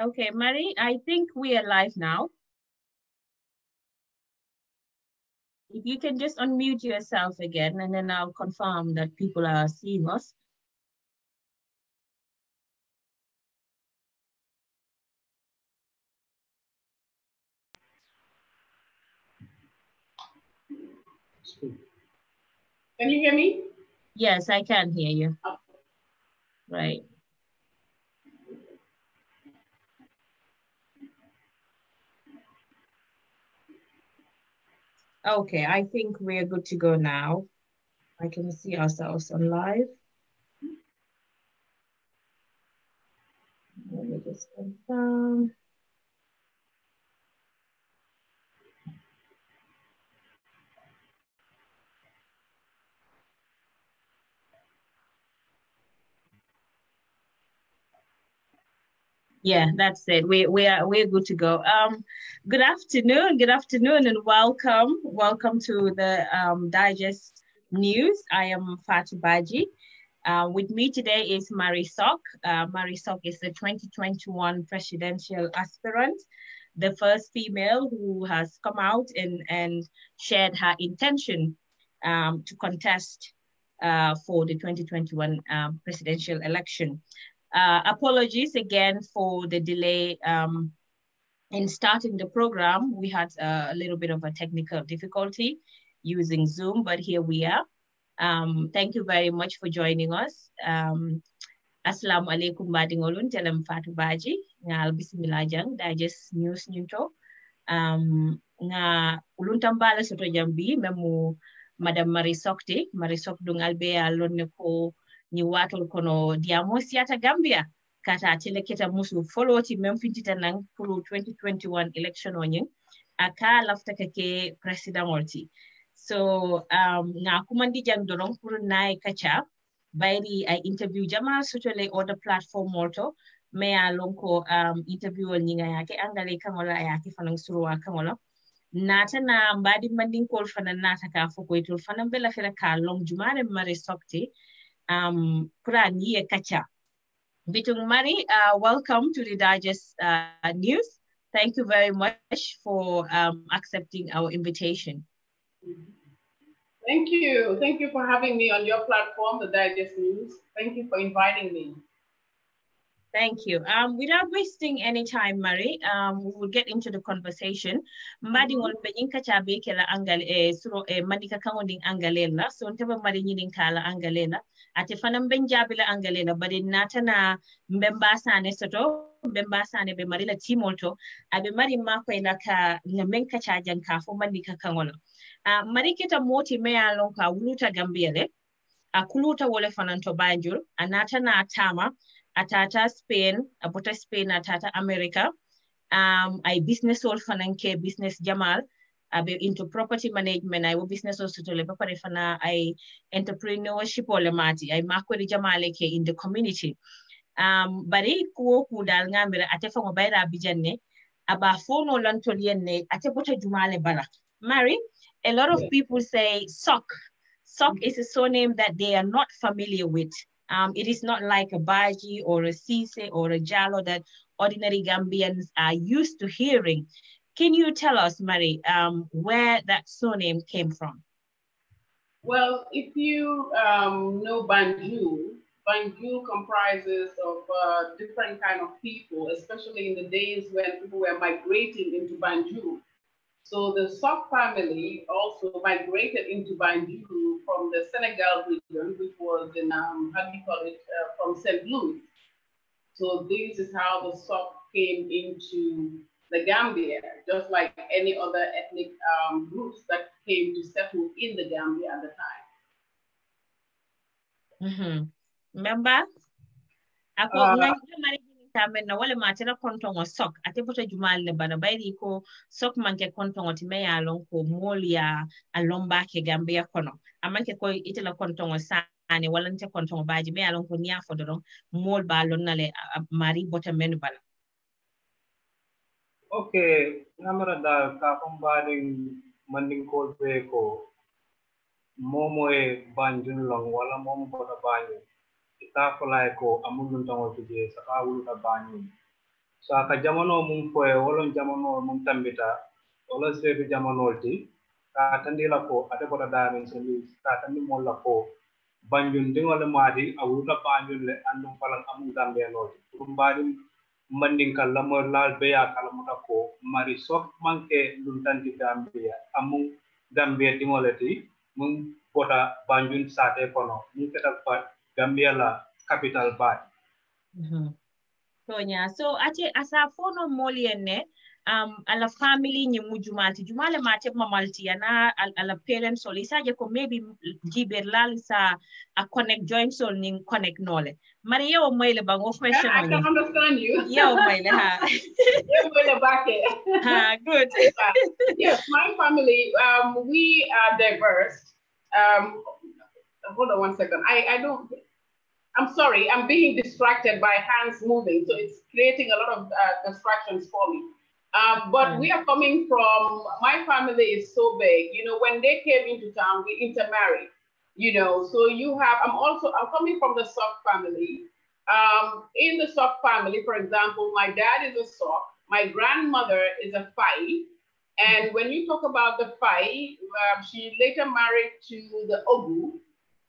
Okay, Mary, I think we are live now. If you can just unmute yourself again, and then I'll confirm that people are seeing us. Can you hear me? Yes, I can hear you. Right. Okay, I think we're good to go now. I can see ourselves on live. Let me just confirm. Yeah, that's it. We we are we're good to go. Um, good afternoon, good afternoon, and welcome, welcome to the um, Digest News. I am Fatu Baji. Uh, with me today is Mary Sock. Uh, Mary Sock is the 2021 presidential aspirant, the first female who has come out and and shared her intention um, to contest uh, for the 2021 um, presidential election. Uh, apologies again for the delay um, in starting the program. We had a little bit of a technical difficulty using Zoom, but here we are. Um, thank you very much for joining us. Um, Assalamu alaikum badingolun telem Fatu Baji ngal bismillah jang digest news nyunto. Um, nga uluntam bala soto jambi memu Madam Marisokti, Marisok dungal be alonne ko ni watol kono diamosi siata gambia kata tele keta musu foloti memfintita nan pour 2021 election o aka lafta kake president olti so um nga kumandi jang doron pour nae kacha bayri ay interview jama sutole order platform morto me a lonko um interview ol nyinga yake angale kamola yake fanan suruwa kamola nata na mbadi mandin kol fana nata ka foko itul fana bela fela ka long jumare mare sokti um, Kurani Kacha. Bitung Mari, uh, welcome to the Digest uh, News. Thank you very much for um, accepting our invitation. Thank you. Thank you for having me on your platform, the Digest News. Thank you for inviting me. Thank you. Um, without wasting any time, Mary, um, we will get into the conversation. Mbadi ngol be nyinka chabe kela angal e suro e mandika kangonding angalela. So ntaba mari nyinin kala angalela. Ate fanam ben jabila angalela, badi natana mbemba sane soto, mbemba sane be marila timolto, abe mari mako ila ka ngamenka chajan ka fo mandika kangola. Uh, mari kita moti mea lonka wuluta gambiele, akuluta wole fananto banjul, anata na atama, atata Spain, abota Spain atata America. Um, I business all fananke business jamal. Abe into property management. I will business also to lepa fana I entrepreneurship ole mati. I makwedi jamale ke in the community. Um, bari kuo kudal ngamira ate fango bayra bijanne. Aba fono lantolienne ate bota jumale bala. Mary, a lot of people say sock. Sock is a surname that they are not familiar with. Um, it is not like a Baji or a Sise or a Jalo that ordinary Gambians are used to hearing. Can you tell us, Mary, um, where that surname came from? Well, if you um, know Banjul, Banjul comprises of uh, different kind of people, especially in the days when people were migrating into Banjul. So the Sock family also migrated into Banjul from the Senegal region, which was in, um, how do you call it, uh, from St. Louis. So this is how the Sock came into the Gambia, just like any other ethnic um, groups that came to settle in the Gambia at the time. Mm-hmm. Remember? Ako, Uh, tamen na wale matera kontongo sok. Ate bota jumal le bana bayri ko sok manke kontongo ti meya lon ko mol ya alomba ke gambia kono. Amanke ko itela kontongo sane wala nte kontongo baji me lon ko niya fodoro mol ba lon nale mari bota men bala Okay, namara da ka kakumbaring manding ko be ko momo e banjun long wala momo bota banyu ita kolai ko amulun tango tuje saka wuluta banyu. So aka jamono mum foye wolon jamono mum tambita wala seetu jamonol ti ka tandi la ko ate bota damen so li ka tandi mol la ko. Banjun dingole maati a wuta banjun le andum falang amu gambe noti pour mbadi mandin kal la mo laal be ya kala muta ko mari sok manke dum tanti gambia amu gambia dingole ti mum bota banjun sate kono. Mum keta fa gambia la capital bad mm -hmm. tonya. So ate asa fono molienne um, ala family ñi mu jumalti jumale mate mamalti ana al, ala parents sol. Isaje ko maybe jiber lal sa a connect joint sol ni connect nole. Mari yewo moyle ba go question I can understand you. Yewo moyle ha. Yewo moyle bake. Ha good. Yes my family um, we are diverse. Um, hold on one second. I, I don't I'm sorry, I'm being distracted by hands moving, so it's creating a lot of uh, distractions for me. Um, but we are coming from, my family is so big. You know, when they came into town, we intermarried, you know. So you have, I'm also, I'm coming from the Sock family. Um, in the Sock family, for example, my dad is a Sock, my grandmother is a Fai. And when you talk about the Fai, um, she later married to the Ogu.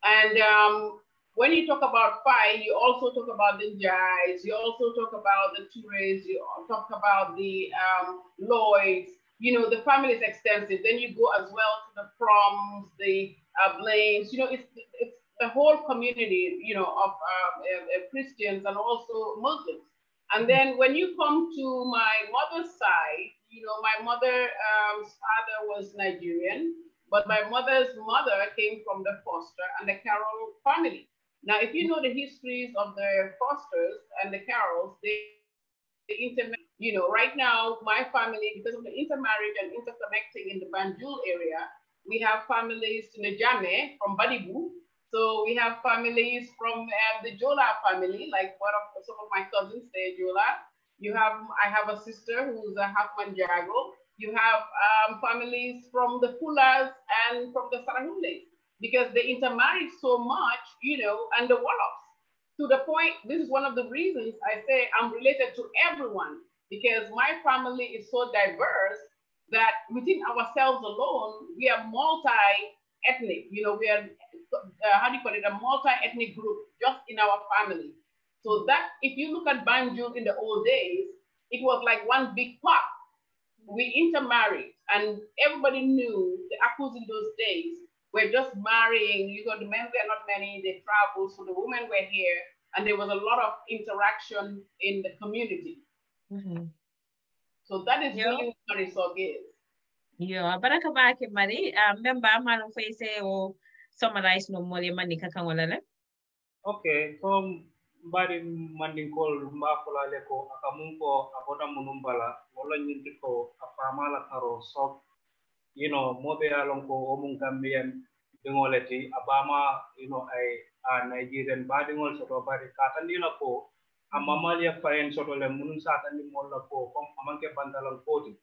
And um, when you talk about Fai, you also talk about the Jais, you also talk about the Tourés, you talk about the um, Lloyds, you know, the family is extensive. Then you go as well to the Proms, the uh, Blaines, you know, it's, it's the whole community, you know, of uh, uh, Christians and also Muslims. And then when you come to my mother's side, you know, my mother's um, father was Nigerian, but my mother's mother came from the Foster and the Carroll family. Now, if you know the histories of the Fosters and the Carrolls, they, they intermarry. You know, right now, my family, because of the intermarriage and interconnecting in the Banjul area, we have families in the Jame from Badibu. So we have families from uh, the Jola family, like one of some of my cousins, they Jola. You have, I have a sister who's a half Manjago. You have um, families from the Fulas and from the Sarahules because they intermarried so much, you know, and the Wolofs. To the point, this is one of the reasons I say I'm related to everyone because my family is so diverse that within ourselves alone, we are multi-ethnic. You know, we are, uh, how do you call it, a multi-ethnic group just in our family. So that, if you look at Banjul in the old days, it was like one big pot. We intermarried and everybody knew the Akus in those days we're just marrying. You got the men were not many, they traveled, so the women were here, and there was a lot of interaction in the community. Mm-hmm. So that is Yo. really what Marisol is. Yo, baraka bake mari, member manu face o summarize no mole mani kakangolale. Okay, so mbari mandingkol mbafula leko akamunko abota munumbala wala nyinti ko afamala karo sok you know moɓe alon ko omum gambiyan ɗiŋoleti abama you know ay a nigerian baɗiŋol soto bari katandila ko amma maliya fayen soto le munum satandi molla ko comme amanke bandalan koti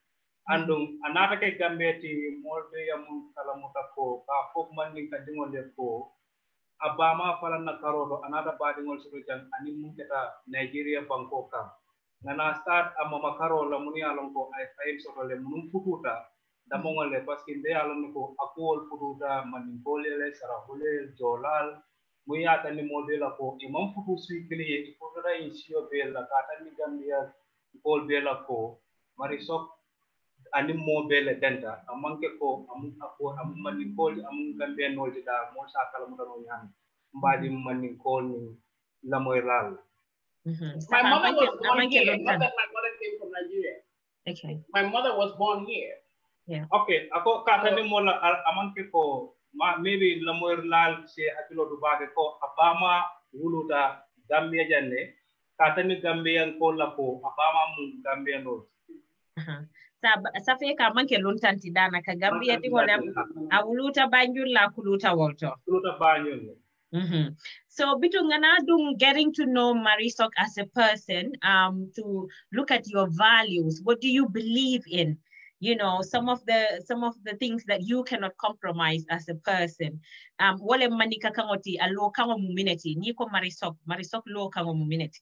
andum a natake gambeti molɓe yamum kalamuta ko ka fof mandin ka ɗiŋole ko a bama falanna karoto a nata baɗiŋol soto jan ani mum keta nigeria banko kam ngana start amama karola muni alon ko ay fayen soto le munum fututa damongol hmm. le parce que nde alon ko akuol fututa maninkole sarahule jolal muy yatani mode la ko eh, imam futu sui kliye eh. il faut da insio be la katani gambia kol be la ko mari sok ah, ani mo be denta amanke ko amu ako amu maninkol amu gambia no da mo sa kala mo do nyan mbadi hmm. maninkol ni la moy lal hmm. My mother was born here. Not that my mother came from Nigeria. Okay. My mother was born here. Yeah. Okay, ako katani mo la amanke ko ma maybe lamoy lal se hakilo du bage ko abama wuluta gambia janne katani gambian ko la ko abama mu gambia no sa sa fe ka manke luntanti dana ka gambia di wala a wuluta banjul la kuluta wolto wuluta banjul Mm-hmm. So between Ganadung getting to know Marisok as a person, um, to look at your values, what do you believe in? You know some of the some of the things that you cannot compromise as a person um wale manika kangoti a lo kango mumineti ni ko marisok marisok lo kango mumineti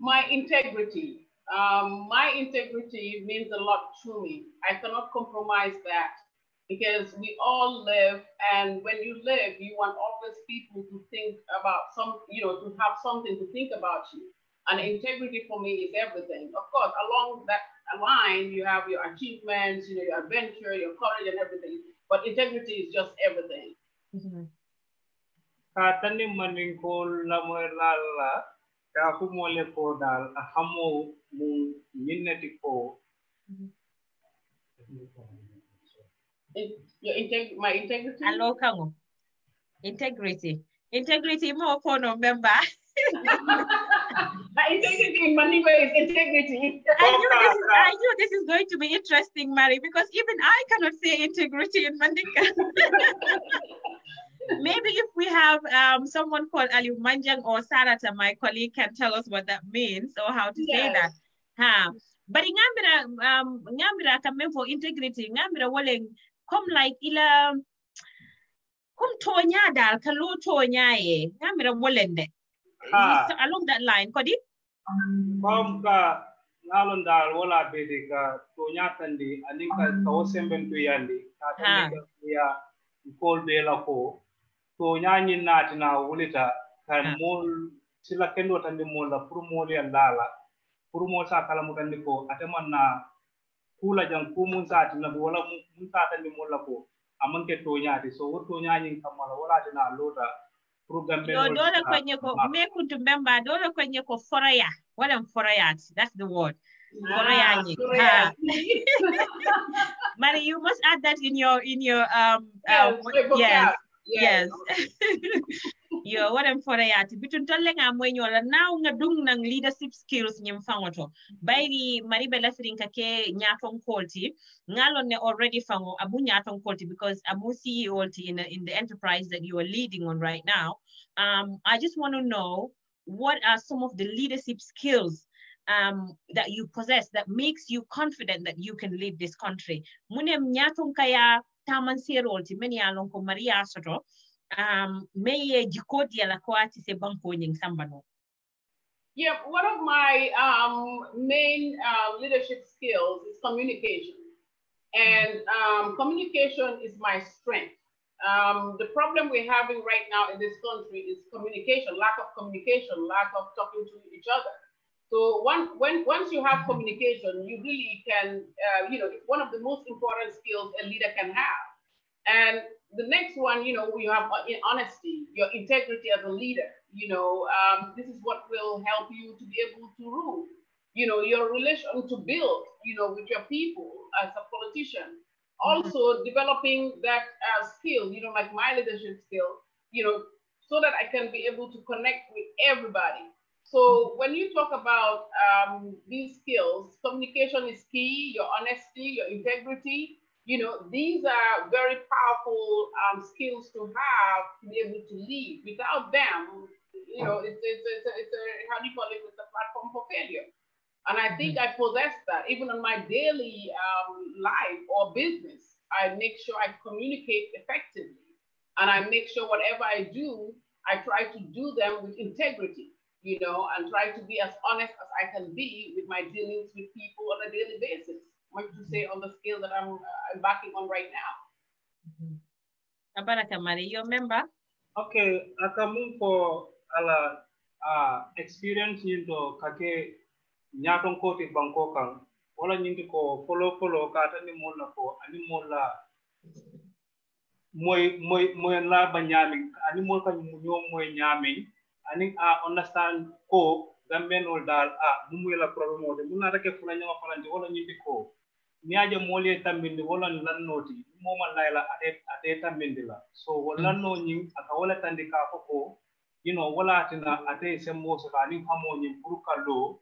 my integrity Um, my integrity means a lot to me. I cannot compromise that because we all live, and when you live, you want all always people to think about some, you know, to have something to think about you. And integrity for me is everything. Of course, along that line, you have your achievements, you know, your adventure, your courage, and everything. But integrity is just everything. Mhm. Katani maninkol la moelala ka humole ko dal hamo mu minneti ko In- your integ- my integrity. Hello, Kango. Integrity. Integrity mo ko no member. My integrity in Mandingo is integrity. I knew this is I knew this is going to be interesting, Mary, because even I cannot say integrity in Mandinka. Maybe if we have um, someone called Aliu Manjang or Sarata, my colleague, can tell us what that means or how to say that. Huh. But in ngambira um ngambira kamen for integrity, ngambira waleng come like ila come tonya dal kalu tonya ye ngambira walende. Ah. Along that line, Kodi? Kom ka ngalon dal wala bede ka to nyatandi anin ka kawo semben to yandi ka tandi ka ya kol be la ko. To nyanyi nati na wulita ka mol sila kendo tandi mol la pour mol ya lala pour mol sa kala mu tandi ko ateman na kula jang ku mun sa tina wala mu- mun sa tandi mol la ko. Amon ke to nyati. So wo to nyanyi kamala wala tina lota. Yo, dole kwenye ko me kuntu member dole kwenye ko foraya. What am forayat? That's the word. Koreani. Korean. Mari, you must add that in your in your um uh, what- my vocab. yes Yes. yes. Yo, what am forayat? Bitun tolle nga mo nyola now nga dung nang leadership skills nyim fangoto. Bayri mari bela firinka ke nyaton kolti. Ngalon ne already fango abu nyaton kolti because abu CEO ti in, in the enterprise that you are leading on right now. Um, I just want to know what are some of the leadership skills um, that you possess that makes you confident that you can lead this country. Munem nyatum kaya taman serol ti meni ko Maria Soto. Um, meye jikoti ala se banko nying sambano. Yeah, one of my um, main uh, leadership skills is communication. And um, communication is my strength. Um, the problem we're having right now in this country is communication, lack of communication, lack of talking to each other. So one, when, once you have communication, you really can, uh, you know, it's one of the most important skills a leader can have. And the next one, you know, you have uh, honesty, your integrity as a leader. You know, um, this is what will help you to be able to rule. You know, your relation to build, you know, with your people as a politician. Also developing that uh, skill, you know, like my leadership skill, you know, so that I can be able to connect with everybody. So when you talk about um, these skills, communication is key, your honesty, your integrity, you know, these are very powerful um, skills to have to be able to lead. Without them, you know, it's, it's, it's, a, it's a, how do you call it? It's a platform for failure. And I think I possess that even in my daily um, life or business. I make sure I communicate effectively. And I make sure whatever I do, I try to do them with integrity, you know, and try to be as honest as I can be with my dealings with people on a daily basis. Much to say on the scale that I'm, uh, I'm on right now. Abaraka Mari, you remember? Okay, akamun ko ala uh, experience yinto kake nyaton koti banko kan wala nyinti ko polo polo ka tani mola ko ani mola moy moy moy la ba nyami ani mol kan nyo moy nyami ani a understand ko gamben ol dal a mumu la problem ode muna rake fula nyama falante wala nyinti ko niaje mole tambindi wala lannoti moma layla ate ate tambindi la. So wala no nyin aka wala tandi ka ko ko you know wala tina ate semmo so ka ni hamo nyin pour kallo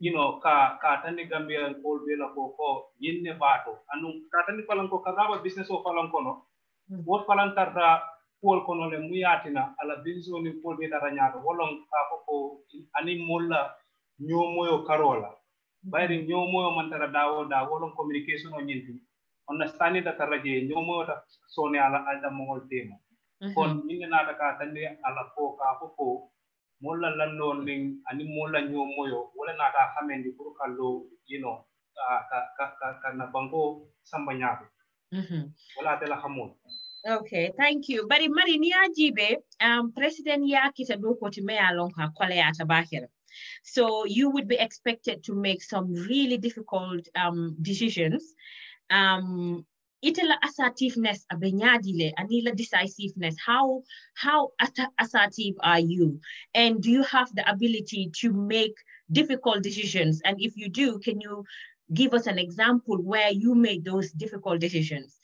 you know ka ka tandi gambia ko be la ko ko yinne bato. Anu ka tandi falan ko kaga business o falan ko no wot falan tarta pol kono le muyatina ala business ni pol be dara nyaado wolon ka ko ko ani mulla nyomoyo karola bayri ñomoyo man tara dawo da wolon communication o ñinti understanding da tara je ñomoyo ta sone ala alda mongol tema. Kon ñinne nata ka tande ala ko ka ko ko molla lanno ning ani molla nyo moyo wala nata hamendi pour kallo you know ka ka ka ka na banko samba nyabe. Mhm. wala tela hamon. Okay, thank you. Bari mari ni ajibe, um, President ya kita doko timea longa kwale ya tabakira. So you would be expected to make some really difficult um, decisions. Um, itela assertiveness abenyadile anila decisiveness. How how assertive are you? And do you have the ability to make difficult decisions? And if you do, can you give us an example where you made those difficult decisions?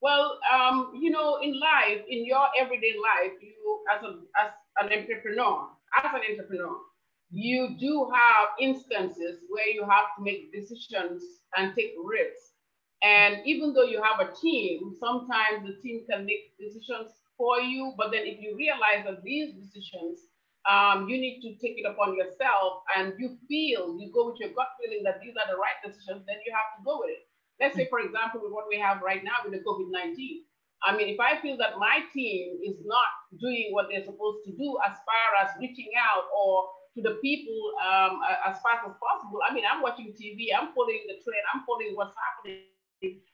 Well, um, you know, in life, in your everyday life, you as a as an entrepreneur, as an entrepreneur, you do have instances where you have to make decisions and take risks. And even though you have a team, sometimes the team can make decisions for you. But then if you realize that these decisions, um, you need to take it upon yourself and you feel, you go with your gut feeling that these are the right decisions, then you have to go with it. Let's say, for example, with what we have right now with the COVID-19. I mean, if I feel that my team is not doing what they're supposed to do as far as reaching out or to the people um, as fast as possible, I mean, I'm watching TV, I'm following the trend, I'm following what's happening.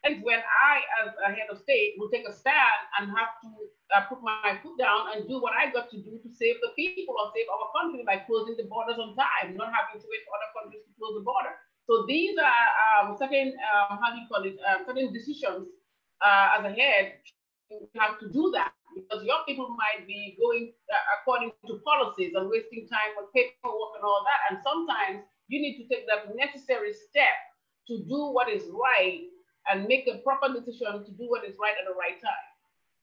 And when I, as a head of state, will take a stand and have to uh, put my foot down and do what I got to do to save the people or save our country by closing the borders on time, not having to wait for other countries to close the border. So these are um, certain, um, how do you call it, uh, certain decisions uh, as a head you have to do that because your people might be going uh, according to policies and wasting time on paperwork and all that. And sometimes you need to take that necessary step to do what is right and make a proper decision to do what is right at the right time.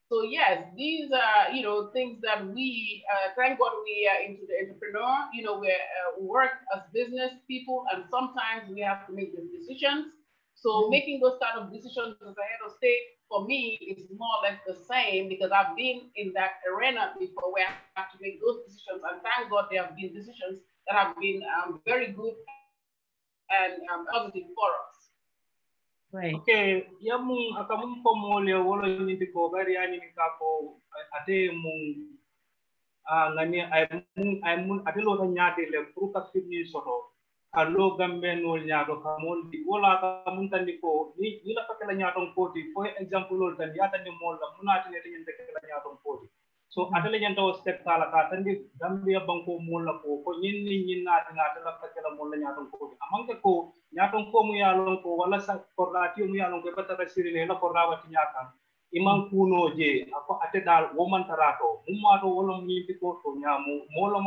So yes, these are you know things that we uh, thank God we are into the entrepreneur. You know we uh, work as business people, and sometimes we have to make these decisions. So making those kind of decisions as a head of state for me is more or less the same because I've been in that arena before where I have to make those decisions, and thank God there have been decisions that have been um, very good and um, positive for us. Right. okay yamun akamun ko mole wolo nyinti ko bari ani ni ka ko ate mun a ngani ay mun ay mun ate lo ta nyaade le pour ka fini soto allo gambe no nyaado ka mon di wala ka mun tan ko ni ni la fa kala nyaadon ko di for example lo tan ya tan mo la munati ne tan kala nyaadon ko di so ate le nyanta o step kala ka tan di gambia banko mo la ko ko nyin ni nyin na na la fa kala mo la nyaadon ko di amanke ko ñaton ko mu yalon ko wala sa korrati mu yalon ko batata sirine la korrawati ñakan iman kuno je ako ate dal woman tarato mummato wala mu yimti ko to ñamu molo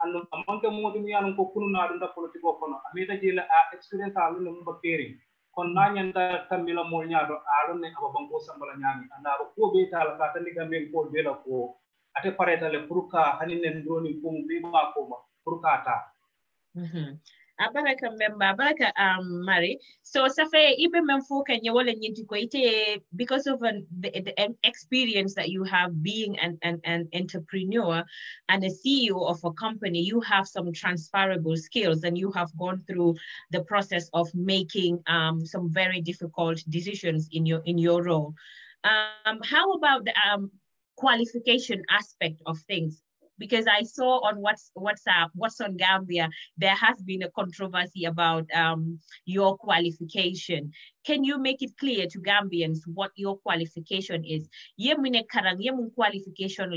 mati ando amanke modi mu yalon ko kunu na dunda politiko kono amita je la a experience alu ne mumba keri kon na ñanta tambila mo ñaato alon ne aba banko sambala ñami anda ko be tala ka tandi gambe ko be la ko ate pareta le pour ka haninen droni ko be ma ko ma ta. Abaraka member, abaraka um Mary. So safe ibe memfo kanye wala nyinti ko ite because of an, the, the experience that you have being an, an, an entrepreneur and a CEO of a company, you have some transferable skills and you have gone through the process of making um some very difficult decisions in your in your role. Um, how about the um qualification aspect of things? Because I saw on what's WhatsApp, what's on Gambia, there has been a controversy about um, your qualification. Can you make it clear to Gambians what your qualification is? Karang qualification.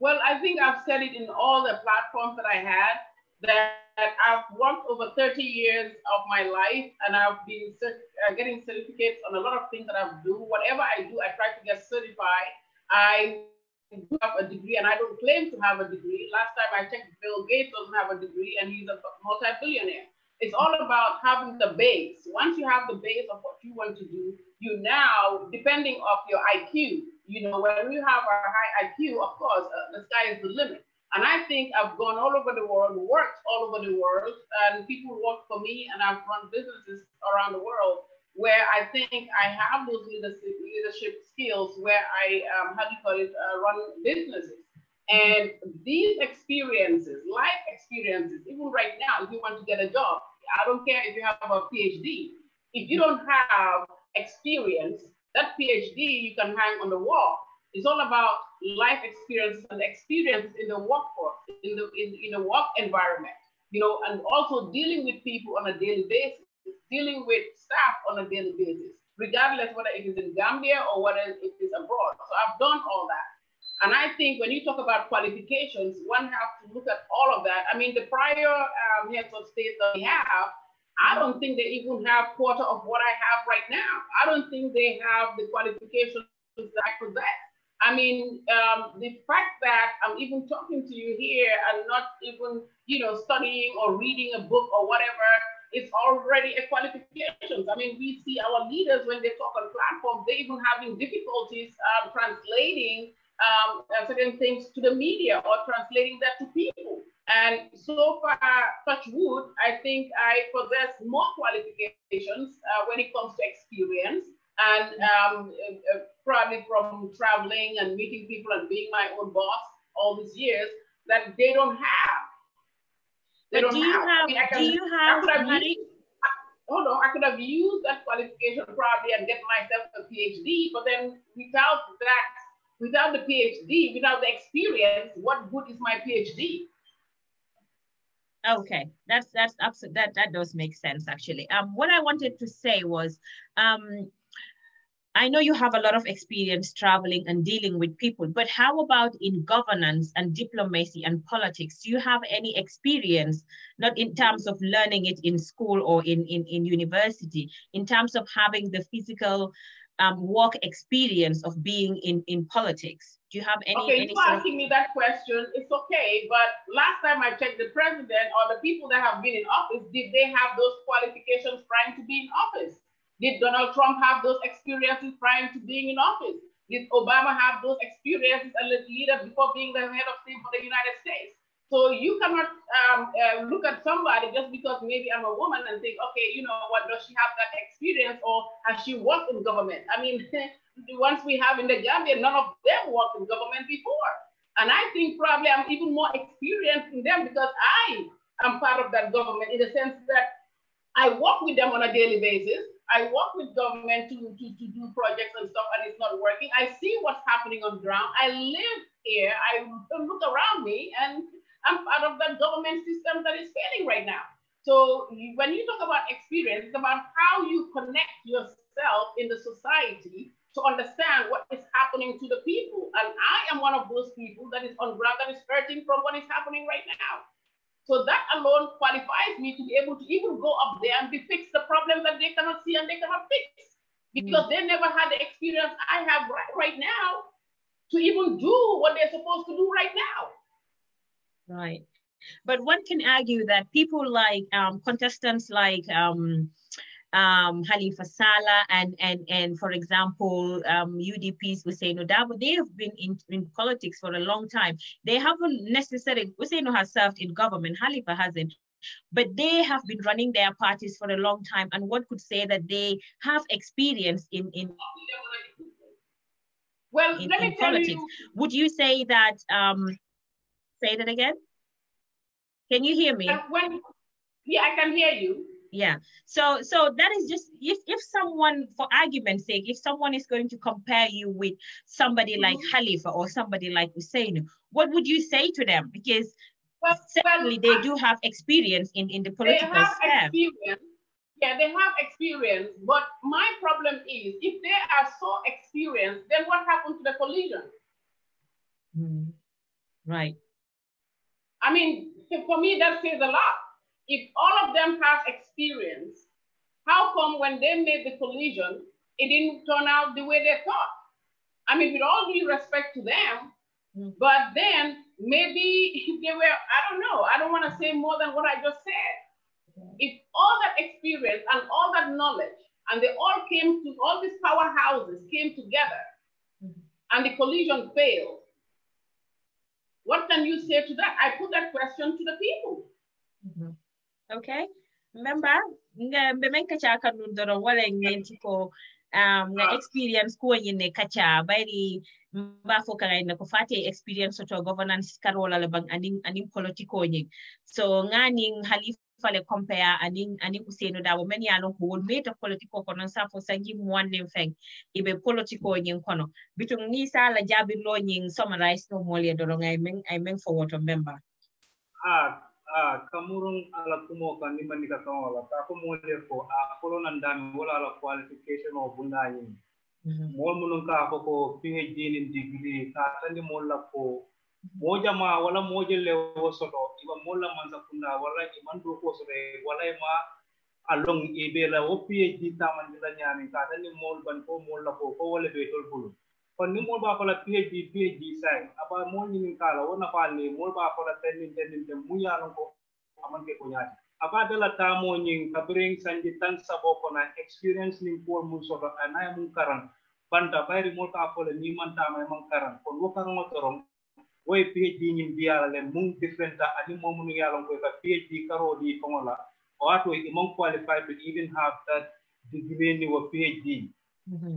Well, I think I've said it in all the platforms that I had that I've worked over 30 years of my life and I've been uh, getting certificates on a lot of things that I do. Whatever I do, I try to get certified. I have a degree and I don't claim to have a degree. Last time I checked, Bill Gates doesn't have a degree and he's a multi-billionaire. It's all about having the base. Once you have the base of what you want to do, you now, depending of your IQ, you know, when you have a high IQ, of course, uh, the sky is the limit. And I think I've gone all over the world, worked all over the world, and people work for me, and I've run businesses around the world where I think I have those leadership, leadership skills where I, um, how do you call it, uh, run businesses. And these experiences, life experiences, even right now, if you want to get a job, I don't care if you have a PhD. If you don't have experience, that PhD you can hang on the wall. It's all about life experiences and experience in the workforce, in the in, in the work environment, you know, and also dealing with people on a daily basis, dealing with staff on a daily basis, regardless whether it is in Gambia or whether it is abroad. So I've done all that. And I think when you talk about qualifications, one has to look at all of that. I mean, the prior um, heads of state that we have, I don't think they even have quarter of what I have right now. I don't think they have the qualifications that I possess. I mean, um, the fact that I'm even talking to you here and not even, you know, studying or reading a book or whatever, it's already a qualification. I mean, we see our leaders when they talk on platforms, they even having difficulties um, translating um, certain things to the media or translating that to people. And so far, touch wood, I think I possess more qualifications uh, when it comes to experience and um, uh, probably from traveling and meeting people and being my own boss all these years that they don't have. They but do you have, I mean, can, do you have, have used, hold on, I could have used that qualification probably and get myself a PhD, but then without that without the PhD, without the experience, what good is my PhD? Okay, that's that's absolutely that that does make sense actually. Um, what I wanted to say was, um, I know you have a lot of experience traveling and dealing with people, but how about in governance and diplomacy and politics? Do you have any experience, not in terms of learning it in school or in in, in university, in terms of having the physical um, work experience of being in, in politics? Do you have any? Okay, any you're asking me that question. It's okay, but last time I checked, the president or the people that have been in office, did they have those qualifications trying to be in office? Did Donald Trump have those experiences prior to being in office? Did Obama have those experiences as a leader before being the head of state for the United States? So you cannot um, uh, look at somebody just because maybe I'm a woman and think, okay, you know what, does she have that experience or has she worked in government? I mean, the ones we have in the Gambia, none of them worked in government before. And I think probably I'm even more experienced in them because I am part of that government in the sense that I work with them on a daily basis. I work with government to, to, to do projects and stuff and it's not working. I see what's happening on ground. I live here. I look around me and I'm part of that government system that is failing right now. So when you talk about experience, it's about how you connect yourself in the society to understand what is happening to the people. And I am one of those people that is on ground that is hurting from what is happening right now. So that alone qualifies me to be able to even go up there and be fix the problems that they cannot see and they cannot fix. Because mm. they never had the experience I have right, right now to even do what they're supposed to do right now. Right. But one can argue that people like um, contestants like um, um, Halifa Sallah and, and, and for example, um, UDP's Hussein Darboe, they have been in, in politics for a long time. They haven't necessarily, Hussein has served in government, Halifa hasn't, but they have been running their parties for a long time. And one could say that they have experience in, in well, in, in politics. You. Would you say that um, Say that again. Can you hear me? When, yeah, I can hear you. Yeah. So so that is just if if someone, for argument's sake, if someone is going to compare you with somebody mm -hmm. like Halifa or somebody like Hussein, what would you say to them? Because well, certainly well, they do have experience in, in the political they have sphere. Experience. Yeah, they have experience. But my problem is if they are so experienced, then what happened to the coalition? Mm. Right. I mean, for me, that says a lot. If all of them have experience, how come when they made the coalition, it didn't turn out the way they thought? I mean, with all due respect to them, mm. but then maybe they were, I don't know, I don't want to say more than what I just said. If all that experience and all that knowledge, and they all came to, all these powerhouses came together, mm. and the coalition failed, what can you say to that? I put that question to the people. Mm-hmm. Okay. Remember, nga mbeme kacha kanundoro wala ngenti ko um nga experience ko nyine kacha bari mba fo kanga na ko fati experience to governance karola labang aning aning politiko nyi so ngani halif fale compare aning aning useno dawo men ya lon ko wol meta politiko ko non safo sangi mwande feng ibe politiko nyin kono bitung ni sala jabi lo nyin summarize no mole do ngay men ay men for water member ah ah kamurung ala kumo kan ni manika kan wala ta ko mole ko a kolo nan dan wala ala qualification o bunda nyin mol munun ka ko ko phd ni degree ka tani mol la ko moja ma wala moja le wo soto iba mola manza kunda wala iman do ko soto wala ma along ibe la wo phd taman dila nyami ka tani mol ban ko mol la ko ko wala be tol bulu kon ni mol ba ko la phd phd sai aba mol ni kala wona fa le mol ba ko la tenin tenin te mu ya ko aman ke ko nyaati aba dala tamo nyin kabring sanji tan sabo ko na experience ni ko mun soto anay mun karan banta bayri mol ka ko le ni man tama man karan kon wo karan ngotorom woy phd ñin biyala le mum different ani momunu yalon ko ka phd karo di kongola o ato e mon qualified to even have that degree ni wo phd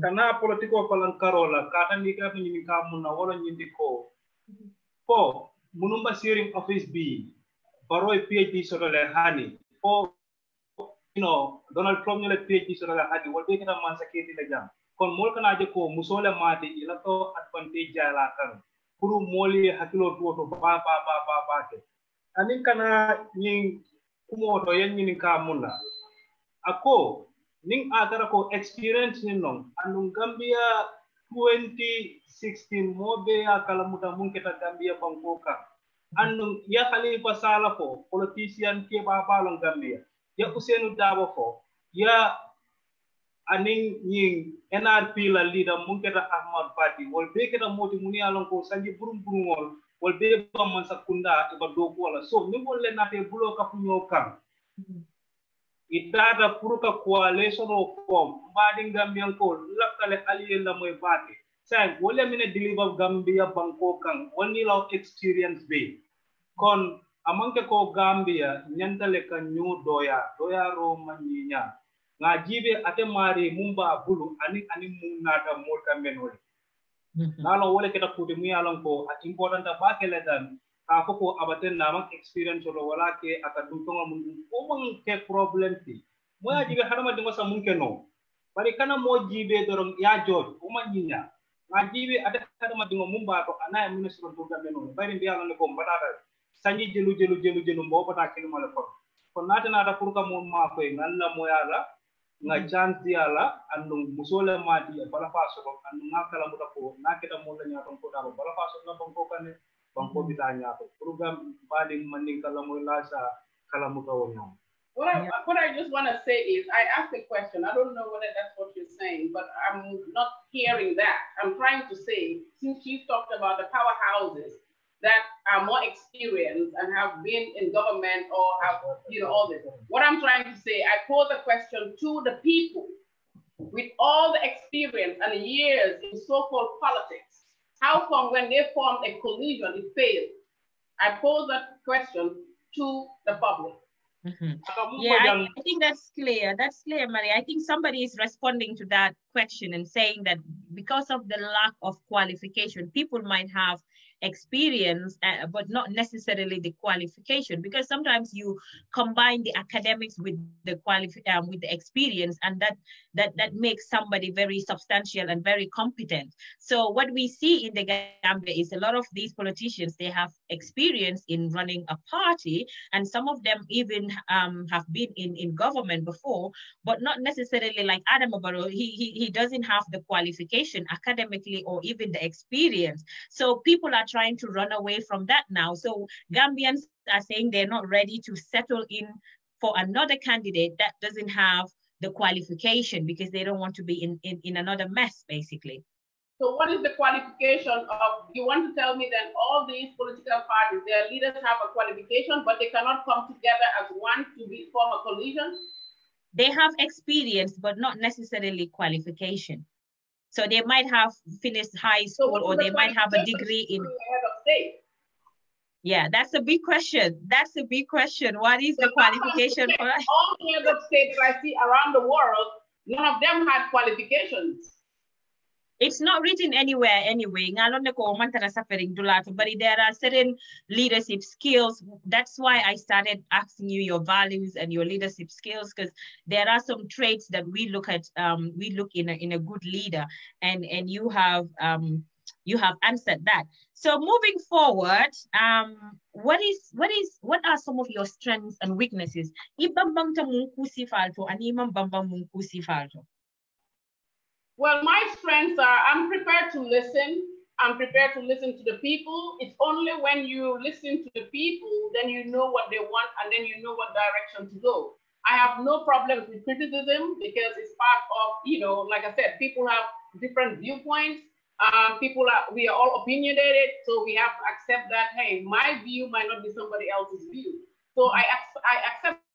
kana politiko ko lan karola kata ni ka ni ka munna wala ñindi ko. Ko munumba steering office bi baroy phd soto le hani. O you know donald trump ñole phd soto le hani wol be kana man saketi le jam. Kon mol kana je ko musole mate ila to advantage jala kan pour moolu ye hakkiloo tuwo to baa baa baa baa baa ke. Aniŋ kana ñiŋ kumoo to yeŋ ñiniŋ kaa muŋ na a ko ko experience niŋ noŋ anduŋ gambia 2016 moo be ye a kalamuta muŋ keta gambia bankoo kaŋ anduŋ ya halifa sala fo politicien keebaa baa loŋ gambia. Ya useenu daabo fo ya anin ñing NRP la leader mun keta Ahmad Fati wol be keta moti mun ya lon ko sanji burum burumol wol be ba man sakunda ba ko so ni wol le nate bulo ka fu ñoo kan itata pour ka coalition o form gambian ko lakkale allié la moy sai wole mine deliver gambia banko kan woni law experience be kon amanke ko gambia nyantale kan ñu doya doya ro man ñiña nga jibe ate mari mumba bulu ani ani mum nata mol kambenole nalo wole keta kuti mu yalon ko important ba kele dan ka foko abaten na mak experience lo wala ke aka dum tonga mun ko mon ke problem ti mo ya jibe hadama dingo sa mun ke no. Bari kana mo jibe dorom ya jod o man nyinya nga jibe ate hadama dingo mumba to anaya mun so to kambenole bari mbiya non ko mbata sanyi jelu jelu jelu jelu mbo bata kilimo le ko ko nata nata pour ka mo ma ko ngalla mo yala nga chanti ala andu musole mati ya bala faso ko andu nga kala muta ko na kita mulla nya ton ko da bala faso na banko kane banko bita mm-hmm. nya ko program bali manin kala mo lasa kala muta What I, what I just want to say is, I asked a question. I don't know whether that's what you're saying, but I'm not hearing that. I'm trying to say, since you talked about the powerhouses that are more experienced and have been in government or have, you know, all this. What I'm trying to say, I pose a question to the people with all the experience and years in so-called politics. How come when they formed a coalition, it failed? I pose that question to the public. Mm-hmm. Yeah, I, I, think that's clear. That's clear, Maria. I think somebody is responding to that question and saying that because of the lack of qualification, people might have experience, uh, but not necessarily the qualification, because sometimes you combine the academics with the qualif- um, with the experience, and that that that makes somebody very substantial and very competent. So what we see in the Gambia is a lot of these politicians they have experience in running a party, and some of them even um, have been in in government before, but not necessarily like Adam Barrow. He, he he doesn't have the qualification academically or even the experience. So people are trying to run away from that now. So Gambians are saying they're not ready to settle in for another candidate that doesn't have the qualification because they don't want to be in, in, in another mess, basically. So what is the qualification of, you want to tell me that all these political parties, their leaders have a qualification, but they cannot come together as one to be, form a coalition? They have experience, but not necessarily qualification. So they might have finished high school so or they might have a degree in. Yeah, that's a big question. That's a big question. What is so the qualification for that? All the other states I see around the world, none of them had qualifications. It's not written anywhere anyway. But there are certain leadership skills. That's why I started asking you your values and your leadership skills, because there are some traits that we look at, um, we look in a, in a good leader, and, and you have um, you have answered that. So moving forward, um, what is what is what are some of your strengths and weaknesses? Well, my strengths are I'm prepared to listen. I'm prepared to listen to the people. It's only when you listen to the people, then you know what they want and then you know what direction to go. I have no problems with criticism because it's part of, you know, like I said, people have different viewpoints. Um, people are, we are all opinionated, so we have to accept that, hey, my view might not be somebody else's view. So I, I accept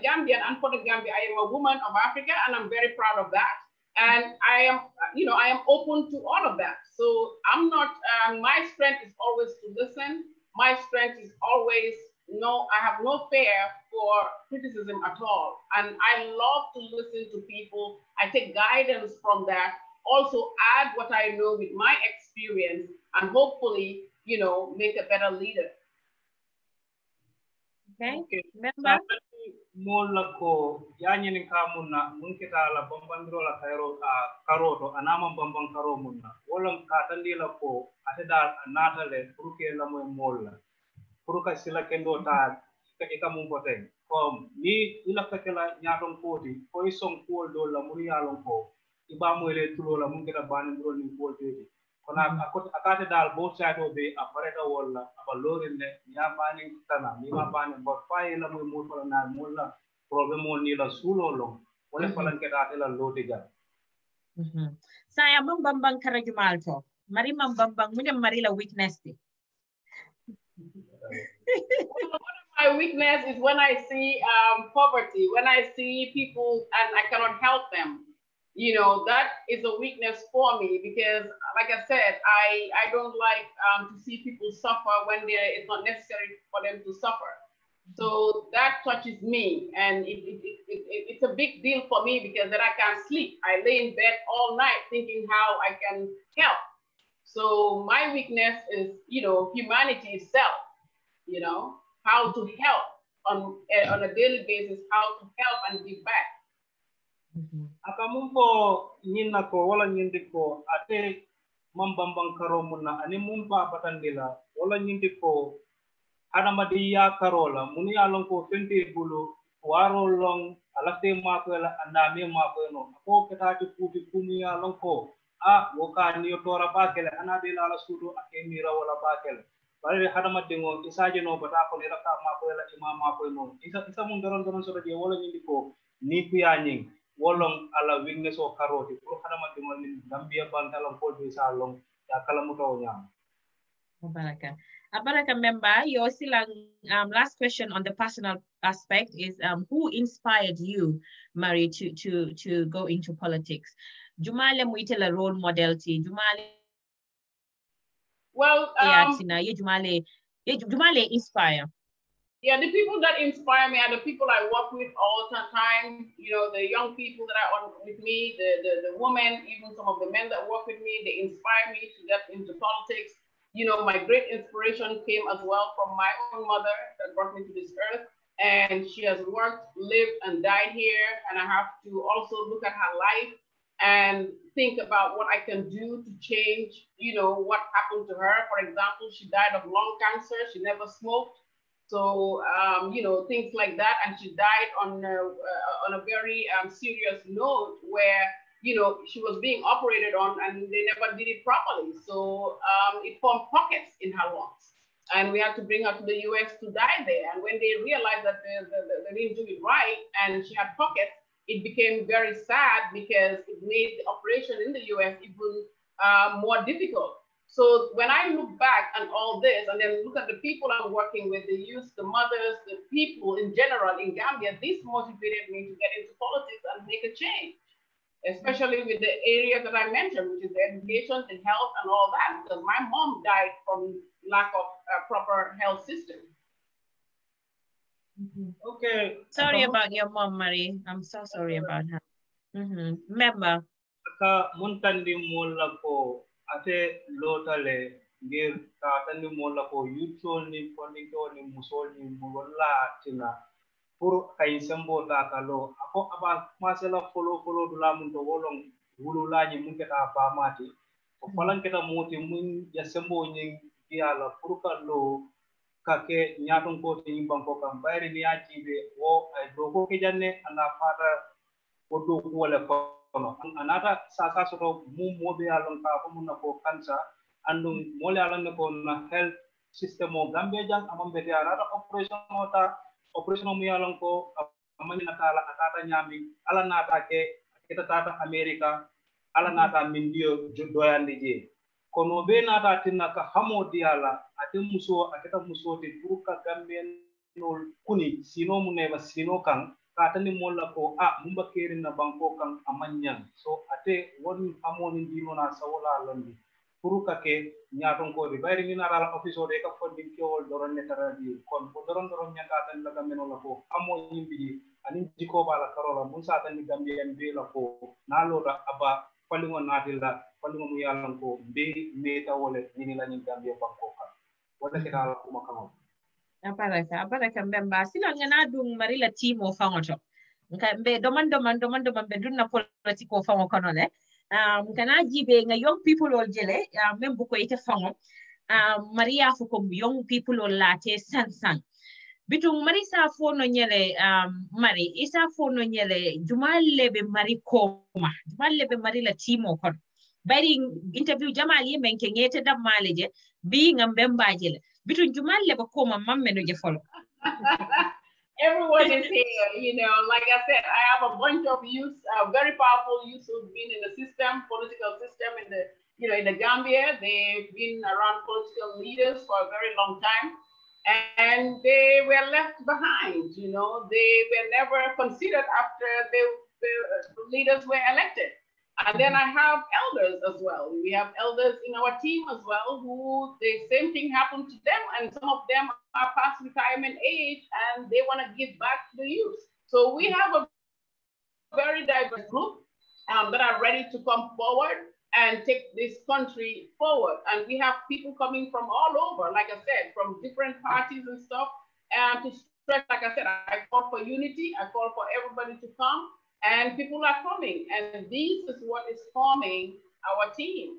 Gambian and for the Gambia, I am a woman of Africa and I'm very proud of that and I am, you know, I am open to all of that. So I'm not. Um, my strength is always to listen. My strength is always no. I have no fear for criticism at all, and I love to listen to people. I take guidance from that. Also, add what I know with my experience, and hopefully, you know, make a better leader. Okay. okay. Remember molla ko yañini ka mun la bambandiro la kayro a karoto anama bamban karo munna wolon ka tandila ko ate da natale pour que la moy molla pour sila kendo ta ka ika mun poten kom ni ila ka kala nyaton koti ko ison ko do la yalon ko iba moyle tulo la mun kita ni ko tedi kona akate dal bo sato be a pareta walla aba lorin ne ya bani tana mi ma bani bo fay la muy mo fala na mo la problem mo ni la sulo lo wala falan ke date la lodi ga. Saya mambambang karajumal to. Mari mambambang munya mari la weakness ti my weakness is when I see um, poverty, when I see people and I cannot help them you know that is a weakness for me because like i said i i don't like um, to see people suffer when there it's not necessary for them to suffer. So that touches me and it, it, it, it, it's a big deal for me because then i can't sleep. I lay in bed all night thinking how i can help. So my weakness is you know humanity itself you know how to help on, eh, on a daily basis how to help and give back. Mm-hmm. Akamumpo nyinna ko wala nyindi ko ate mambambang karo munna ani mumpa patandila wala nyindi ko adamadi ya karola muni alon ko fenti bulu waro long alate makwela andame makweno ko ketati puti kumi alon ko a woka ni tora bakele anade la sudu ake mira wala bakele bari hadama dingo isaje no bata ko ni raka makwela imam makweno isa isa mun doron doron so je wala nyindi ko ni kuya nying wolong ala weakness o karoti pour hadama ni gambia ko bi sa long ya kala muto nyam Baraka. Baraka member, your silang um, last question on the personal aspect is um, who inspired you, Marie, to to to go into politics? Jumale muitela role model ti Jumale. Well, um, yeah, Jumale, Jumale inspire. Yeah, the people that inspire me are the people I work with all the time. You know, the young people that are on with me, the, the, the women, even some of the men that work with me, they inspire me to get into politics. You know, my great inspiration came as well from my own mother that brought me to this earth. And she has worked, lived, and died here. And I have to also look at her life and think about what I can do to change, you know, what happened to her. For example, she died of lung cancer. She never smoked so, um, you know, things like that. And she died on a, uh, on a very um, serious note where, you know, she was being operated on and they never did it properly. So um, it formed pockets in her lungs. And we had to bring her to the US to die there. And when they realized that they, they, they didn't do it right and she had pockets, it became very sad because it made the operation in the US even uh, more difficult. So when I look back on all this and then look at the people I'm working with, the youth, the mothers, the people in general in Gambia, this motivated me to get into politics and make a change, especially with the areas that I mentioned, which is the education, the health, and all that, because my mom died from lack of a proper health system. Mm-hmm. Okay. Sorry about your mom, Marie. I'm so sorry about her. Mm-hmm. Remember, ka mun tandi molla ko ate lotale ngir ka tandi molla ko yuttol ni fondinkewo ni musol ni mulolla tina pour kay sembo ta ka lo ako aba commencé la folo folo dula mun to wolon wululañi mun keta bamati o falanketa moti mun ya sembo ñin diyala pour ka lo ka ke ñaton ko te banko kam bayri ni yajibe wo ay do ko ke janne ana fata o do ko wala kono anata sa sa soto mu mobe alon ka ko mun ko kansa andum mole alon ko na health system o gambe jang be anata operation ota operation mu yalon ko amani natala atata nyami ala nata ke kita tata america ala nata min dio doyande je. Kono be nata tinna ka hamo diala ate muso aketa muso te duka gamben nol kuni sino mu neba sino kan ka tani molla ko a mumba keri na banko kan amanyan so ate won amoni dino na sawla londi pour ka ke nyaton ko di bayri ni nara office o de ka fondin kewol doron ne tara di kon ko doron doron nyanga tan la gamben la ko amo yimbi ani jiko bala karola mun sa tan gambien be la ko na loda aba falingo natilda falingo mu yalan ko be meta wole nini la nyin gambia banko kan wala ke dala kuma kamo aparaka aparaka mbemba sila ngana dung marila timo fangoto nka mbe doman doman doman doman be dunna politiko fango kono ne um kana jibe nga young people all jele uh, mem bu ko ite fango um maria fu ko young people all late san san. Bitung mari sa fono nyele um mari. Isa fono nyele jumal lebe mari koma. Jumal lebe mari la timo kono bari interview jamal yi men ke ngete dam bi ngam bembaje le bitun jumal lebe koma mamme no je folo Everyone is here, you know. Like I said, I have a bunch of youth, uh, very powerful youth who've been in the system, political system in the, you know, in the Gambia. They've been around political leaders for a very long time, and they were left behind. You know, they were never considered after the leaders were elected. And then I have elders as well. We have elders in our team as well who the same thing happened to them, and some of them are past retirement age and they want to give back to the youth. So we have a very diverse group um, that are ready to come forward and take this country forward. And we have people coming from all over, like I said, from different parties and stuff. And to stress, like I said, I call for unity. I call for everybody to come and people are coming. And this is what is forming our team.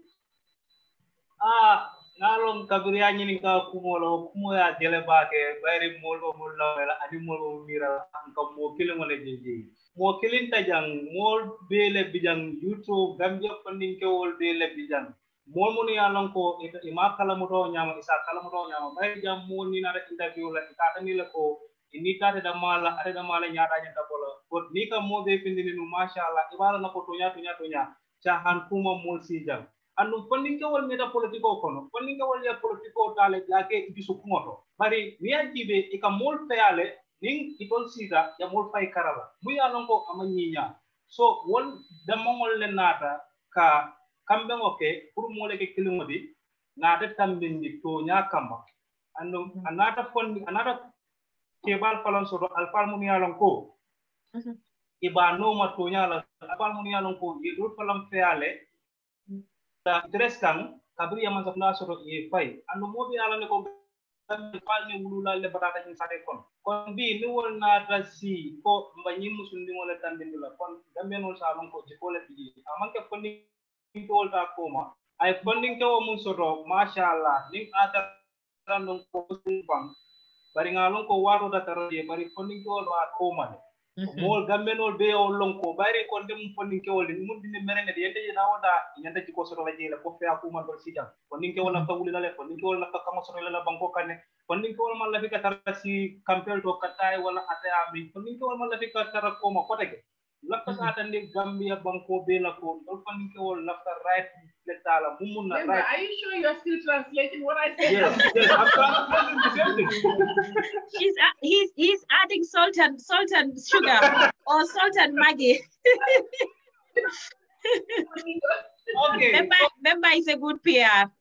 Ah, nalong kabiriya nyini ka kumolo kumo ya jele bake bayri molo mulla wala ani molo mira ka mo kilin wala jeje mo kilin tajang mol bele bijang yuto gambia pandin ke wol bele bijang mol mun ya lon ko ima kala moto nyama isa kala moto nyama bayri jam mo ni na interview la ka tani la ko ini da mala are da mala nyaata bolo ko ni ka mo be pindini no mashallah ibala na ko to nya to nya to nya cha han kuma mol si jam andum fonninkewol meta politiko kono. Fonninkewol ya politiko tale jake bisu kumoto bari miya jibe ika mol feyale nin itol sita ya mol fay karala mu ya non ko ama nyinya. So wol damongol le nata ka kambe ngoke pour mole ke kilimodi nata tambindi to nya kamba andum anata anata kebal falon soto alfal mun ya lon ko iba no ma to nya la alfal mun ya lon ko yedul falam feyale da tres kan kabiri yaman safna soto e fay ando mobi ala ne ko fal ne wulula le batata ni sate kon kon bi ni wol na ta si ko mbanyi musundi wala tambindi la kon gambe non sa lon ko jiko le biji. Amanke fonni to ta koma. Ay fonni ke wo mun soto mashallah ni ata randon ko bang bari ngalon ko waro da taraje bari fonni to wa koma ne mol gambenol be o lonko bayre ko ndem fondin kewol ni mun dinde merene de yende na wada nyanda ci ko soto la jela ko fe aku man dol sidam fondin kewol na tawuli la le fondin kewol na kama soto la banko kanne fondin kewol man la fi ka tarasi kampel to katay wala ataya mi fondin kewol man la fi ka tara ko ma ko tege lafta ka tan de gambia banko be la ko dol fondin kewol lafta right le tala mumun na right are you sure you're still translating what I said yes yes I'm translating the same thing he's uh, he's he's adding salt and salt and sugar or salt and Maggi. okay Member, member is a good PR.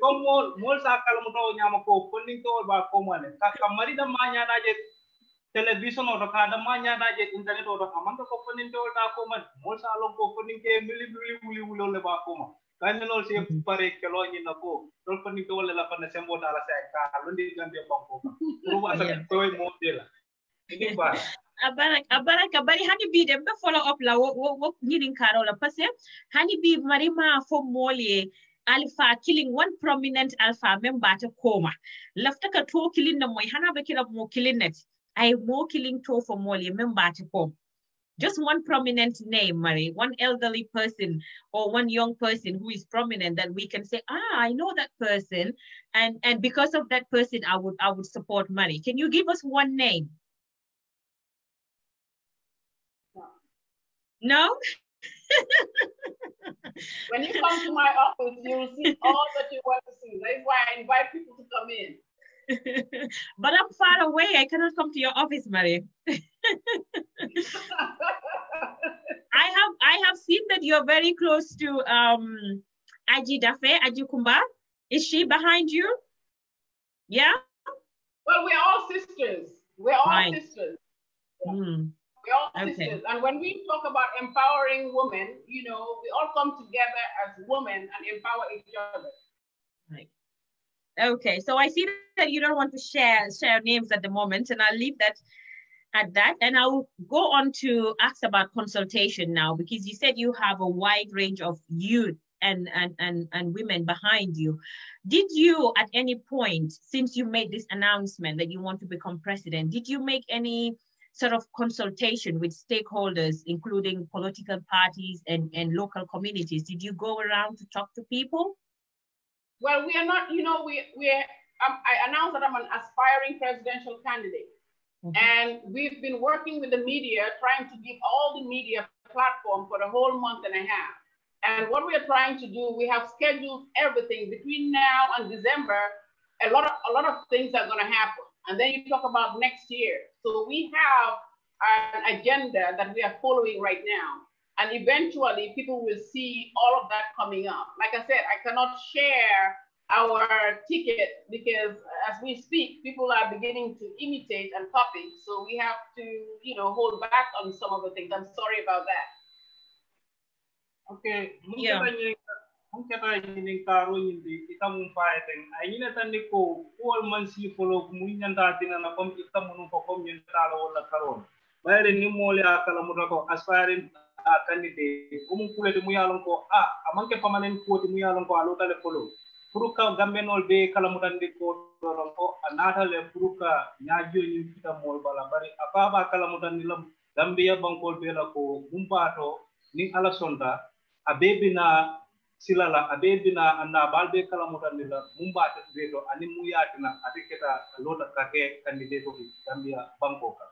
ko mol mol sa kala mo taw nyama ko fondin ko ba ko mane ka kamari da ma nyana je television oto kada ma ñaɗaje internet oto amanta ko foninte olta koma mol sa lon ko foninke mili mili wuli wuli ole ba koma kañanol se pare keloñina ko ɗol foninke wolle la fanne sembo tala sa ka londi gambe banko pour wasa toy mo dela abarak abaraka bari hani bi dem be follow up la wo wo ñinin karo la parce que hani bi marima fo molye alpha killing one prominent alpha member ta koma. Lafta ka to killing na moy. Hana be kira mo killing net ay more killing to for Molly, member ta koma just one prominent name, Marie, one elderly person or one young person who is prominent that we can say, ah, I know that person. And, and because of that person, I would, I would support Marie. Can you give us one name? No? when you come to my office, you will see all that you want to see. That's why I invite people to come in. but I'm far away. I cannot come to your office, Marie. I have I have seen that you're very close to um Aji Dafe, Aji Kumba. Is she behind you? Yeah? Well, we're all sisters. We're all sisters. Mm. We're all okay. sisters. And when we talk about empowering women, you know, we all come together as women and empower each other. Okay, so I see that you don't want to share share names at the moment, and I'll leave that at that. And I'll go on to ask about consultation now, because you said you have a wide range of youth and, and, and, and women behind you. Did you, at any point, since you made this announcement that you want to become president, did you make any sort of consultation with stakeholders, including political parties and, and local communities? Did you go around to talk to people? Well, we are not, you know, we, we um, I announced that I'm an aspiring presidential candidate. Mm-hmm. And we've been working with the media, trying to give all the media platform for a whole month and a half. And what we are trying to do, we have scheduled everything between now and December. A lot of a lot of things are going to happen. And then you talk about next year. So we have an agenda that we are following right now. And eventually people will see all of that coming up. Like I said, I cannot share our ticket because as we speak, people are beginning to imitate and copy. So we have to, you know, hold back on some of the things. I'm sorry about that. Okay. Yeah. Mungkata nyini karo nyindi ita mun faeten ay nyina tandi ko wol man si folo mun nyanta dina na kom ita mun ko kom nyanta la wala karon bayre ni mole akala mun ko aspiring a candidate. Ko mun kule mu yalon ko a amanke permanent ko mu yalon ko alo tale folo pour ka gambenol be kala mutandi ko ɗonon ko a natale pour ka ñaajoni fitamol bala bari a faaba kala mutandi lam gambiya bankol be la ko gumpato ni ala sonta a bebina silala a bebina anna bal be kala mutandi la mumbate be to ani mu yatina ate keta lota kake candidate ko gambia banko ka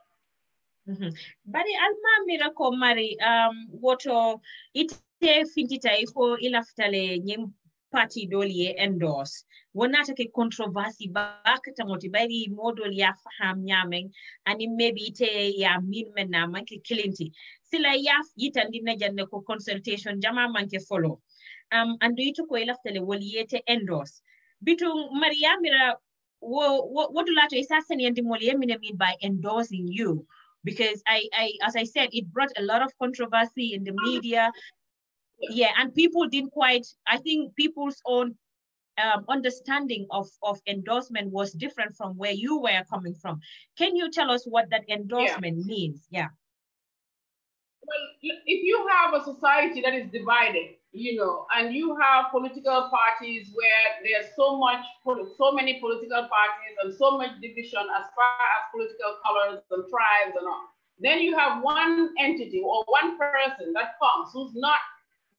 Mm -hmm. bari almamira ko mari um, woto ite fintita ko ilaftale ñim pati dol ye endorse wonata ke controversy bakata moti bari modol ya faham nyamen ani maybe ite ya min menna manke kilinti sila ya yitandi na janne ko consultation jama manke follow um andu ito ko ilaftale woli yete endorse bitu mariamira wo wo do lato isasen yandi mol yemine mean by endorsing you because I, I as I said it brought a lot of controversy in the media. Yeah and people didn't quite i think people's own um, understanding of, of endorsement was different from where you were coming from. Can you tell us what that endorsement yeah. means? Yeah. Well if you have a society that is divided you know and you have political parties where there's so much so many political parties and so much division as far as political colors and tribes and all then you have one entity or one person that comes who's not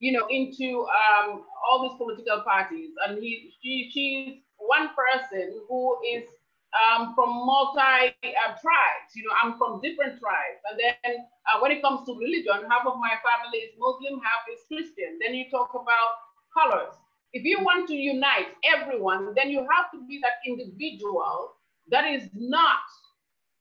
you know, into um, all these political parties. And he, she, she's one person who is um, from multi uh, tribes. You know, I'm from different tribes. And then uh, when it comes to religion, half of my family is Muslim, half is Christian. Then you talk about colors. If you want to unite everyone, then you have to be that individual that is not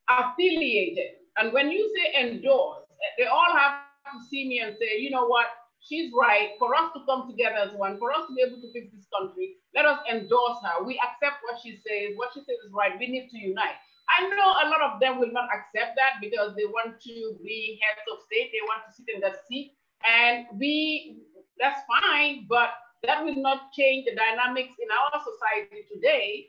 affiliated. And when you say endorse, they all have to see me and say, you know what, she's right. For us to come together as one, for us to be able to fix this country, let us endorse her. We accept what she says. What she says is right. We need to unite. I know a lot of them will not accept that because they want to be heads of state. They want to sit in that seat. And we, that's fine, but that will not change the dynamics in our society today.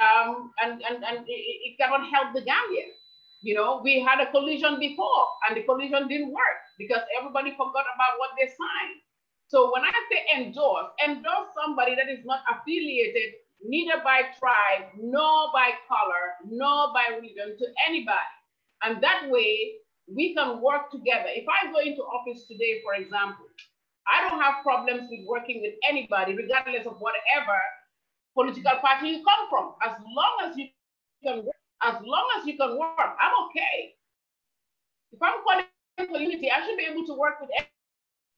Um, and and, and it, it cannot help the Gambia. You know, we had a coalition before and the coalition didn't work because everybody forgot about what they signed. So when I say endorse, endorse somebody that is not affiliated neither by tribe, nor by color, nor by religion to anybody. And that way we can work together. If I go into office today, for example, I don't have problems with working with anybody, regardless of whatever political party you come from. As long as you can work, as long as you can work, I'm okay. If I'm calling for unity, I should be able to work with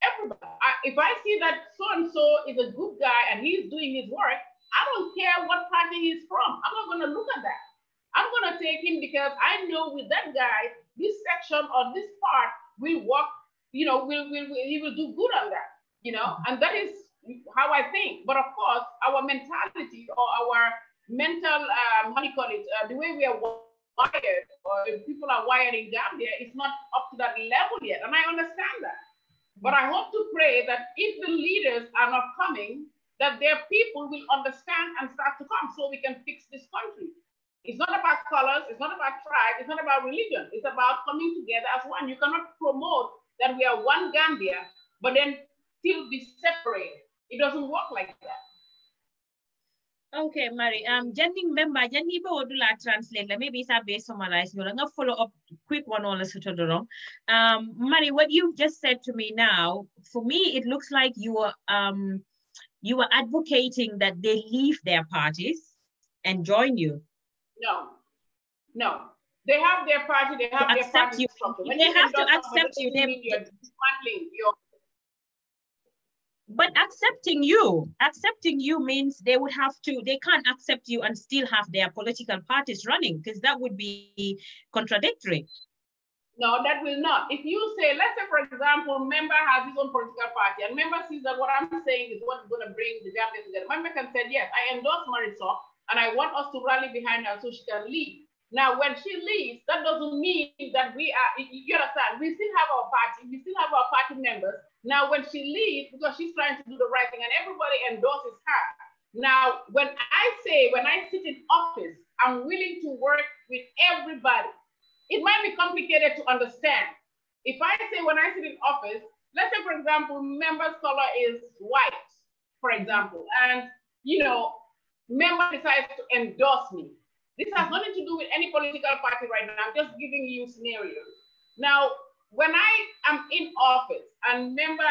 everybody. I, if I see that so and so is a good guy and he's doing his work, I don't care what party he's from. I'm not going to look at that. I'm going to take him because I know with that guy, this section or this part will work, you know, will, will, will he will do good on that, you know, mm-hmm. and that is how I think. But of course, our mentality or our mental, um, how do you call it, uh, the way we are wired or people are wired in Gambia is not up to that level yet. And I understand that. But I hope to pray that if the leaders are not coming, that their people will understand and start to come so we can fix this country. It's not about colors, it's not about tribe, it's not about religion. It's about coming together as one. You cannot promote that we are one Gambia, but then still be separated. It doesn't work like that. Okay, Marie. Um, Jenny, member, Jenny, do la translate. Maybe it's a base summarize. You're gonna follow up quick one on the Um, Marie, what you've just said to me now, for me, it looks like you are um you are advocating that they leave their parties and join you. No, no. They have their party, they have to their accept you. they have to accept you. They, you're dismantling your but accepting you, accepting you means they would have to, they can't accept you and still have their political parties running because that would be contradictory. No, that will not. If you say, let's say, for example, member has his own political party and member sees that what I'm saying is what's going to bring the Gambia together. Member can say, yes, I endorse Marie Sock and I want us to rally behind her so she can leave. Now, when she leaves, that doesn't mean that we are, you understand, we still have our party, we still have our party members. Now, when she leaves, because she's trying to do the right thing and everybody endorses her. Now, when I say, when I sit in office, I'm willing to work with everybody. It might be complicated to understand. If I say when I sit in office, let's say, for example, member's color is white, for example, and, you know, member decides to endorse me this has nothing to do with any political party right now. I'm just giving you scenarios. Now, when I am in office and member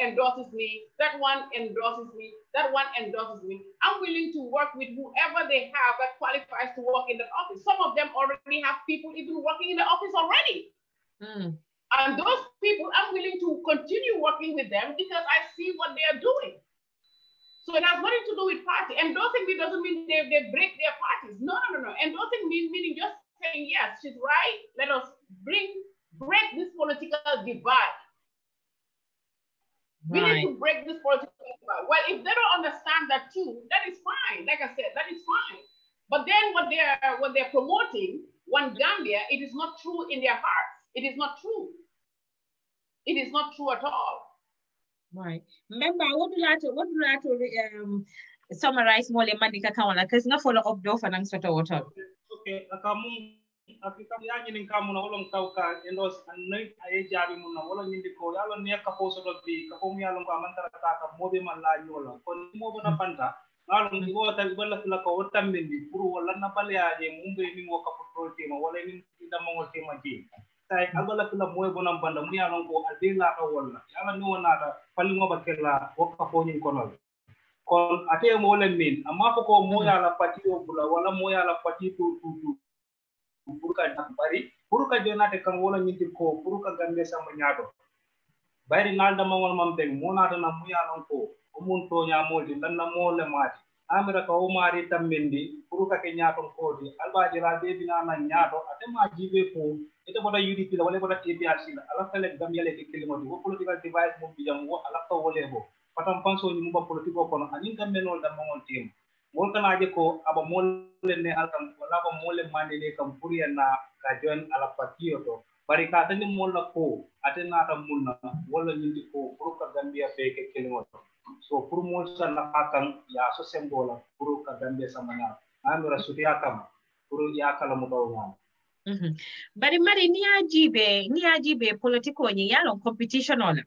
endorses me, that one endorses me, that one endorses me, I'm willing to work with whoever they have that qualifies to work in the office. Some of them already have people even working in the office already. Mm. And those people, I'm willing to continue working with them because I see what they are doing. So it has nothing to do with party. Endorsing me doesn't mean they, they break their parties. No, no, no, no. Endorsing me meaning just saying, yes, she's right. Let us bring break this political divide. Right. We need to break this political divide. Well, if they don't understand that too, that is fine. Like I said, that is fine. But then what they're what they're promoting, one Gambia, it is not true in their hearts. It is not true. It is not true at all. Right. Remember, I would like to, would like to um, summarize more le mandika kawala because nga follow up do fanang soto water. Okay, akamu akika ya nyini kamu na wala mkauka endos anai aye jabi mun na wala nyindi ko yalo ne ka po soto bi ka po mi yalo ko amantara ta ka mobe man la nyola ko mo bona panta ngalo ngi wo ta balla la ko wotam mindi pour wala na bal ya je mumbe mi wo ka tema wala ni da mo tema ji tawi agala kila moye bonan banda mu ye lon ko albe laaɗo walla ye ala ni wo naata falliŋoɓa kella wokka foñin konole kono ate mo wole min amma fo ko moye ala pati o bula walla moye ala pati tu tutu pour ka bari pour ka jonate kan wola ñintir ko pour ka gande sambo ñaato bayri naaldamawol mam teg mo naatana mu ye lon ko omun toñamolti lanna mole maati. Amira ka wo maari tammindi pour ka ke ñaaton kooti albajira ɓe binana ñaato atema jiibe fo ite bota UDP la wala bota TPRC la ala fele gambia ke kilimo di wo political device mo bijam wo ala ka wole bo. Patam panso ni mumba politiko kono anin gambe no da mangol tim mol kana je ko aba mol ne alkam wala ba mol mande ne kam puriya na ka join ala patiyo to bari ka tani mol la ko atena ta munna wala nyindi ko. Pour ka gambia fe ke kelimo so pour mol sa na kan ya so sembola pour ka gambia samana amira sutiya kam pour ya kala mo daw nyam Mm -hmm. bari mari ni ajibe ni ajibe politiko ni yalon competition ola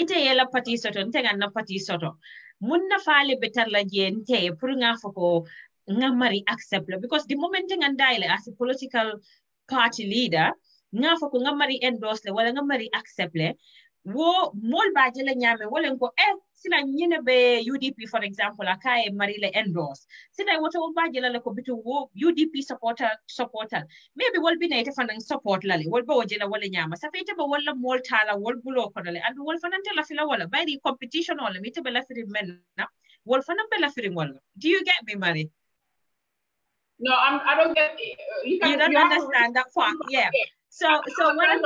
ite yela pati soto nte ganna pati soto. Mun na faale betar la je nte pour nga foko nga mari accept because the moment nga ndaile as a political party leader nga foko nga mari endorse le wala nga mari accept le wo mol ba jele nyame wala ko eh sila nyine be UDP for example akaye marile endorse sila woto ba jela le ko bitu wo UDP supporter supporter. Maybe wol bina ite fanan support lale wol ba wajela wala nyama. Sa fete ba wala mol tala wol bulo ko dale and wol fanan tela fila wala bayri competition wala mite be la firi men na wol fanan be la firi wala. Do you get me Mari? No I'm, I don't get you, you don't understand that part yeah. So so what I'm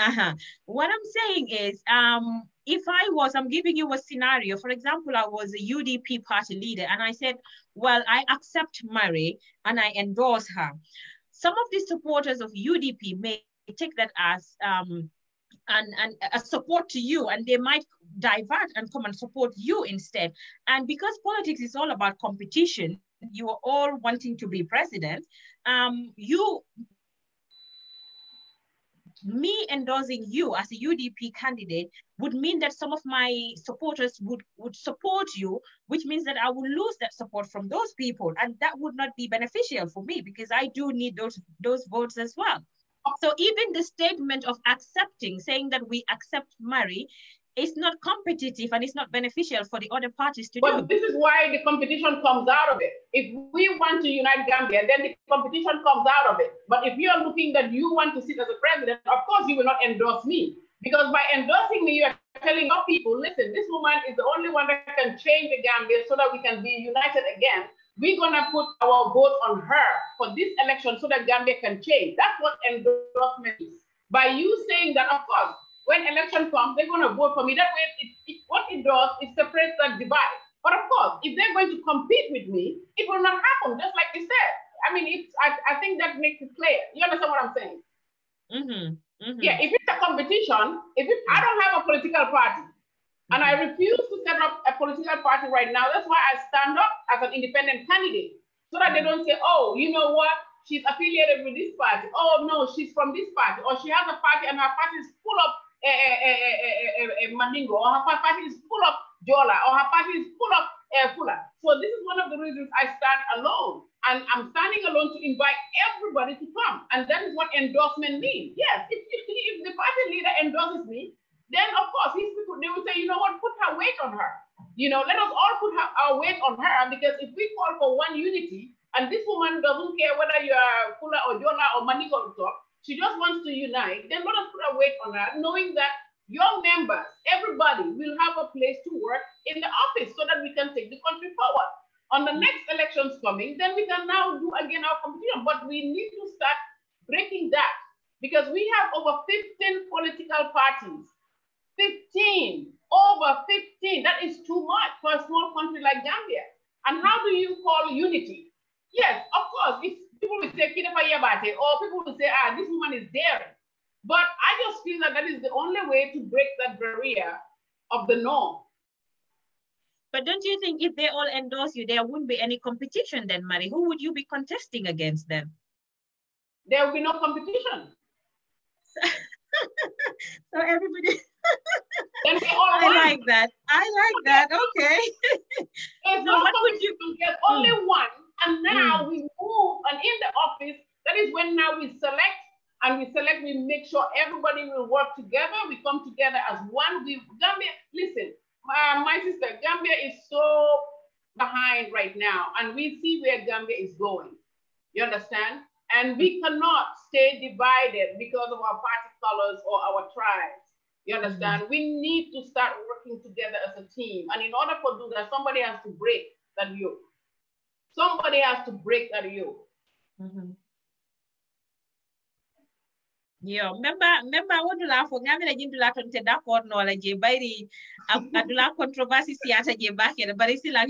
uh-huh. What I'm saying is, um, if I was, I'm giving you a scenario. For example, I was a UDP party leader and I said, well, I accept Marie and I endorse her. Some of the supporters of UDP may take that as um, and, and a support to you and they might divert and come and support you instead. And because politics is all about competition, you are all wanting to be president, um, you me endorsing you as a UDP candidate would mean that some of my supporters would, would support you, which means that I would lose that support from those people. And that would not be beneficial for me because I do need those, those votes as well. So even the statement of accepting, saying that we accept Marie, it's not competitive and it's not beneficial for the other parties to do. this is why the competition comes out of it. If we want to unite Gambia, then the competition comes out of it. But if you're looking that you want to sit as a president, of course you will not endorse me. Because by endorsing me, you're telling our people, listen, this woman is the only one that can change the Gambia so that we can be united again. We're gonna put our vote on her for this election so that Gambia can change. That's what endorsement is. By you saying that, of course, when election comes, they're going to vote for me. That way, it, it, what it does is separates that divide. But of course, if they're going to compete with me, it will not happen, just like you said. I mean, it's, I, I think that makes it clear. You understand what I'm saying? Mm-hmm. Mm-hmm. Yeah, if it's a competition, if it, I don't have a political party, mm-hmm. and I refuse to set up a political party right now, that's why I stand up as an independent candidate, so that they don't say, oh, you know what, she's affiliated with this party. Oh, no, she's from this party, or she has a party and her party is full of a, a, a, Mandingo, or her party is full of Jola, or her party is full of uh, Fula. So this is one of the reasons I stand alone. And I'm standing alone to invite everybody to come. And that is what endorsement means. Yes, if, if, if the party leader endorses me, then of course these people they will say, you know what, put her weight on her. You know, let us all put her, our weight on her because if we call for one unity, and this woman doesn't care whether you are Fula or Jola or Mandingo she just wants to unite, then let us put a weight on that, knowing that your members, everybody will have a place to work in the office so that we can take the country forward. On the next elections coming, then we can now do again our competition. But we need to start breaking that because we have over 15 political parties. 15, over 15. That is too much for a small country like Gambia. And how do you call unity? Yes, of course, it's people will say Kidefa Yabate, or people will say, ah, this woman is daring. But I just feel that that is the only way to break that barrier of the norm. But don't you think if they all endorse you, there wouldn't be any competition then, Marie? Who would you be contesting against them? There will be no competition. so everybody. then all I like that. I like that. Okay. so no what would you get? Only mm. one and now mm. we move, and in the office, that is when now we select and we select, we make sure everybody will work together. We come together as one. We Gambia, listen, uh, my sister, Gambia is so behind right now, and we see where Gambia is going. You understand? And we cannot stay divided because of our party colors or our tribes. You understand? Mm-hmm. We need to start working together as a team. And in order for do that, somebody has to break that yoke. Somebody has to break that yoke. Mm-hmm. yo memba memba wodula fo ngamira jindula ton te d'accord no la je bayri adula controversy siata je bakere bari sila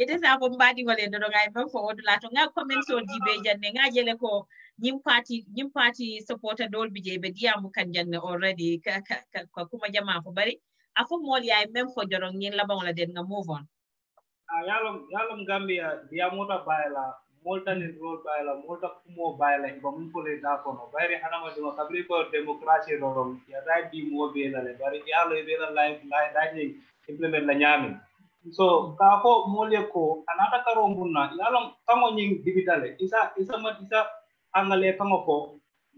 ite sa fo mbadi ngole do ngai ba fo wodula to comment so jibe janne nga jele ko nyim party nyim party supporter je be diamu kan janne already. Ka ka kuma jama fo bari. Afo mol yaay même fo jorong nyin la bangla den nga move on yalom yalom gambia diamuta bayla molta ni rol bayla molta kumo bayla ba mun pole da kono bayri hanama dimo kabri ko demokrasi rorom ya radi mo be la le. Bari yalo be la live live radi implement la nyami. So ka ko mole ko anata karo munna yalom kamo nyi dibitale isa isa ma isa angale kamo ko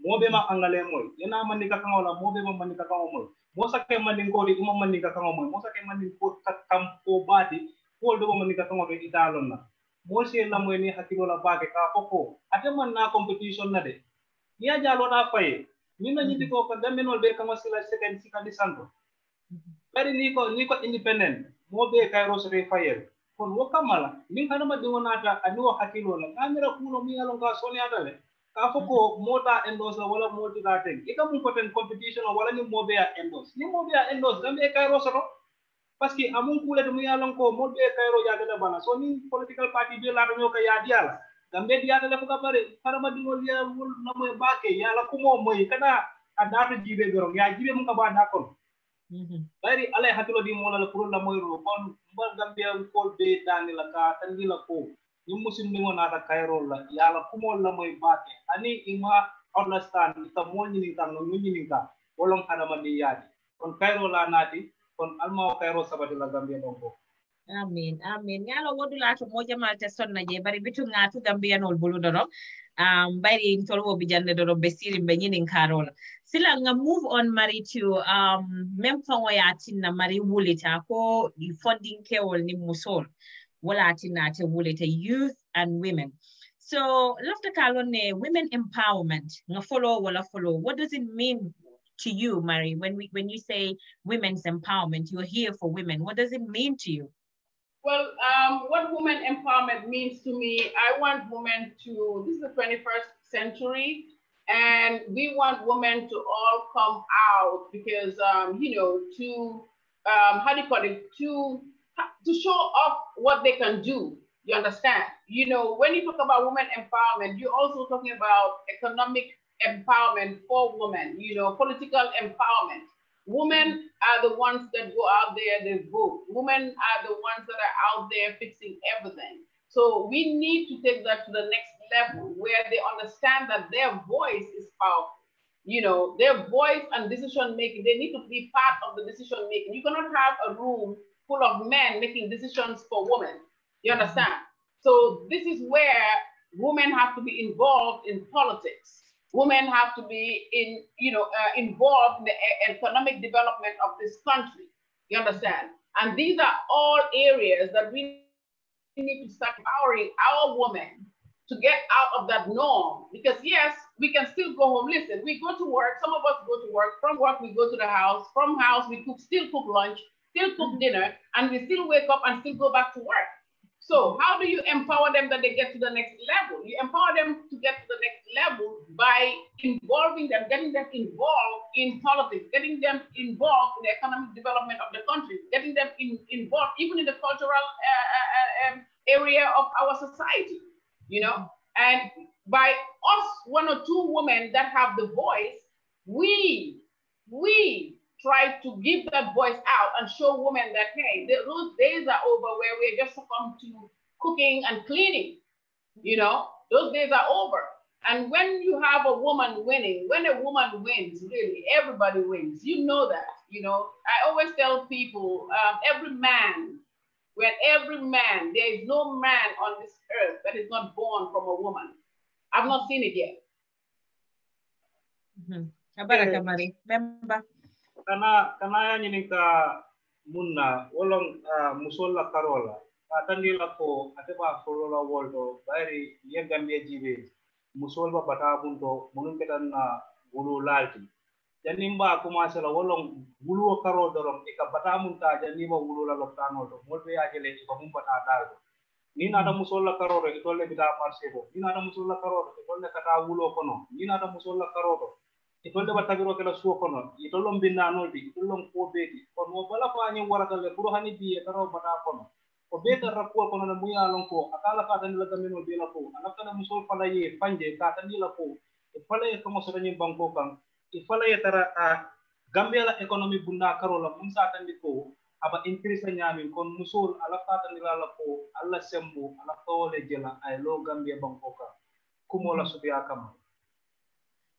mobe ma angale moy yana mani ka kamo la mobe ma mani ka kamo moy mosa ke mani ko di mo mani ka kamo moy mosa ke mani ko kam ko badi ko do mani ka kamo be italon na mosi la moy ni hakilo la bake ka foko ate man na competition na de? Ni aja lo na fay ni na nyiti ko ka dambe no be kama sila second sika di santo. Bari ni ko ni ko independent. Mo be kay ro fayel kon wo kamala min kana ma dingo nata ani wo hakilo la kamera kuno mi alon ka soni ata le. Ka foko mota endorse la wala moti da ten ika mun ko ten competition wala ni mo be ya endorse. Ni mo be ya endorse dambe kay ro. soro parce que amun kule to ya lon ko mo be kayro ya de bana so ni political party be la to ka ya diala gambe dia de ko bare para ma dingo ya wul na moy bake ya la ko mo moy kada adatu jibe gorong? Ya jibe mun ka ba da kon bari alay hatulo di mo la pour la moy ro. Kon mbal gambe ko be dani la ka tandi la ko ni musim ni ngona ta kayro la ya la ko mo la moy bake. Ani ima understand ta mo ni ni tan no ni ni ka ma di yaadi kon kayro la nati kon alma kayro sabati la gambia don ko amin amin. Ngalo wodula to moja malte sonna je bari bitu ngatu gambia nol bulu doro um bari ntol wo bi jande doro be siri be nyinin karola. Sila nga move on mari to um mem fango ya tinna mari wulita ko funding kewol ni musol. Wala tinna te wulita youth and women. So lafta kalon ne women empowerment nga follow wala follow. What does it mean to you, Marie, when we when you say women's empowerment, you're here for women. What does it mean to you? Well, um, what women empowerment means to me, I want women to, this is the 21st century, and we want women to all come out because, um, you know, to, um, how do you call it, to, to show off what they can do. You understand? You know, when you talk about women empowerment, you're also talking about economic empowerment for women, you know, political empowerment. Women are the ones that go out there, they vote. Women are the ones that are out there fixing everything. So we need to take that to the next level where they understand that their voice is powerful. You know, their voice and decision making, they need to be part of the decision making. You cannot have a room full of men making decisions for women. You understand? So this is where women have to be involved in politics women have to be in, you know, uh, involved in the economic development of this country. You understand? And these are all areas that we need to start empowering our women to get out of that norm. Because yes, we can still go home. Listen, we go to work. Some of us go to work. From work, we go to the house. From house, we cook, still cook lunch, still cook dinner, and we still wake up and still go back to work. So how do you empower them that they get to the next level? You empower them to get to the next level by involving them, getting them involved in politics, getting them involved in the economic development of the country, getting them in, involved even in the cultural uh, uh, um, area of our society, you know? And by us, one or two women that have the voice, we, we try to give that voice out and show women that, hey, those days are over where we're just succumb to cooking and cleaning. You know, those days are over. And when you have a woman winning, when a woman wins, really, everybody wins. You know that. You know, I always tell people, um, every man, when every man, there is no man on this earth that is not born from a woman. I've not seen it yet. Mm-hmm. Remember? Kana kana ya nyini ka munna wolong uh, musolla karola. Atandi la ko ateba folola woldo bayri ye gambia jibe. Musol ba bata bunto munun ketan na bulu lalti. Janni mba commencé la wolong bulu karo dorom e ka bata mun ta janni ba bulu la loptano do. Molbe ya jele ko mum bata daldo ni na da musolla karo do itolle bita marché ko ni na da musolla karo do itolle kata wulo kono. Ni na da musolla karo do itolle ba tabiro kala suwo kono itollon binnanoldi itollon ko beeti kono wo bala ko añin waratalle pour hani biye taro bata kono ko be tarra kuwol kono ne muya lon ko akala katani la gaminol be la ko musol fala ye fanje katani la ko e fala ye kamo sotañin banko kan e fala ye tara a gambia la économie bunda karo la mum satandi ko aba intrisa ñamin kon musol alaftatani la la ko alla sembo alaftawole jela ay lo gambia banko kan kumola subiya kama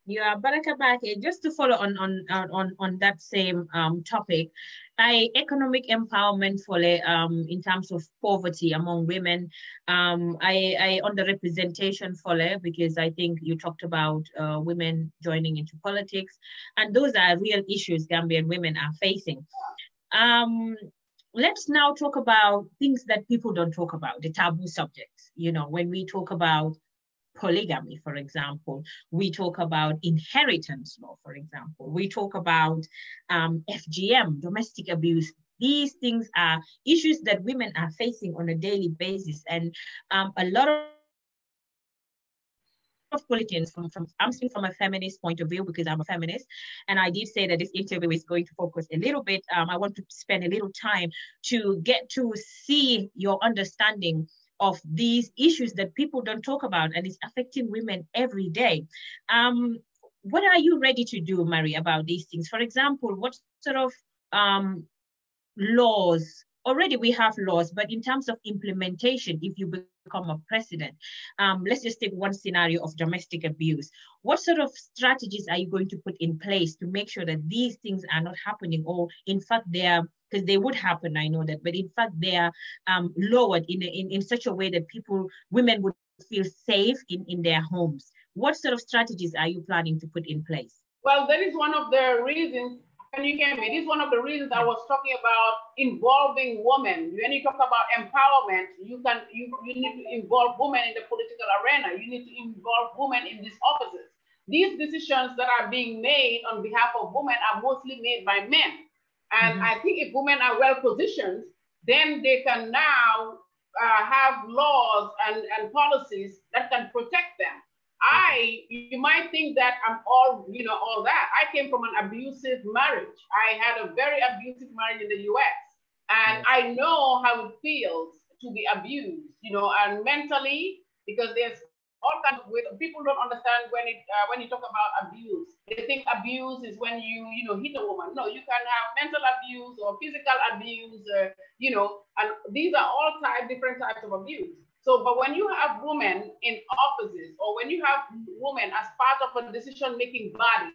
Yeah, Baraka Bake, just to follow on on on on that same um, topic, I economic empowerment for um, in terms of poverty among women. Um, I I underrepresentation for because I think you talked about uh, women joining into politics, and those are real issues Gambian women are facing. Um, let's now talk about things that people don't talk about, the taboo subjects. You know, when we talk about polygamy, for example. We talk about inheritance law, for example. We talk about um, FGM, domestic abuse. These things are issues that women are facing on a daily basis. And um, a lot of of politicians from, from I'm speaking from a feminist point of view because I'm a feminist and I did say that this interview is going to focus a little bit um, I want to spend a little time to get to see your understanding of these issues that people don't talk about and it's affecting women every day. Um, what are you ready to do, Mary, about these things? For example, what sort of um, laws already we have laws, but in terms of implementation, if you become a president, um, let's just take one scenario of domestic abuse. What sort of strategies are you going to put in place to make sure that these things are not happening, or in fact they are because they would happen, I know that, but in fact they are um, lowered in, in in such a way that people, women would feel safe in in their homes. What sort of strategies are you planning to put in place? Well, that is one of the reasons can you hear me? This is one of the reasons I was talking about involving women. When you talk about empowerment, you can you, you need to involve women in the political arena. You need to involve women in these offices. These decisions that are being made on behalf of women are mostly made by men. And mm-hmm. I think if women are well positioned, then they can now uh, have laws and, and policies that can protect them. I, you might think that I'm all, you know, all that. I came from an abusive marriage. I had a very abusive marriage in the US. And I know how it feels to be abused, you know, and mentally, because there's all kinds of ways. People don't understand when it uh, when you talk about abuse. They think abuse is when you, you know, hit a woman. No, you can have mental abuse or physical abuse, uh, you know, and these are all type, different types of abuse. So, but when you have women in offices or when you have women as part of a decision-making body,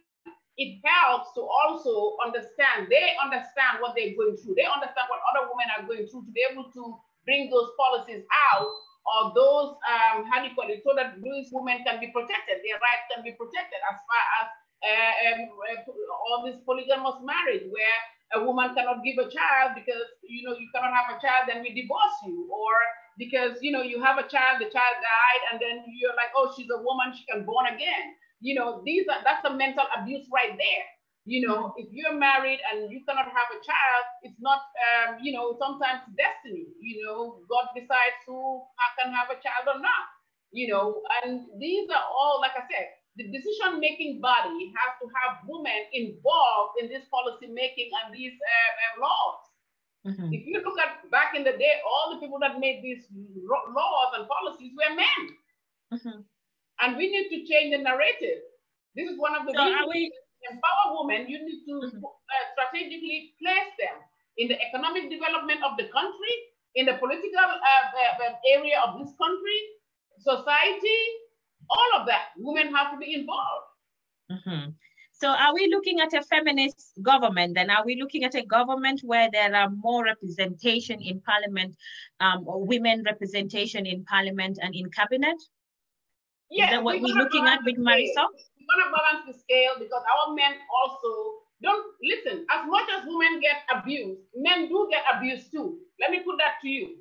it helps to also understand, they understand what they're going through. They understand what other women are going through to be able to bring those policies out or those, um, how do you call it, so that these women can be protected, their rights can be protected as far as uh, um, uh, all this polygamous marriage where a woman cannot give a child because, you know, you cannot have a child, then we divorce you. Or because you know you have a child, the child died, and then you're like, oh, she's a woman, she can born again. You know, these are that's a mental abuse right there. You know, if you're married and you cannot have a child, it's not, um, you know, sometimes destiny. You know, God decides who can have a child or not. You know, and these are all, like I said, the decision making body has to have women involved in this policy making and these uh, uh, laws. Mm-hmm. If you look at back in the day, all the people that made these laws and policies were men. Mm-hmm. And we need to change the narrative. This is one of the so reasons we... empower women. You need to mm-hmm. uh, strategically place them in the economic development of the country, in the political uh, uh, uh area of this country, society, all of that. Women have to be involved. So are we looking at a feminist government then? Are we looking at a government where there are more representation in parliament, um, or women representation in parliament and in cabinet? Yeah, Is that what we're looking at with Marie Sock? We're going to balance the scale because our men also don't listen. As much as women get abused, men do get abused too. Let me put that to you.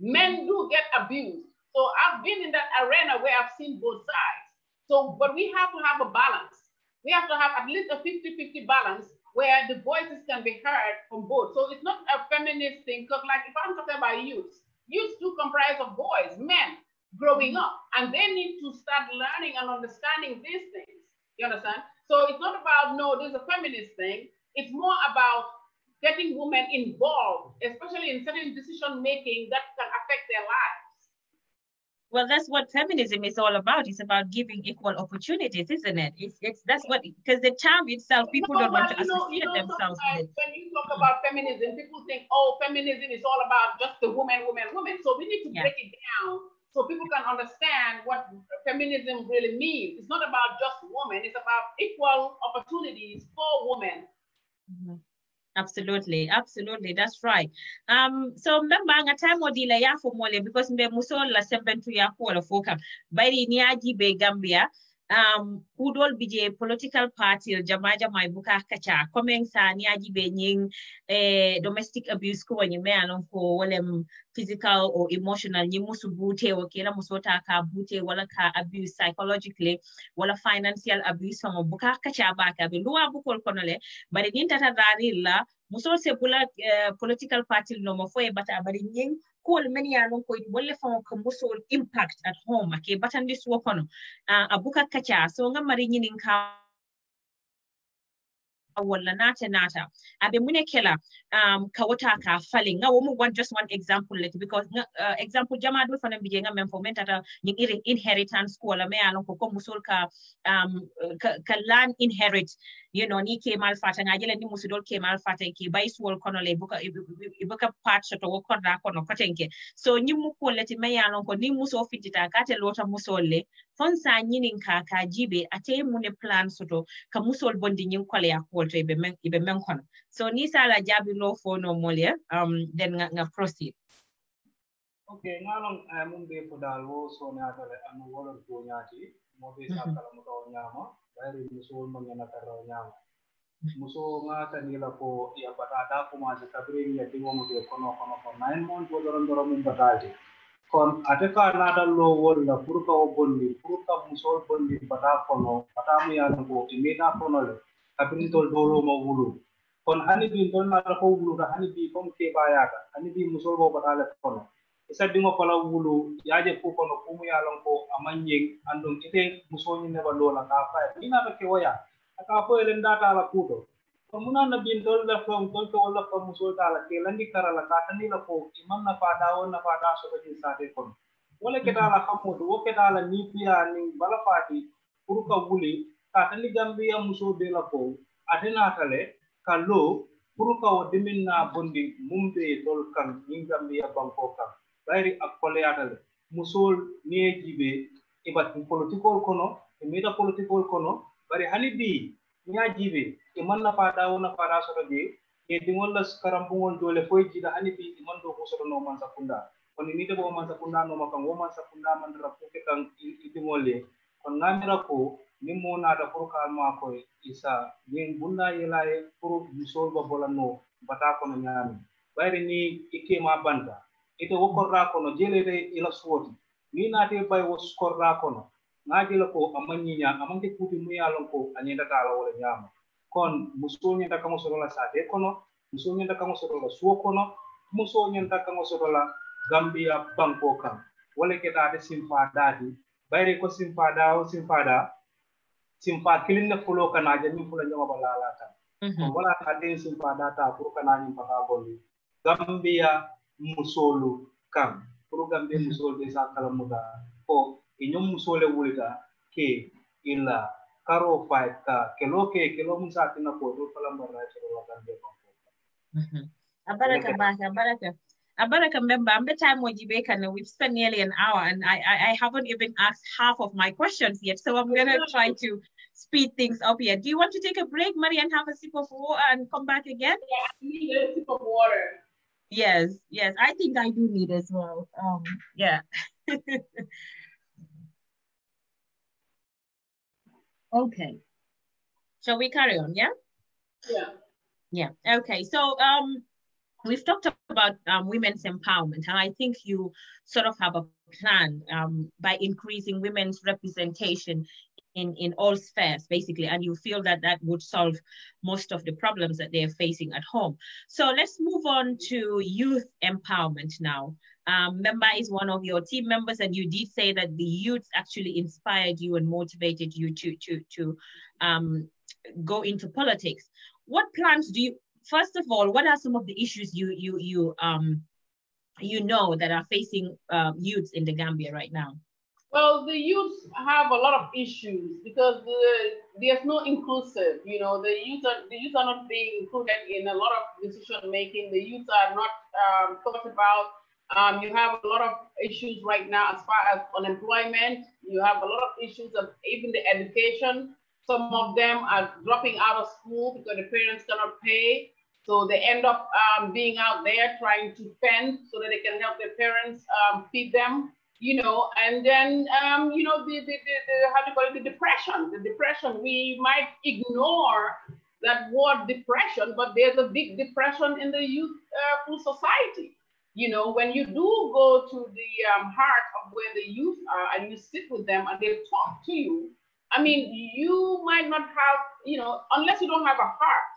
Men do get abused. So I've been in that arena where I've seen both sides. So, but we have to have a balance we have to have at least a 50-50 balance where the voices can be heard from both. So it's not a feminist thing, because like if I'm talking about youth, youth do comprise of boys, men growing up, and they need to start learning and understanding these things. You understand? So it's not about, no, there's a feminist thing. It's more about getting women involved, especially in certain decision making that can affect their lives. Well, that's what feminism is all about. It's about giving equal opportunities, isn't it? It's, it's that's what because the term itself, people don't want to associate you know, themselves with. When you talk about feminism, people think, oh, feminism is all about just the woman, woman, woman. So we need to yeah. break it down so people can understand what feminism really means. It's not about just women; it's about equal opportunities for women. Mm-hmm. Absolutely, absolutely. That's right. Um, so remember nga time odila ya mole because mbe musola sembentu ya kuola foka. Bari ni aji be Gambia um, kudol bije political party jama jama buka kacha komeng sa ni aji be nying eh, domestic abuse ko wanye me anon ko walem physical or emotional nyi musu bute o kila musota ka bute wala ka abuse psychologically wala financial abuse mo buka kacha ba ka be. Luwa bukol konole bari ni tata la muso se bula uh, political party no mo foye bata bari nying kol men ya non ko wolle famo ko impact at home. ake batandi suwo kono uh, abuka kacha so ngam mari nyinin ka walla nata nata. Abe mune kela um, ka wata ka falling nga womu want just one example let because uh, example jama do fana bije nga men fo men tata ni inheritance ko la me alon ko ko musul ka um, ka, ka land inherit. You know ni ke mal fata nga jele ni musudol ke mal fata ke bay suwol kono le buka buka part shoto wo korda kono kotenke so ni mu ko leti me alon ko ni muso fitita kate lota musol fon sa nyinin ka ka jibe ate mune plan soto ka musol bondi nyin kole ya ko to ibe men ibe men kono. So ni sala jabi lo fo no molia um then nga, nga proceed. Okay ngalong uh, mun be ko dal wo so na tale anu wala to nyati mo be sa kala mo to nyama bayri muso mangana tarra nyama muso ngata nila ko ya batata ko ma ta tabri ya dingo mo be kono kono ko nine mon to doron doron min batati kon ate ka nata lo wolla pour ka o bondi pour ka muso bondi bata kono bata mu ya ko imita kono le tabri tol dolo mo wulu. Kon hani bi tol na ko wulu da hani bi kom ke bayaka hani bi muso bo bata le kono isa dingo kola wulu yaje fu kono kumu ya lon ko amanye andon ite muso ni ne ba lola ka fa ina ba ke waya aka fo elen data la kuto ko muna na bin dol la ko dol ko wala ko muso ta la ke landi kara la ka tani la ko iman na fa da won na fa da so be sa te kon wala ke ta la hamudu wo ke ta la ni piya ni bala fati pour ka wuli ka tani gambia muso be la ko adena tale ka lo pour ka o dimin na bondi mumbe dol kan ni gambia banko kan bayri ak koleyatale musol niye jibe ibat politikol kono e mita politikol kono bari hani bi nya jibe e man na fada wona fada soto je e dingol la karambungol dole foy jida hani bi e man do ko soto no man sakunda. Kono ni bo man sakunda no makan wo man sakunda man dara ko kan dingol le. Kon ngamira ko ni mo na da kal ma ko isa yin bunna yela e musol ba bolano bata kono nyaami bayri ni. Ike ma ite wo korra kono jelede ila suwoti ni naate bay wo korra kono ngajela ko amanyinya amanke kuti muyalon ko anyenda tala wala nyama. Kon muso nyenda kamo sorola sate kono muso nyenda kamo sorola suwo kono muso kamo sorola gambia banko kan wala ke ta de simfa dadi bayre ko simfa da o simfa da simfa kilin ne fulo kana je min fula nyama balala ta mm -hmm. wala ta de simfa da ta pour kana pata gambia musolu kan pour gambia musolu de sa kala muda ko inyum musole wulita ke illa karo fight ka kelo ke kelo musa tina ko do kala marra ci ro gambia ko abaraka ba abaraka Abaraka member, I'm the time and we've spent nearly an hour and I, I, I haven't even asked half of my questions yet. So I'm gonna try to speed things up here. Do you want to take a break, Marie, and have a sip of water and come back again? Yeah, I need a sip of water. Yes, yes, I think I do need as well. Um, yeah. Okay. Shall we carry on? Yeah. Yeah. Yeah. Okay. So um, we've talked about um, women's empowerment, and I think you sort of have a plan um, by increasing women's representation in in all spheres basically and you feel that that would solve most of the problems that they're facing at home so let's move on to youth empowerment now um, member is one of your team members, and you did say that the youth actually inspired you and motivated you to to to um, go into politics. What plans do you? First of all, what are some of the issues you you you um you know that are facing uh, youths in the Gambia right now? Well, the youth have a lot of issues because the, there's no inclusive. You know, the youth are the youth are not being included in a lot of decision making. The youth are not um, thought about. Um, you have a lot of issues right now as far as unemployment. You have a lot of issues of even the education. Some of them are dropping out of school because the parents cannot pay. So they end up um, being out there trying to fend so that they can help their parents um, feed them you know, and then, um, you know, the, the, the, the, how do you call it, the depression, the depression, we might ignore that word depression, but there's a big depression in the youthful uh, society. You know, when you do go to the um, heart of where the youth are and you sit with them and they talk to you, I mean, you might not have, you know, unless you don't have a heart,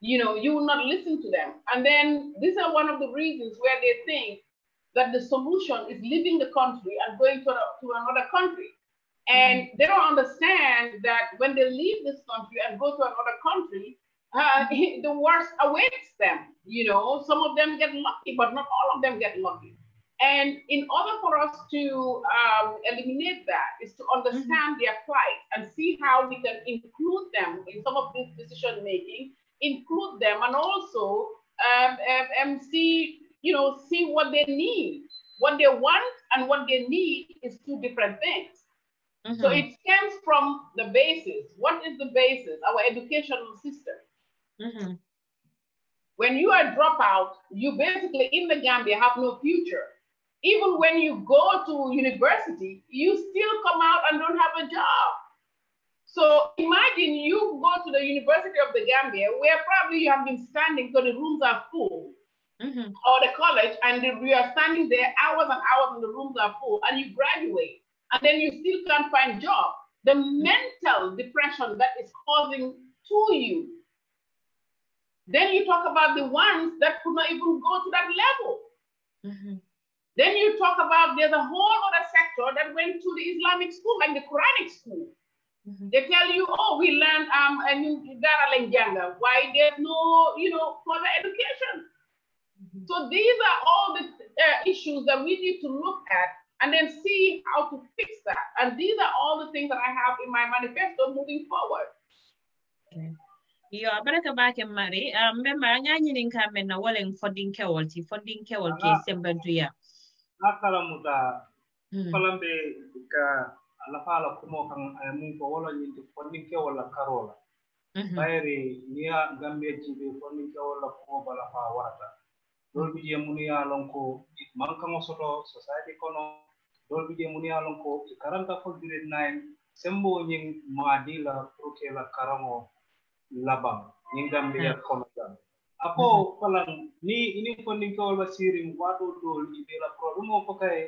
you know, you will not listen to them. And then these are one of the reasons where they think that the solution is leaving the country and going to, to another country. And mm. they don't understand that when they leave this country and go to another country, uh, the worst awaits them. You know, some of them get lucky, but not all of them get lucky. And in order for us to um, eliminate that, is to understand mm-hmm. their plight and see how we can include them in some of this decision making, include them, and also um, um, um see you know, see what they need. What they want and what they need is two different things. Mm-hmm. So it stems from the basis. What is the basis? Our educational system. Mm-hmm. When you are dropout, you basically in the Gambia have no future. Even when you go to university, you still come out and don't have a job. So imagine you go to the University of the Gambia, where probably you have been standing because the rooms are full mm-hmm. or the college, and you are standing there hours and hours, and the rooms are full, and you graduate, and then you still can't find job. The mental depression that is causing to you. Then you talk about the ones that could not even go to that level. Mm-hmm. Then you talk about there's a whole other sector that went to the Islamic school, like the Quranic school. Mm-hmm. They tell you, oh, we learned um and dara lenjanga. Why there's no, you know, further education. So these are all the uh, issues that we need to look at and then see how to fix that. And these are all the things that I have in my manifesto moving forward. Okay. Yo baraka bake mari. Um, memba anga ñinin ka men na walen fondin kewol ti fondin kewol ke sembantu ya akala muta hmm. falambe ka ala fala kumo kan ay mun ko wala ñindi fondin kewol la karola. Mm -hmm. bayri niya gambia jibe fondin kewol la kumo bala fa warata. Dol bi je munu ya lon ko mankaŋo soto society kono. Dol bi je munu ye lon ko i karanta fo grade nine sembo ñiŋ maadi la pour ke la karaŋo labaŋ ñiŋ gambiya hmm. kono jam ako falaŋ ni ini fondinkewol ba siiriŋ waato dool i be la problème o fo kaye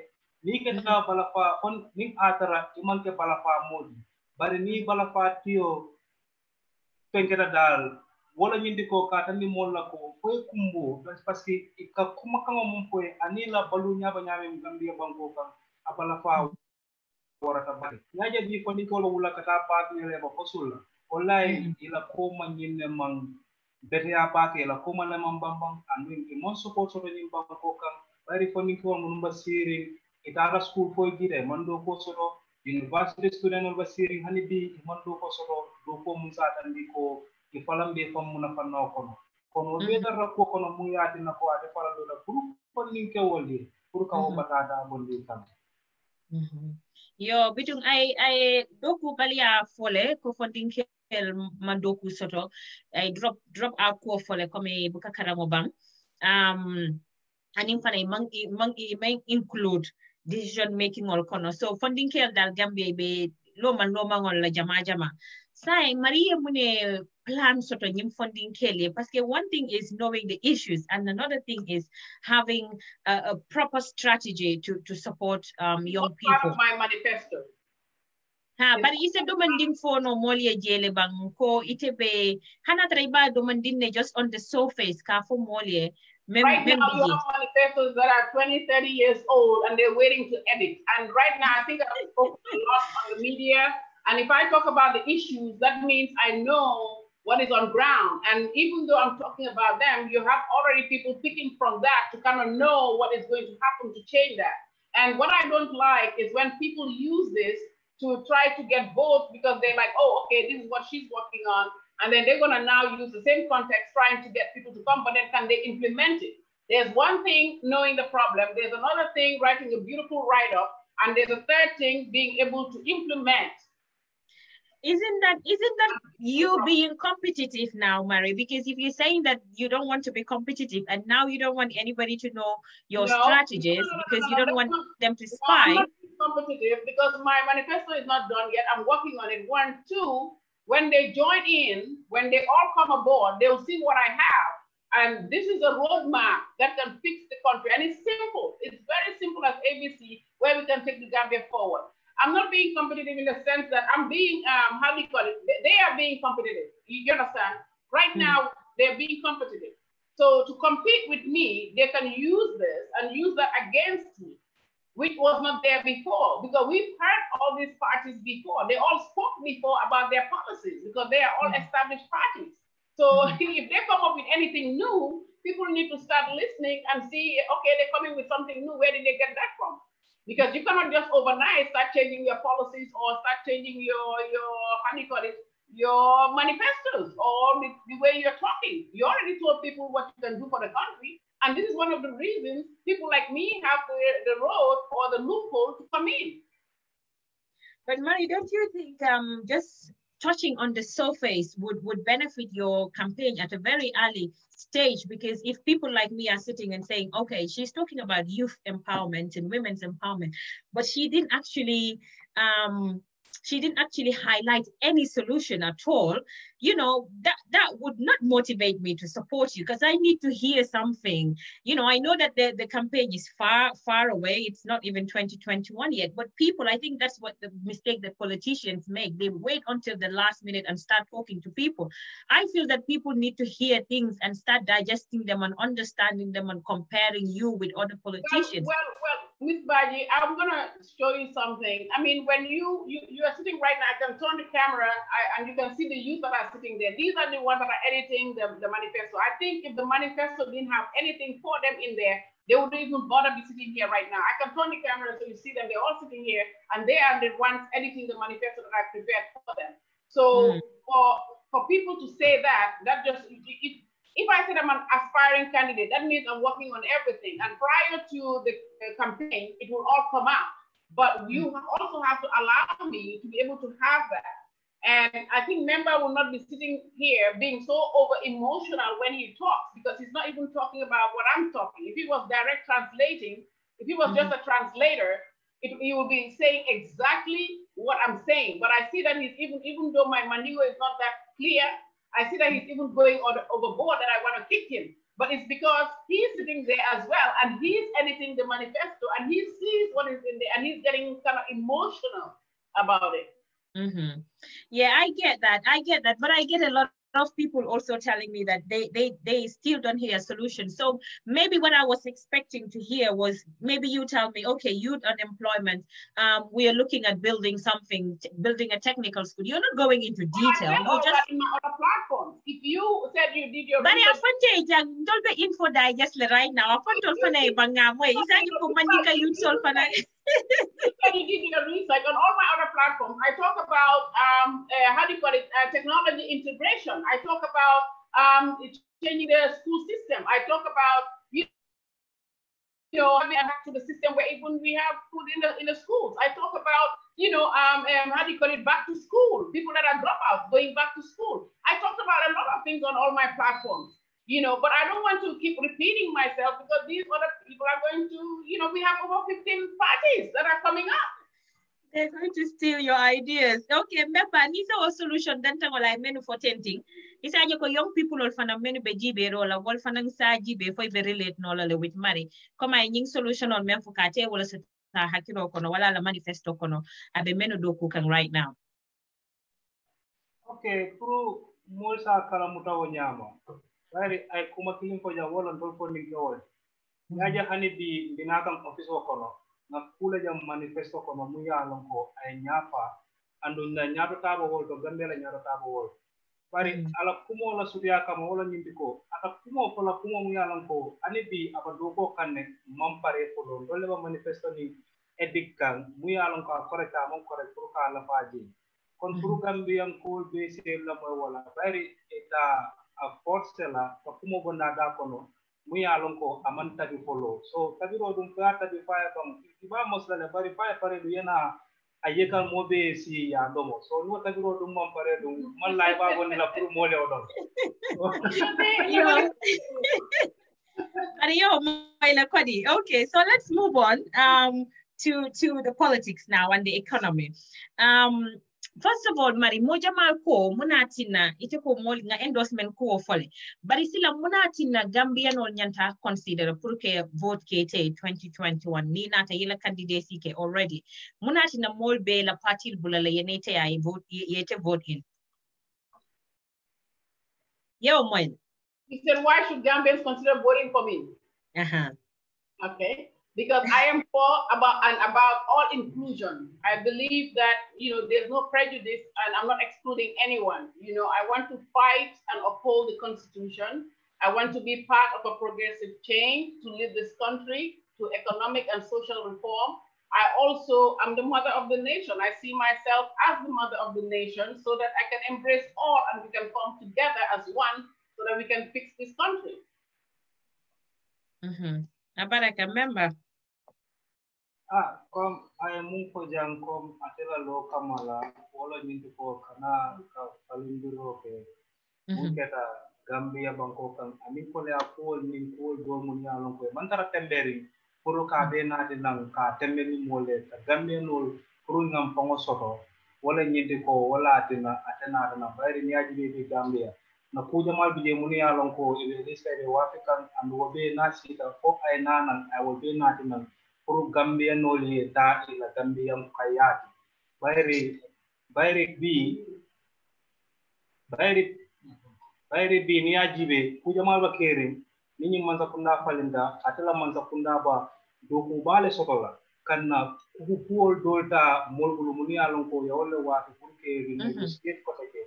ni keta hmm. balafa on niŋ atara i maŋ ke balafa moodi bari ni balafa tiyo fenketa daal wala ñindi ko ka tan ni mol la ko foy kumbo parce que ka kuma kan mum foy ani la balu nyaba nyame gambia banko kan abala fa warata bari. Nyaja bi ko ni ko wala ka ta pat ni le ba fosul wallahi ila ko ma ñinne man bete ya baake la ko ma le man bambam andu ngi mon support so ni banko kan bari ko ni ko mun ba siri itara school foy gire man do ko soto university student ba siri hani bi man do ko soto do ko mun sa tan ko. I falam be fam muna fanno kono kono be dar rakko kono mu yaati na ko ade falando da. Pour fonnin ke woldi pour ka o batata bondi kam yo bitum ay ay doku balia fole ko fondin kel ma doku soto ay drop drop out ko fole comme buka karamo bang um anin fana mang mang mang include decision making all kono so funding kel dal gambia be lo man lo mangol la jama jama. Sai maria mune plan sort of funding kelly because one thing is knowing the issues and another thing is having a, a proper strategy to to support um, young people part of my manifesto ha bari ise domandin fono jele bang ko ite be hana domandin ne just on the surface ka fo molie mem, right mem now, you have manifestos that are 20, 30 years old and they're waiting to edit. And right now, I think I've spoken a lot on the media And if I talk about the issues, that means I know what is on ground. And even though I'm talking about them, you have already people picking from that to kind of know what is going to happen to change that. And what I don't like is when people use this to try to get votes because they're like, oh, okay, this is what she's working on. And then they're going to now use the same context trying to get people to come, but then can they implement it? There's one thing knowing the problem, there's another thing writing a beautiful write up, and there's a third thing being able to implement. Isn't that isn't that you being competitive now mary because if you're saying that you don't want to be competitive and now you don't want anybody to know your no, strategies no, no, because you don't want them to spy competitive because my manifesto is not done yet i'm working on it one two when they join in when they all come aboard they'll see what i have and this is a roadmap that can fix the country and it's simple it's very simple as abc where we can take the gambia forward I'm not being competitive in the sense that I'm being, um, how do you call it? They are being competitive. You understand? Right mm. now, they're being competitive. So to compete with me, they can use this and use that against me, which was not there before. Because we've heard all these parties before. They all spoke before about their policies because they are all mm. established parties. So mm. if they come up with anything new, people need to start listening and see, okay, they're coming with something new. Where did they get that from? Because you cannot just overnight start changing your policies or start changing your, your how do you call it, your manifestos or the, the way you're talking. You already told people what you can do for the country. And this is one of the reasons people like me have the, the road or the loophole to come in. But Mary, don't you think um, just touching on the surface would, would benefit your campaign at a very early stage because if people like me are sitting and saying okay she's talking about youth empowerment and women's empowerment but she didn't actually um, she didn't actually highlight any solution at all, you know, that, that would not motivate me to support you because I need to hear something. You know, I know that the, the campaign is far, far away. It's not even 2021 yet, but people, I think that's what the mistake that politicians make. They wait until the last minute and start talking to people. I feel that people need to hear things and start digesting them and understanding them and comparing you with other politicians. Well, well, well Miss Baji, I'm gonna show you something. I mean, when you you you are sitting right now, I can turn the camera I, and you can see the youth that are sitting there. These are the ones that are editing the, the manifesto. I think if the manifesto didn't have anything for them in there, they wouldn't even bother be sitting here right now. I can turn the camera so you see them. They're all sitting here, and they are the ones editing the manifesto that I prepared for them. So mm. for for people to say that, that just it, it, if I said I'm an aspiring candidate, that means I'm working on everything. And prior to the, campaign, it will all come out. But you mm. also have to allow me to be able to have that. And I think member will not be sitting here being so over emotional when he talks because he's not even talking about what I'm talking. If he was direct translating, if he was mm -hmm. just a translator, it, he will be saying exactly what I'm saying. But I see that he's even, even though my Mandingo is not that clear, I see that he's even going on, overboard that I want to kick him. But it's because he's sitting there as well and he's editing the manifesto and he sees what is in there and he's getting kind of emotional about it. Mm-hmm. Yeah, I get that. I get that. But I get a lot of people also telling me that they they they still don't hear a solution. So maybe what i was expecting to hear was maybe you tell me okay youth unemployment um we are looking at building something building a technical school. You're not going into detail. well, you just in my other platforms. If you said you did your but i fonte jang dolbe info digest right now. Fonto fana banga moy isani ko mandinka youth sol fana did your research on all my other platforms. I talk about um, uh, how do you call it, uh, technology integration. I talk about um, changing the school system. I talk about you know having back to the system where even we have food in the in the schools. I talk about you know um, um, how do you call it back to school. People that are dropouts going back to school. I talked about a lot of things on all my platforms you know, but I don't want to keep repeating myself because these other people are going to, you know, we have over 15 parties that are coming up. They're going to steal your ideas. Okay, remember, nisa a solution then tango like menu for tenting. Isa ko young people all fana menu be jibe rola wal fana sa jibe for very late no with Mary. Come I nying solution on men fukate wala sa hakiro kono wala la manifesto kono abe menu do kukang right now. Okay, pro mo sa kalamuta wanyama. Bari ay kuma kilin ko ja wala ndol ko ni gawol ngaja hani di binakan office ko no? Na kula jam manifesto ko no mu ya lon ko ay nyapa andu na ñaato taaba wol to gambe la ñaato taaba wol bari ala kumo la sutiya kama wala ñindi ko. Ata kumo fola kumo mu yalan ko ani bi aba do ko kanne mam pare folo dolle ba manifesto ni edik kan mu yalan ko correct am correct pour ka la faji kon pour gambiyan ko be se la moy wala. Bari eta a force la ko kumo gonda da kono mu yalan ko aman tabi folo so tabiro dum ka tabi faya bam iba mosla bari faya pare du yana aye kan moɓe si ya ɗomo so ni tagiro ɗum man pare ɗum man lay ba woni la pour mole o ɗon Ariyo Maila Kwadi. Okay, so let's move on um, to, to the politics now and the economy. Um, first of all, Mari, moja mal ko munatina ite ko mol nga endorsement ko fole. Bari sila munatina Gambia no nyanta consider pour que vote ke te 2021 ni nata yela candidacy ke already. Munatina mol be la party bulala yenete ay vote yete vote in. Yo, Moil. He said, why should Gambians consider voting for me? Uh-huh. Okay. Because I am for about and about all inclusion. I believe that you know there's no prejudice and I'm not excluding anyone. You know, I want to fight and uphold the constitution. I want to be part of a progressive change to lead this country to economic and social reform. I also am the mother of the nation. I see myself as the mother of the nation so that I can embrace all and we can come together as one so that we can fix this country. Mm-hmm. Abaraka, member. Ah, kom ay mung ko jang kom atela lo kamala wala nyinti ko kana ka palindiro ke mun keta Gambia banko kan ani ko le ko ni ko do mun ya lon ko man tara temberi puru ka be na de nan ka tembe ni mole ta Gambia no puru ngam pango soto. Wala nyinti ko wala atina atena na bayri ni aji be Gambia na kuja mal bije mun ya lon ko e be sere wafikan and wo be na sita ko ay nanan ay wo be na tinan pour Gambia noli ta ila Gambia kayati bayri bayri bi bayri bayri bi ni ajibe. Kuja mal bakere ni ni manza kunda falinda atala manza kunda ba do ku bale sotola kanna ku kuol dolta molbulu muni alon ko yawle wa pour ke ri ni state ko take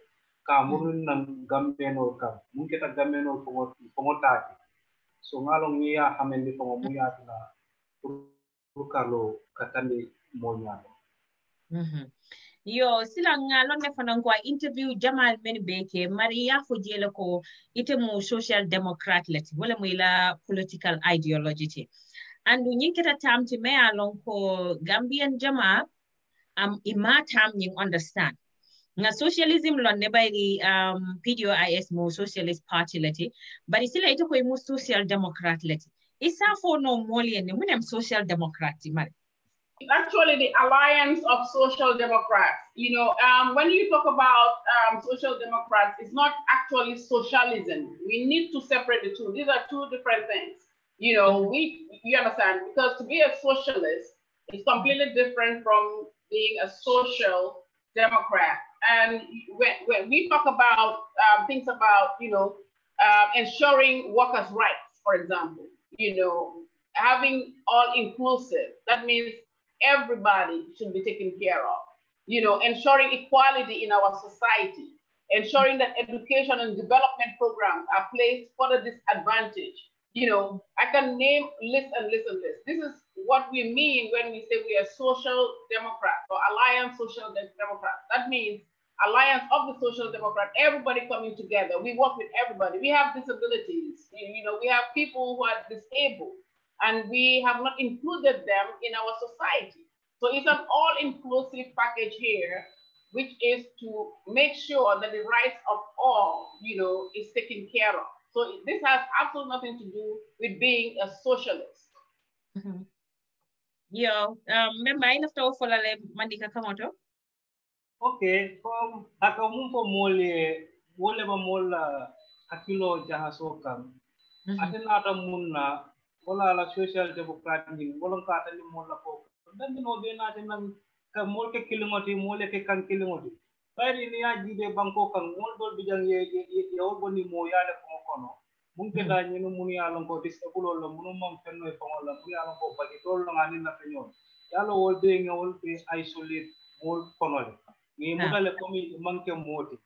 ka murun nan Gambia no ka mun kita Gambia no ko ko tati so ngalong ni ya hamendi ko mu ya na Carlo katande moñaɗo yo sila ngalon ne fanan ko interview jamal men beke mari ya fo jele ko ite mo social democrat lati wala mo ila political ideology ti. Andu nyinketa tamti me alon ko gambian jama am ima tam nyin understand. nga socialism lon ne bayri um, PDOIS mo socialist party lati bari sila ite ko mo social democrat lati isa for no molian ne munem social democrat mari actually the alliance of social democrats you know um, when you talk about um, social democrats it's not actually socialism. We need to separate the two. These are two different things. You know we you understand? Because to be a socialist is completely different from being a social democrat and when, when we talk about um, things about you know uh, ensuring workers rights for example you know, having all inclusive. That means everybody should be taken care of. You know, ensuring equality in our society, ensuring that education and development programs are placed for the disadvantaged. You know, I can name list and list and list. This is what we mean when we say we are social democrats or alliance social democrats. That means alliance of the social democrat, everybody coming together. We work with everybody. We have disabilities, you know, we have people who are disabled, and we have not included them in our society. So it's an all-inclusive package here, which is to make sure that the rights of all, you know, is taken care of. So this has absolutely nothing to do with being a socialist. Mm-hmm. Yo, um, member, I have to follow Mandinka Kamoto. Okay, kom aka mun ko mole wole ba mola hakilo jaha sokam aten ata munna wala la social democrat ni wala ka ta ni mola ko dan no be na tan nan ka mol ke kilingoti mole ke kan kilingoti bari ni ya jibe banko kan mol dol bi jang ye ye o boni mo ya de ko kono mun ke da ni mun ya lon ko disable lo mun mom fenno e famo la mun ya lon ko bagi tol lo ngani na fenyo ya lo wol be ngol be isolate mol kono le ni mudale komi manke moti.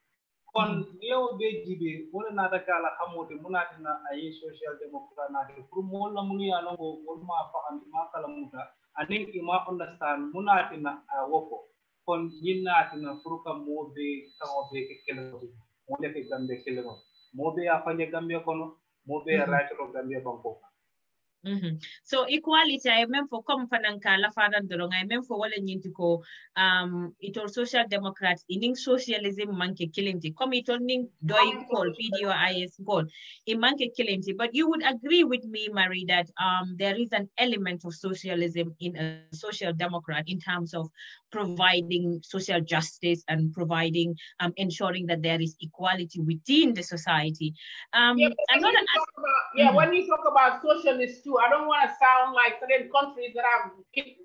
Kon yewo be jibi wona nata kala xamote munatina ay social democrat nati pour mo la munu ya longo wol ma faham ma kala muta. Anin ima understand munatina a woko kon yinnatina pour ka mo be kawo be ke kele mo le ke gambe kele mo be a fanye gambe kono mo be right ro gambe banko Mm-hmm. So equality, I mean for come la fadan dorong, I mean for wale nyinti ko um itol social democrats ining socialism manke kilinti. Come itol ning doi call PDO IS call in manke kilinti. But you would agree with me, Marie, that um there is an element of socialism in a social democrat in terms of providing social justice and providing um ensuring that there is equality within the society. Um yeah, another about, yeah, mm-hmm. when you talk about socialist too, I don't want to sound like certain countries that have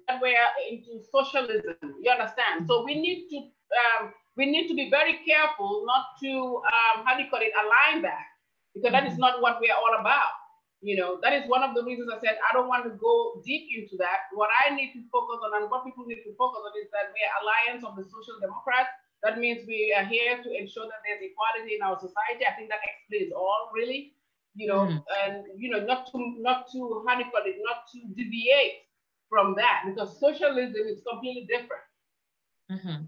that were into socialism. You understand? So we need to um, we need to be very careful not to um, how do you call it align that because that is not what we are all about. You know, that is one of the reasons I said I don't want to go deep into that. What I need to focus on and what people need to focus on is that we are alliance of the social democrats. That means we are here to ensure that there's equality in our society. I think that explains all really you know, mm. and you know, not to not to how do you call it, not to deviate from that because socialism is completely different. Mm-hmm.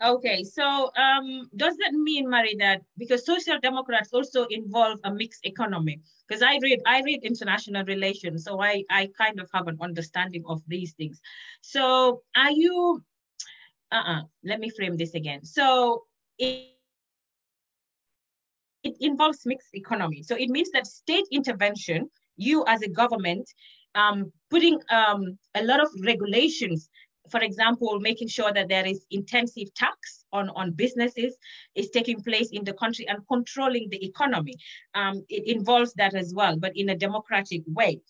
Okay, so um, does that mean, Mary, that because social democrats also involve a mixed economy? Because I read I read international relations, so I I kind of have an understanding of these things. So are you? Uh-uh. Let me frame this again. So. It, it involves mixed economy. So it means that state intervention, you as a government, um, putting um, a lot of regulations, for example, making sure that there is intensive tax on, on businesses is taking place in the country and controlling the economy. Um, it involves that as well, but in a democratic way.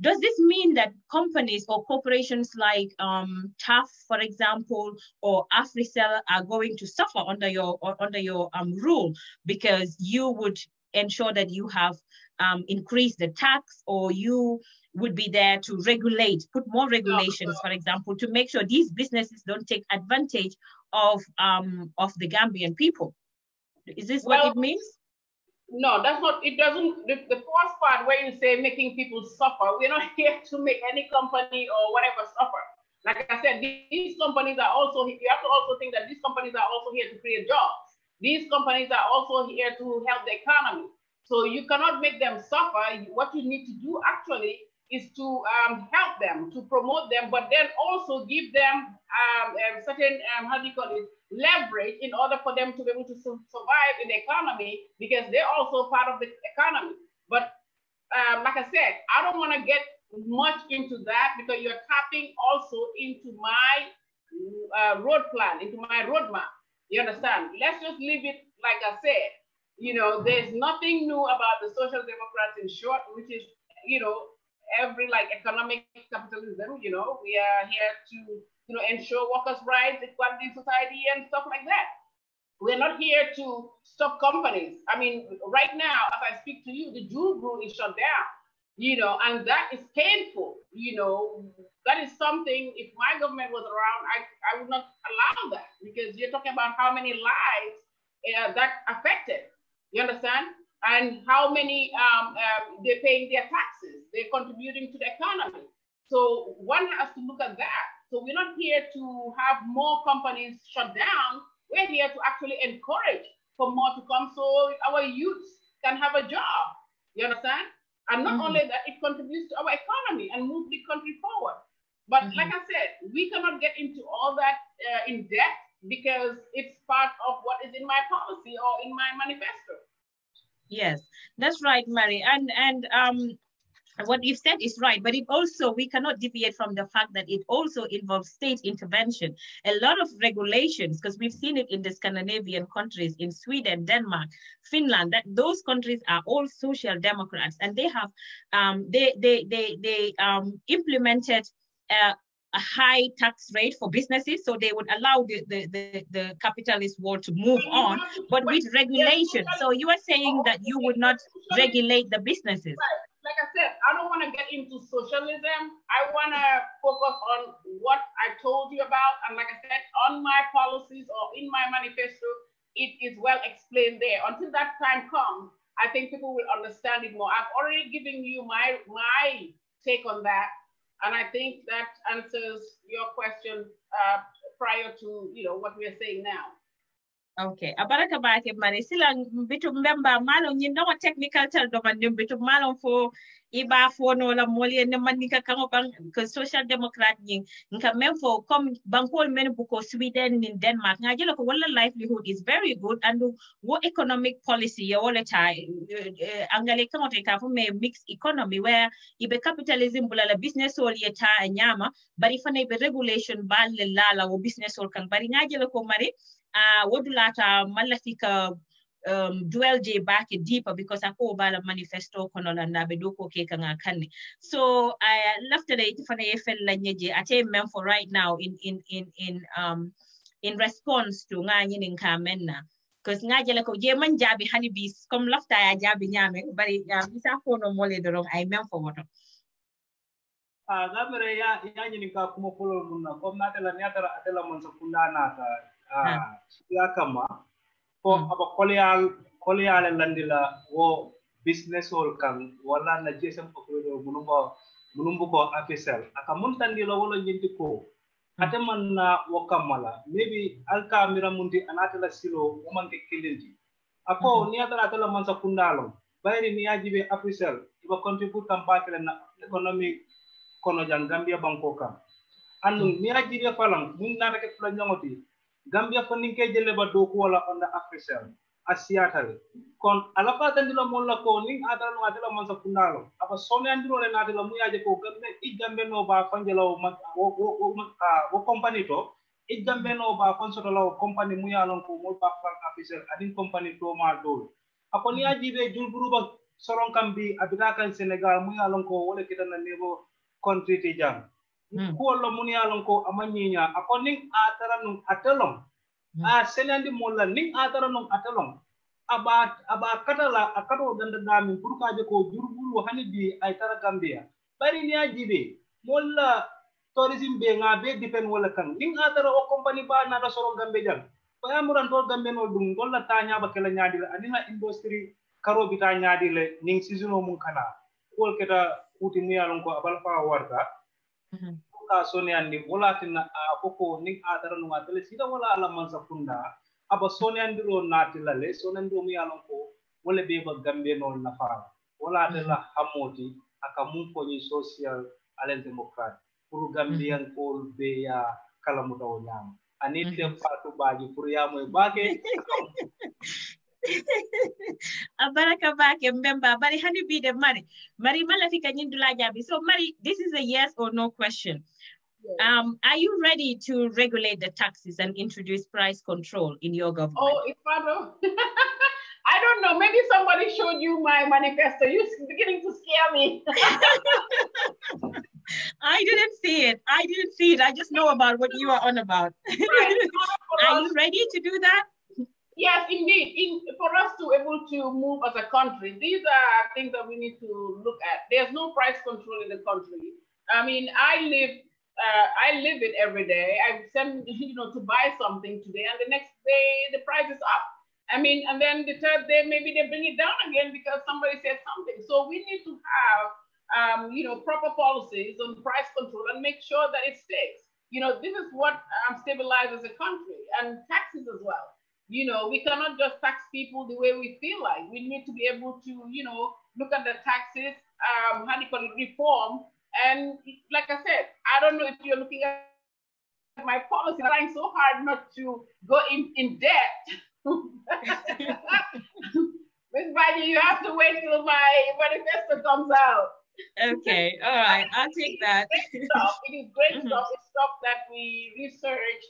Does this mean that companies or corporations like um, TAF, for example, or Africell are going to suffer under your under your um, rule because you would ensure that you have um, increased the tax or you would be there to regulate, put more regulations, for example, to make sure these businesses don't take advantage of um, of the Gambian people. Is this well, what it means? No, that's not, it doesn't, the, the first part where you say making people suffer, we're not here to make any company or whatever suffer. Like I said, these companies are also, you have to also think that these companies are also here to create jobs. These companies are also here to help the economy. So you cannot make them suffer. What you need to do actually is to um, help them, to promote them, but then also give them um, um, certain, um, how do you call it, leverage in order for them to be able to survive in the economy because they're also part of the economy. But um, like I said, I don't want to get much into that because you're tapping also into my uh, road plan, into my roadmap. You understand? Let's just leave it like I said. You know, there's nothing new about the social democrats in short, which is, you know, every like economic capitalism, you know, we are here to you know, ensure workers' rights, equality in society, and stuff like that. We're not here to stop companies. I mean, right now, as I speak to you, the Julbrew is shut down, you know, and that is painful. You know, that is something, if my government was around, I, I would not allow that because you're talking about how many lives uh, that affected. You understand? And how many um, um, they're paying their taxes, they're contributing to the economy. So one has to look at that. So we're not here to have more companies shut down. We're here to actually encourage for more to come so our youth can have a job. You understand? And not mm-hmm. only that, it contributes to our economy and move the country forward. But mm-hmm. like I said, we cannot get into all that uh, in depth because it's part of what is in my policy or in my manifesto. Yes, that's right, Mary. And and um, what you've said is right, but it also, we cannot deviate from the fact that it also involves state intervention. A lot of regulations, because we've seen it in the Scandinavian countries, in Sweden, Denmark, Finland, that those countries are all social democrats and they have, um, they, they, they, they um, implemented uh, a high tax rate for businesses, so they would allow the, the, the, the capitalist world to move on, but with regulation. So you are saying that you would not regulate the businesses. Like I said, I don't want to get into socialism. I want to focus on what I told you about. And like I said, on my policies or in my manifesto, it is well explained there. Until that time comes, I think people will understand it more. I've already given you my, my take on that. And I think that answers your question uh, prior to you know what we are saying now. Okay, abaraka bake mari sila bitu mbemba malo nyindo technical tel do man bitu malo fo iba fo no la moli ne man nika kango bang social democrat nyin nka mem fo kom bankol men buko Sweden in Denmark. Nga jelo ko wala livelihood is very good and wo economic policy ya wala ta uh, angale kango te ka fo me mixed economy where ibe capitalism bula la business ol ya ta nyama bari fane be regulation bal la la wo business ol kan bari nga jelo ko mari uh, wodulata malafika um, duel je back deeper because ako bala manifesto kono landa be doko ke kanga kanne. So i uh, left the it fana yefel la nyeje ate mem for right now in in in in um in response to nga nyini kamenna because nga jele ko je man jabi hani bis comme lafta ya jabi nyame. Bari ya bisa kono mole dorong. I mem for woto ah gamere ya ya nyini ka kuma polo munna. Comme natela nyatara atela man sakunda nata ya kama ko aba kolyal kolyale landila wo business ol kan wala na jesem ko do munumbo munumbo ko official aka muntandilo wala nyinti ko ate man na wo kamala maybe alka mira mundi anatala silo wo manke kilindi ako ni atala atala man sa kundalo bayri ni yajibe official iba contribute kam na economic kono jang gambia banko kam andu ni yajibe falang mun na rek fula nyongoti gambia ke jelle ba doku wala onda official asiyatale kon ala fatandila molla ko nin atala no atala man sa kundalo apa some andiro le natala mu yaje ko gambe i gambe no ba fanjela o wo wo wo company to. I gambe no ba konsoto la company mu yalon ko mo ba fan official adin company to ma do ako ni aji be julburu ba soron kam bi abita kan senegal mu yalon ko wala kitana nebo country ti jam kuwollo mun yalon ko ama ñiña ako nin atara num atelong a senandi mulla nin atara num atelong aba aba katala a kato ganda damin pour kaje ko jurbulu hani bi ay tara gambia. Bari ni ajibe mulla tourism be nga be dipen wala kan nin atara o company ba na soro gambe jam baya muran to gambe no dum golla tanya ba kala nyaadi la anina industry karo bita nyaadi le nin season mun kana. Kol keta kuti ko abal fa warta ka soni andi wolatina a koko ning adara no atele sida wala ala mansa kunda aba soni andi ro natila le soni andi mu yalon ko wala be ba gambe no nafa wala de la hamoti aka mun ko ni social alen democrat pour gambian ko be ya kala mu daw nyam ani te fatu baji pour ya moy bake abaraka bake mbemba bari hani be the money mari malafika nyindula jabi so mari this is a yes or no question um, are you ready to regulate the taxes and introduce price control in your government? Oh, if I don't, I don't know. Maybe somebody showed you my manifesto. You're beginning to scare me. I didn't see it. I didn't see it. I just know about what you are on about. Right. are you ready to do that? Yes, indeed. In, for us to able to move as a country, these are things that we need to look at. There's no price control in the country. I mean, I live uh, I live it every day. I send, you know, to buy something today, and the next day the price is up. I mean, and then the third day maybe they bring it down again because somebody said something. So we need to have, um, you know, proper policies on price control and make sure that it stays. You know, this is what um, stabilizes a country and taxes as well. You know, we cannot just tax people the way we feel like. We need to be able to, you know, look at the taxes, um, how do you call it, reform and like I said, I don't know if you're looking at my policy, I'm trying so hard not to go in, in debt. Miss Buddy, you have to wait till my manifesto comes out. Okay, all right, I'll take that. Great stuff. It is great mm-hmm. stuff. It's stuff that we researched,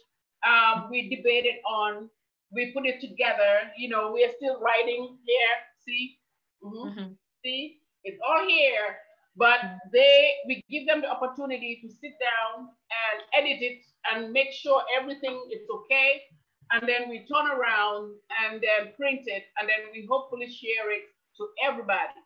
um, we debated on, we put it together. You know, we're still writing here. See, mm-hmm. Mm-hmm. see, it's all here but they we give them the opportunity to sit down and edit it and make sure everything is okay and then we turn around and then print it and then we hopefully share it to everybody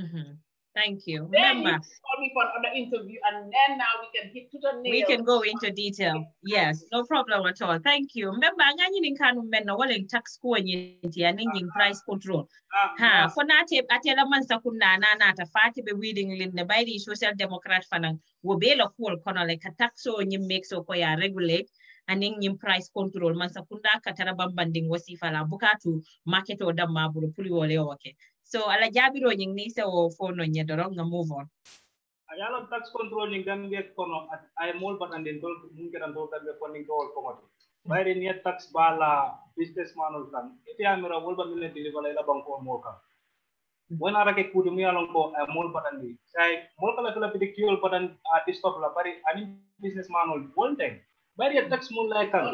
mm-hmm. Thank you. Then Remember, you call me for another interview, and then now we can hit to the nail. We can go into detail. Yes, no problem at all. Thank you. Remember, ngani ni kanu menna wale tax ko nyinti ya ningi price control. Ah, ha, for nate atela mansa kunna na na ta fati be weeding lin ne bayri social democrat fanan wo be la full kono le ka taxo nyim make so ko ya regulate anin nyim price control man sakunda katara bambanding wasifa la bukatu market o damma bulu puli wole wake so ala jabiro nying ni se o fono nye dorong nga move on. Ayala tax control nying gambia kono ay mol batanden dol mun kedan dol gambia funding ko ko mati bayre ni tax bala business manul kan ite amira wolba mille deliver la banko mo kan wona rake kudu mi alon ko ay mol batandi say mol kala kala pidi kiol batan a stop la bari ani business manul wonte bari tax mun lay kan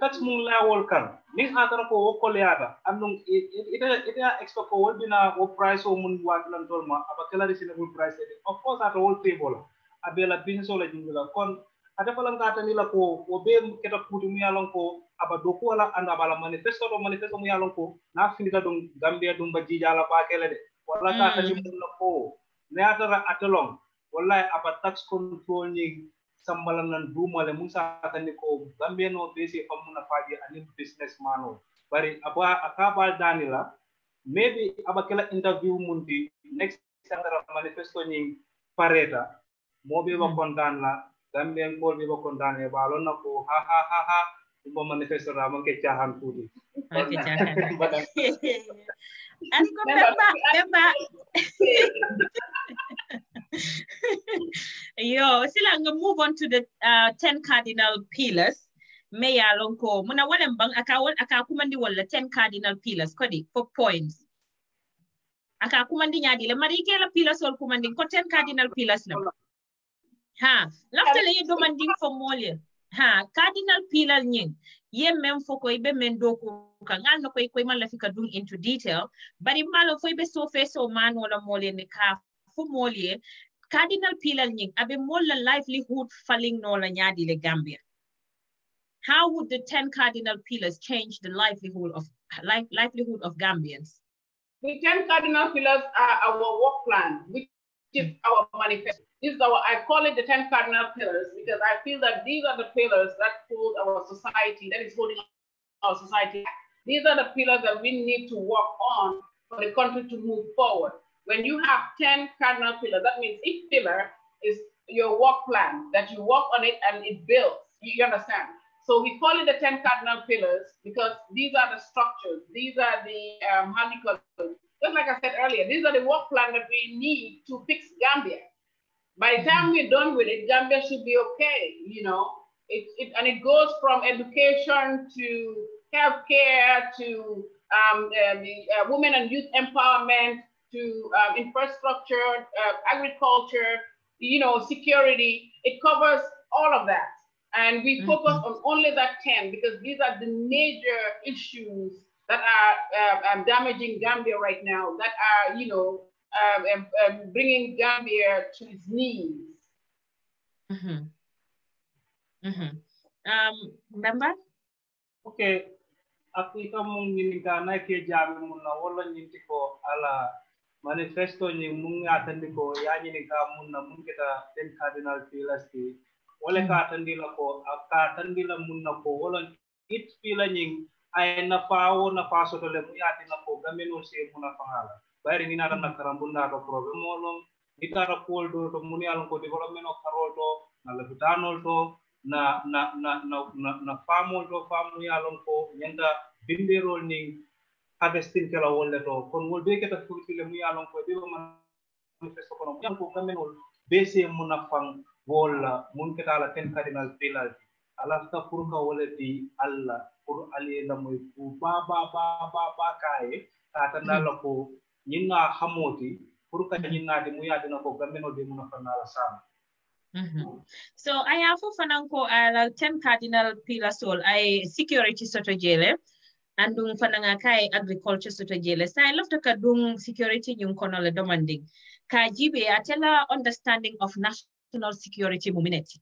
tax mung lawol kan. Ning atara ko wo koleada andung ita ita expect ko wol bina wo price o mun wat lan tol ma aba kala reasonable price ede. Of course ata wol table abela business ola jingula kon ata falam ka tani la ko wo be keta puti mu yalon ko aba do ko wala anda bala manifesto do manifesto mu yalon ko na finita dum gambia dum ba jijala ba kele de. Wala ka tani mun la ko. Ne atara atalong wallahi aba tax control ni sambalannan duumale mum satani ko gambiyeno ɓeesi fammuna faaji anin businessman o bari aba a kaɓal dani la maybe aɓa kela interview munti next sandara manifesto ñin pareta moɓe ɓa contan la gambien ɓol ɓe ɓa contan e ɓalonna ko ha ha ha ha ɗumba manifesto ta manke cahan kuuɗi ani ko ɓemba ɓemba Yo, sila nga move on to the uh, 10 cardinal pillars. Me ya ko muna walan bang aka aka kumandi wala 10 cardinal pillars kodi for points. Aka kumandi nyadi le mari ke la pillars wal kumandi ko 10 cardinal pillars na. Ha, lafta le domanding for mole. Ha, cardinal pillar nyin. Ye mem fo ko ibe men doko ka ngal no ko ko man la fika dung into detail, bari malo fo ibe so fe so man wala mole ne ka fo mole cardinal pillar nying abe molla livelihood falling no la nyadi le Gambia. How would the 10 cardinal pillars change the livelihood of life, livelihood of Gambians? The 10 cardinal pillars are our work plan, which is our manifesto. This is our, I call it the 10 cardinal pillars because I feel that these are the pillars that hold our society, that is holding our society. These are the pillars that we need to work on for the country to move forward. When you have 10 cardinal pillars, that means each pillar is your work plan, that you work on it and it builds. You, you understand? So we call it the 10 cardinal pillars because these are the structures. These are the, um, how do you call? Just like I said earlier, these are the work plan that we need to fix Gambia. By the time we're done with it, Gambia should be okay, you know. It, it, and it goes from education to healthcare to um, uh, the uh, women and youth empowerment to um, infrastructure, uh, agriculture, you know, security. It covers all of that. And we mm-hmm. focus on only that 10 because these are the major issues that are uh, um, damaging Gambia right now, that are, you know, um, um, um bringing Gambia to its knees. Mm-hmm. Mm-hmm. Um, remember? Okay. Aku ikaw mong nilinga na kaya jami mo na wala nyinti ko ala manifesto ni mun atandi ko yañi ni ka mun na mun kita ten cardinal pillars ki wala ka atandi la ko ka atandi la mun na ko wala it pila ni ay na pawo na paso to le mu yati na ko gameno se mun na fangala bayri ni na na karambun na to problem mo ni tara pol do to mun yalon ko development of karol to na la bitanol to na na na na na, famol to famu yalon ko nyanda binderol ni harvesting kala wolle to kon wol be keta furtile mu yalon ko be man manifesto kono. Yan ko kamen wol be se muna fang wolla mun keta la ten cardinal pillars ala ta pour ka wala di alla pour ali la moy ku ba ba ba ba ba kaye ta tan la ko nyinga hamoti pour ka nyinga di mu yadina ko gameno de muna fang ala sama Mm -hmm. So I have for Fananko uh, 10 cardinal pillars all I security soto jele andung fananga kai agriculture soto jele sa lofta ka dung security nyung kono le demanding ka jibe atela understanding of national security mumineti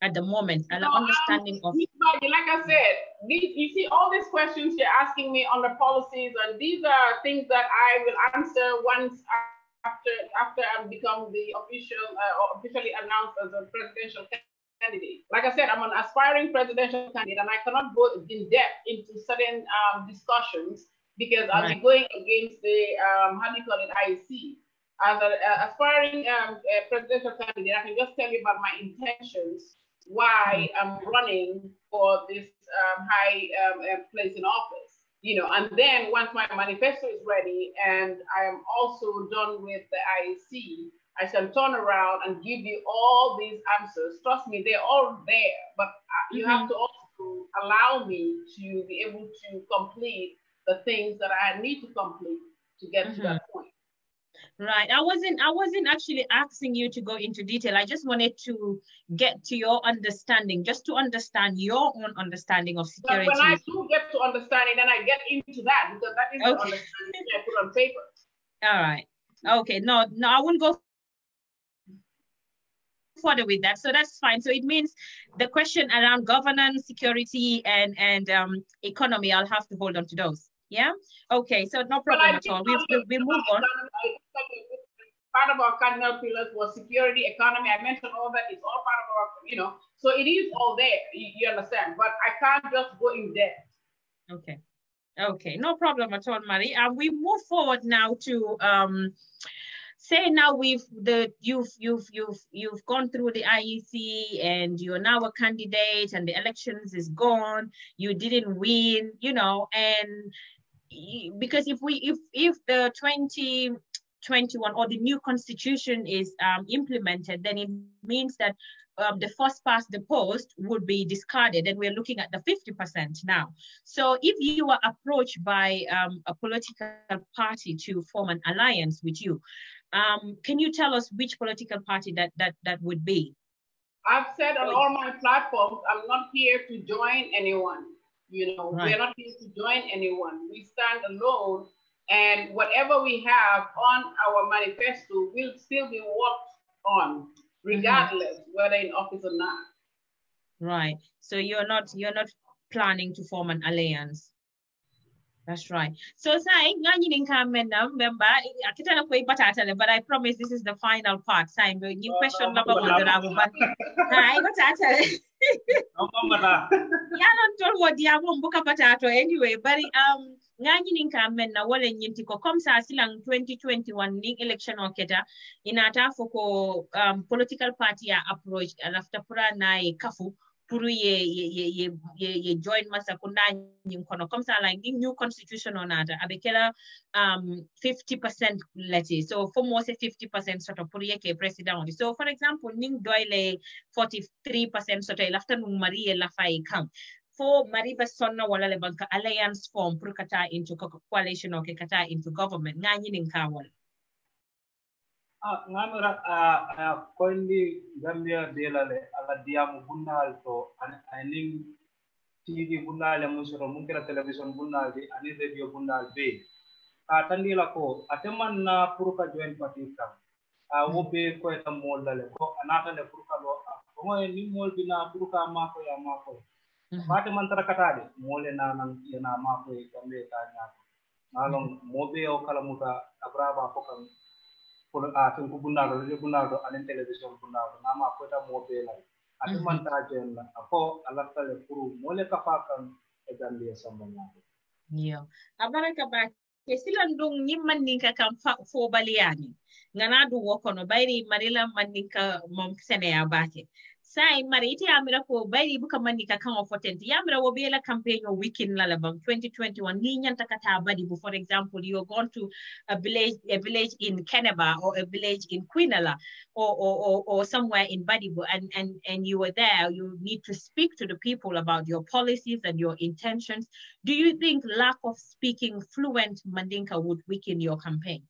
at the moment and no, understanding um, of like I said, these, you see all these questions you're asking me on the policies, and these are things that I will answer once after after I've become the official uh, officially announced as a presidential candidate. Like I said, I'm an aspiring presidential candidate, and I cannot go in depth into certain um, discussions because I'll be going against the um, how do you call it IEC. As an aspiring um, presidential candidate, I can just tell you about my intentions, why I'm running for this um, high um, uh, place in office. You know, and then once my manifesto is ready and I am also done with the IEC, I can turn around and give you all these answers. Trust me, they're all there, but uh, you mm-hmm. have to also allow me to be able to complete the things that I need to complete to get mm-hmm. to that mm-hmm. point. Right. I wasn't I wasn't actually asking you to go into detail. I just wanted to get to your understanding, just to understand your own understanding of security. But when I do get to understanding, then I get into that because that is okay. the understanding I put on paper. All right. Okay. No, no, I won't go further with that. So that's fine. So it means the question around governance, security, and and um, economy, I'll have to hold on to those. Yeah. Okay. So no problem at all. We'll, we'll, we'll move on. Part of our cardinal pillars was security, economy. I mentioned all that. It's all part of our, you know. So it is all there. You, you understand? But I can't just go in depth. Okay. Okay. No problem at all, Marie. And we move forward now to um say now we've the you've you've you've you've gone through the IEC and you're now a candidate and the elections is gone you didn't win you know and because if we if if the 2021 or the new constitution is um, implemented then it means that um, the first past the post would be discarded and we're looking at the 50% now. So if you are approached by um, a political party to form an alliance with you, um, can you tell us which political party that, that, that would be? I've said on all my platforms, I'm not here to join anyone. You know, right. we're not here to join anyone. We stand alone, and whatever we have on our manifesto will still be worked on, regardless mm-hmm. whether in office or not. Right. So you're not you're not planning to form an alliance. That's right. So say ngani comment na member akita na koi batata but I promise this is the final part. Say you question number one that I will but hi batata. Ya non tol mo dia mbuka batata anyway but um ngani nin comment na wala nyinti ko comme ça silang 2021 ning election oketa inata foko um, political party approach alafta pura na kafu pour ye ye ye ye ye join masa kunda nyim kono comme ça like new constitution on ata. Abe kela um 50% leti. So for mo se 50% sort of pour ye ke president so for example ning doyle 43% sort of lafta nung marie la fay kam. Fo mariba sonna wala le banka alliance form pour kata into coalition o ke kata into government. Nga nyinin ka wala Ah, ngamira a a kondi gambia delale ala diamu bunnal to. Anin tv bunnal mun soro mun kira television bunnal di ani radio bunnal be. A tandila ko ateman na puruka join party kam. A wobe ko eta mol dale ko anata le puruka lo a ko ni mol bina puruka ma ko ya ma ko mate man tara katade mole na nan yana ma ko gambe ta nya nalong mobe o kala muta abraba ko kan pour a tun ku bunnaɗo ɗo bunnaɗo anen télévision bunnaɗo nama koyta mo beelay ati manta jen la ako alaftale pour mole kafa kan e gambia sambañaɗo yo abaraka ba ke silan ɗum ñimman nin ka kam fo baliyani ngana ɗum wokono bayri marila man nin ka mom seneya bake sai mari ite amira ko bayri buka mandi ka kan ofotenti yamira wo bela campaign o weekend la labang 2021 ni nyanta kata badi bu for example you're going to a village a village in Keneba or a village in Quinala or or, or, or somewhere in Badibu and, and and you were there you need to speak to the people about your policies and your intentions. Do you think lack of speaking fluent Mandinka would weaken your campaign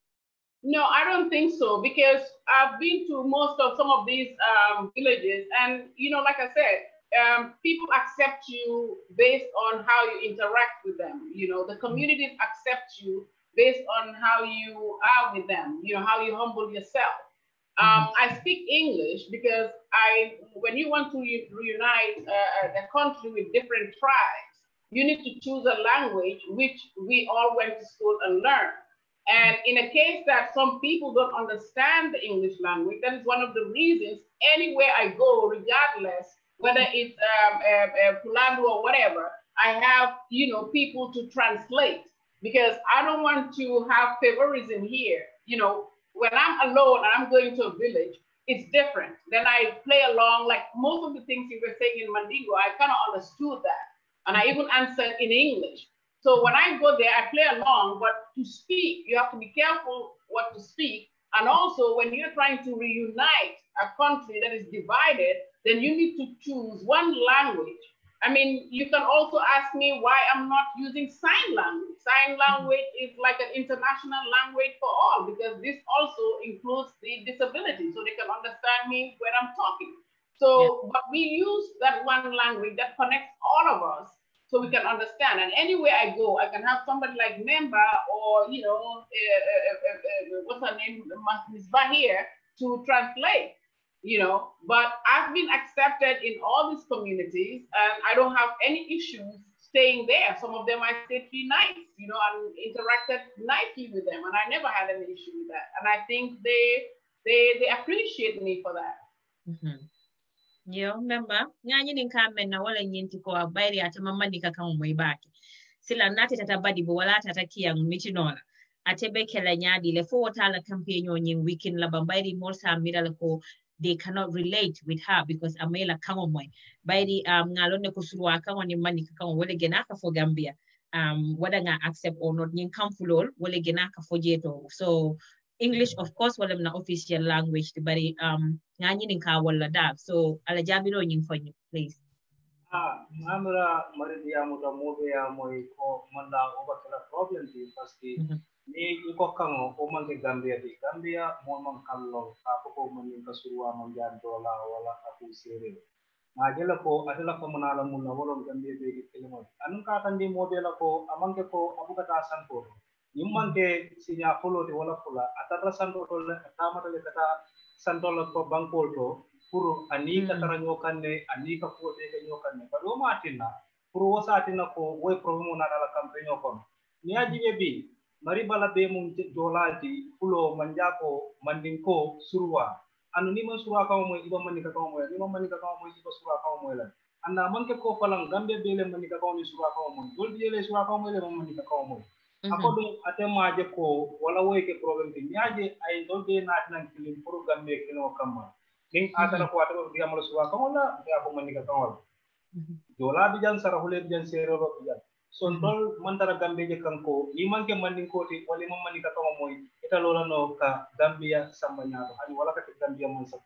no, I don't think so because I've been to most of some of these um, villages, and you know, like I said, um, people accept you based on how you interact with them. You know, the communities accept you based on how you are with them. You know, how you humble yourself. Um, mm-hmm. I speak English because I, when you want to reunite uh, a country with different tribes, you need to choose a language which we all went to school and learned. And in a case that some people don't understand the English language, that is one of the reasons anywhere I go, regardless whether it's um, uh, uh, or whatever, I have you know people to translate because I don't want to have favorism here. You know, when I'm alone and I'm going to a village, it's different. Then I play along, like most of the things you were saying in Mandingo, I kind of understood that. And I even answered in English. So when I go there, I play along, but to speak, you have to be careful what to speak. And also when you're trying to reunite a country that is divided, then you need to choose one language I mean, you can also ask me why I'm not using sign language. Sign language is like an international language for all because this also includes the disability, so they can understand me when I'm talking. So, yeah. but we use that one language that connects all of us so we can understand. And anywhere I go, I can have somebody like Member or, you know, uh, uh, uh, what's her name, Ms. Bahir to translate you know, but I've been accepted in all these communities and I don't have any issues staying there. Some of them I stayed pretty nice, you know, and interacted nicely with them and I never had any issue with that. And I think they they they appreciate me for that. Mm-hmm. Yo, member, ngani ni na wala nyinti ko abairi ata mamani kaka umwe baki. Sila nati tata badi bo wala tata kiyang michinola. Atebe kela nyadi le fo wata campaign nyin weekend la bambairi morsa mira ko they cannot relate with her because amela kama mwe bairi um ngalone kusulwa kama ni mani kama wale genaka for Gambia um whether nga accept or not nyin kamfulol wale genaka for jeto so English of course wala na official language bari um nga nyini ka wala da so ala jabiro nyin fanyu please. Ah mamra mari dia muta mobe ya moy ko manda obatala problem di pasti mm -hmm ni iko kango o manke gambia di. Gambia mo man kallo ka ko man ka suwa man jan dola wala aku sere ma jela ko adala ko manala mun na wala gambia be di kelmo anun ka tan di modela ko amanke ko abuka ta san ko nimmanke sinya folo de wala fula atata santo to le tamata le kata la ko bankol to pour ani ka tara nyokanne ani ka ko de ka nyokanne ba do matina pour wosatina ko woy problème na dala campagne ko ni ajibe bi mari bala be mum dolati fulo manjako mandinko surwa anu ni man surwa kawo moy iba manika kawo moy ni man manika kawo moy iba surwa kawo moy la anda manke ko falang gambe be le manika kawo ni surwa kawo moy dol bi le surwa kawo moy le man manika kawo moy ako dum ate maje ko wala woy ke problem ti nyaaje ay dol be na tan kilim pour gambe kino kamma ning atana ko ataba bi amala surwa kawo la ya ko manika kawo dola bi jan sara hule bi jan sero ro bi jan so ndol mantara gambeje kanko ni manke mandinkoti walla man mani ka kama moy ita lolano ka gambia samba ñaato hani wala kati gambia man sa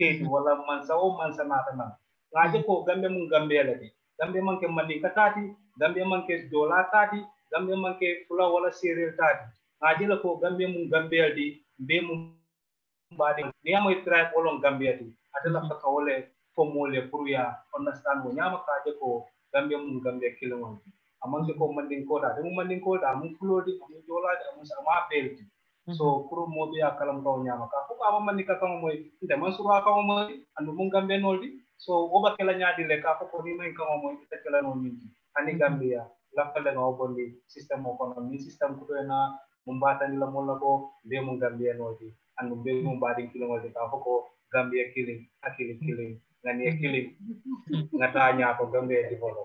keeti wala man sa o man sa naata nan ngaje ko gambe mum gambia lati gambe manke mandi ka taati gambe manke dola taati gambe manke fula wala serer taati ngaje la ko gambe mum gambia di be mum baadi ni amoy tribe olon gambia di. Atala fa kawole fo mole pour ya understand wo ñama kaje ko gambe mum gambia kilomon amanke ko mandin koda. De mu mandin koda mu fulodi mu jolade mu sama belti so kuro mo be akalam kaw nyama ka ko ama mandi ka kaw moy nde man sura kaw moy andu mu gambe noldi so oba kala nyaadi le ka ko ni men kaw moy ita kala no nyindi ani gambia lakkale no bondi system mo kono ni system ko na mu mbatani la mo la ko be mu gambia noldi andu be mu mbadi kilo ngol ka ko gambia killing akili killing ngani killing? Ngata nya ko gambia di bolo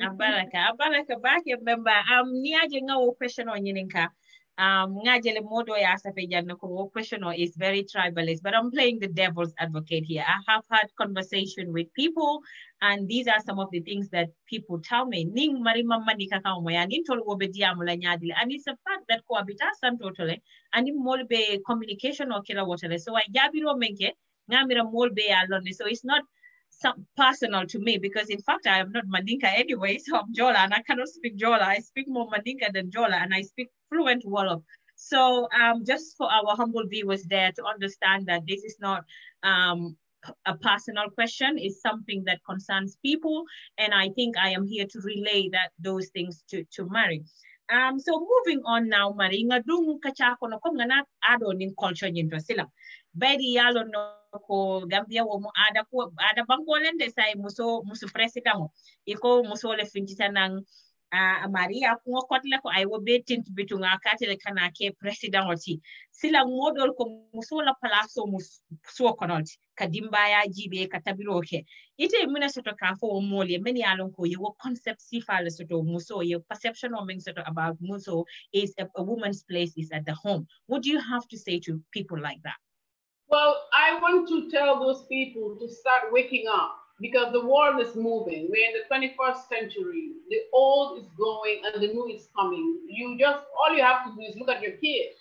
abaraka abaraka bake member um niaje nga wo question on yininka um ngajele modo ya safe janna ko question is very tribalist but i'm playing the devil's advocate here. I have had conversation with people and these are some of the things that people tell me ning marima mani kaka mo ya nin tol wo be diamula nyadile and it's a fact that cohabitation totally and im molbe communication or kila wotele so i jabiro menke ngamira molbe ya lonne so it's not some personal to me because in fact I am not Mandinka anyway, so I'm Jola and I cannot speak Jola. I speak more Mandinka than Jola and I speak fluent Wolof. So um, just for our humble viewers there to understand that this is not um, a personal question, it's something that concerns people. And I think I am here to relay that those things to, to Mary. Um, so moving on now, Mari, nga dung kachako no kong nga ado ning culture nyinto sila. Bedi yalo no ko Gambia wo mo ada ko ada bangkolen de sai muso muso president mo. Iko muso le finjita nang uh, maria kungo kotle ko ay wobe tint bitu nga katele kana ke president oti sila modol ko musola palaso mus so konolti ke ite muna soto ka fo mole men ya ko yo concept soto muso perception men soto about muso is a, a woman's place is at the home what do you have to say to people like that well i want to tell those people to start waking up because the world is moving. We're in the 21st century. The old is going and the new is coming. You just, all you have to do is look at your kids.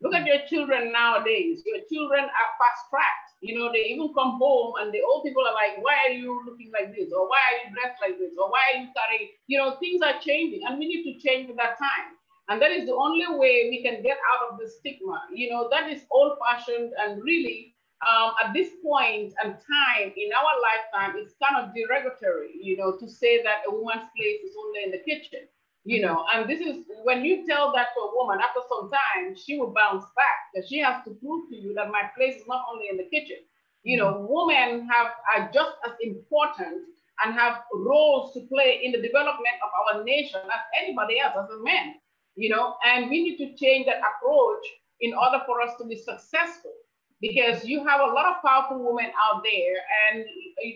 Look at your children nowadays. Your children are fast tracked. You know, they even come home and the old people are like, why are you looking like this? Or why are you dressed like this? Or why are you carrying, you know, things are changing and we need to change with that time. And that is the only way we can get out of the stigma. You know, that is old fashioned and really um, at this point and time in our lifetime, it's kind of derogatory, you know, to say that a woman's place is only in the kitchen, you know. Mm-hmm. And this is when you tell that to a woman, after some time, she will bounce back that she has to prove to you that my place is not only in the kitchen. You know, mm-hmm. women have are just as important and have roles to play in the development of our nation as anybody else, as a man, you know, and we need to change that approach in order for us to be successful because you have a lot of powerful women out there. And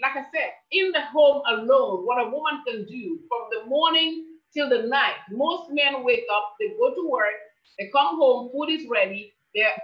like I said, in the home alone, what a woman can do from the morning till the night. Most men wake up, they go to work, they come home, food is ready, their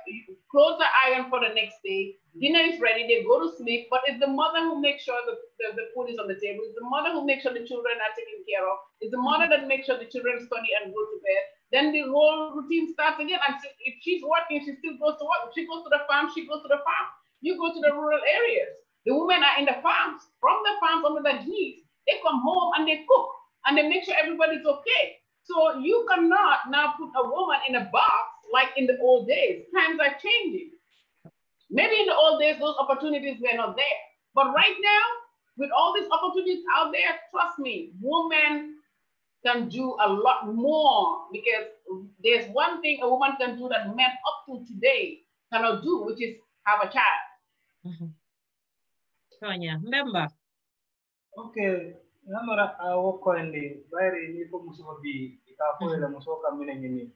clothes are ironed for the next day, dinner is ready, they go to sleep. But it's the mother who makes sure the, the, the food is on the table, it's the mother who makes sure the children are taken care of, it's the mother that makes sure the children study and go to bed then the whole routine starts again. And if she's working, she still goes to work. She goes to the farm, she goes to the farm. You go to the rural areas. The women are in the farms. From the farms under the knees, they come home and they cook and they make sure everybody's okay. So you cannot now put a woman in a box like in the old days. Times are changing. Maybe in the old days, those opportunities were not there. But right now, with all these opportunities out there, trust me, women can do a lot more because there's one thing a woman can do that men up to today cannot do, which is have a child. Mm-hmm. Sonia, remember? Okay, namara awo kondi bayri ni ko muso bi ita ko la muso ka mine ni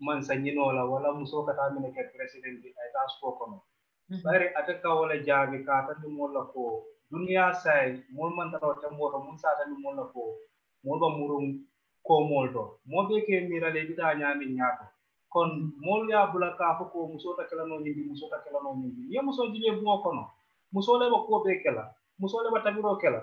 man sa nyino la wala muso ka ta mine ke president bi ay ta ko kono bayri ataka wala jabi ka ta ni mo la ko dunia sai mo man ta ta mo mun sa ta ni mo la ko molba murum ko molto mobe ke mira le bita nyami nyato kon mol ya bula ka fo ko muso ta kala no nyindi muso ta kala no nyindi ye muso jibe bu kono. Muso le ba ko be kala muso le ba tabiro kala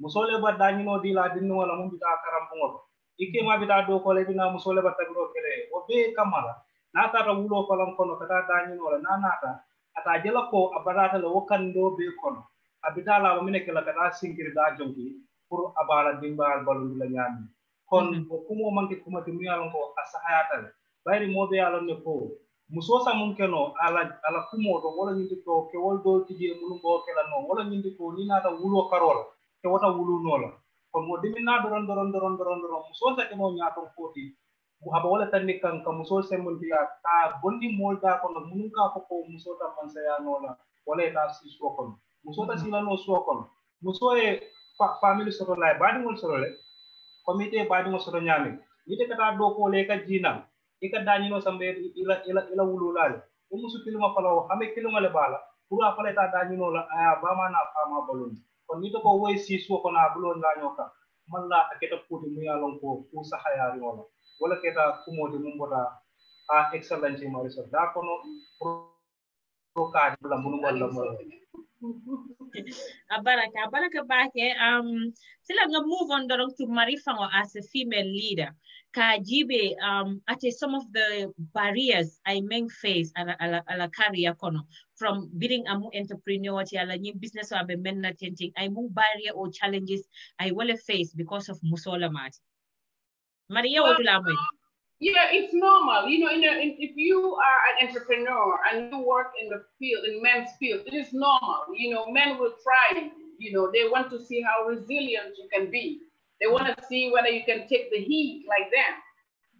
muso le ba dani no di la dinno wala mum bita karam bu ngoto ike ma bita do ko le bina muso le ba tabiro kele o be kamala na ta ta wulo falam kono kata dani no la na nata ata jela ko abarata le wakando be kono. Abita la mine kala kata sinkir da jonki pour abala dimbal balu la nyami. Kon ko kumo manke kuma te miyalon ko asahayata bayri mobe yalon ne ko muso sa mun keno ala ala kumo to wala nyindi to ke wol do tije mun bo kala no wala nyindi ko ni nata wulo karola ke wata wulu nola kon mo dimina doron doron doron doron doron muso sa ke mo nyato foti bu haba wala tan ni kan? Ka muso se mun biya ta bondi mol da ko mun ka ko ko muso ta man sa ya nola wala ta si so kon muso ta sila no so kon muso e family soto lay badi ngol soto le komite badi ngol soto nyami. Ite kata do ko le ka jina. Ika dani no sambe ila ila ila wululale o musu kiluma falo ame kiluma le bala pura fale ta dani no la aya bama na fama balon kon ni to ko woy si so ko na bulon la nyoka malla aketa puti mu yalon ko ku sahaya wala wala keta kumodi mum bota a excellence mari so da kono pro ka bula munu wala mo. Abaraka, Abaraka Bake, um, sila nga move on dorong to Marifango as a female leader. Kajibe, um, ate some of the barriers I may face ala ala ala career kono from being a entrepreneur ti ala new business or be men tenting I move barrier or challenges I will face because of musola mat. Maria Well, Odulamo. Yeah, it's normal. You know, a, in, if you are an entrepreneur and you work in the field, in men's field, it is normal. You know, men will try. You know, they want to see how resilient you can be. They want to see whether you can take the heat like them.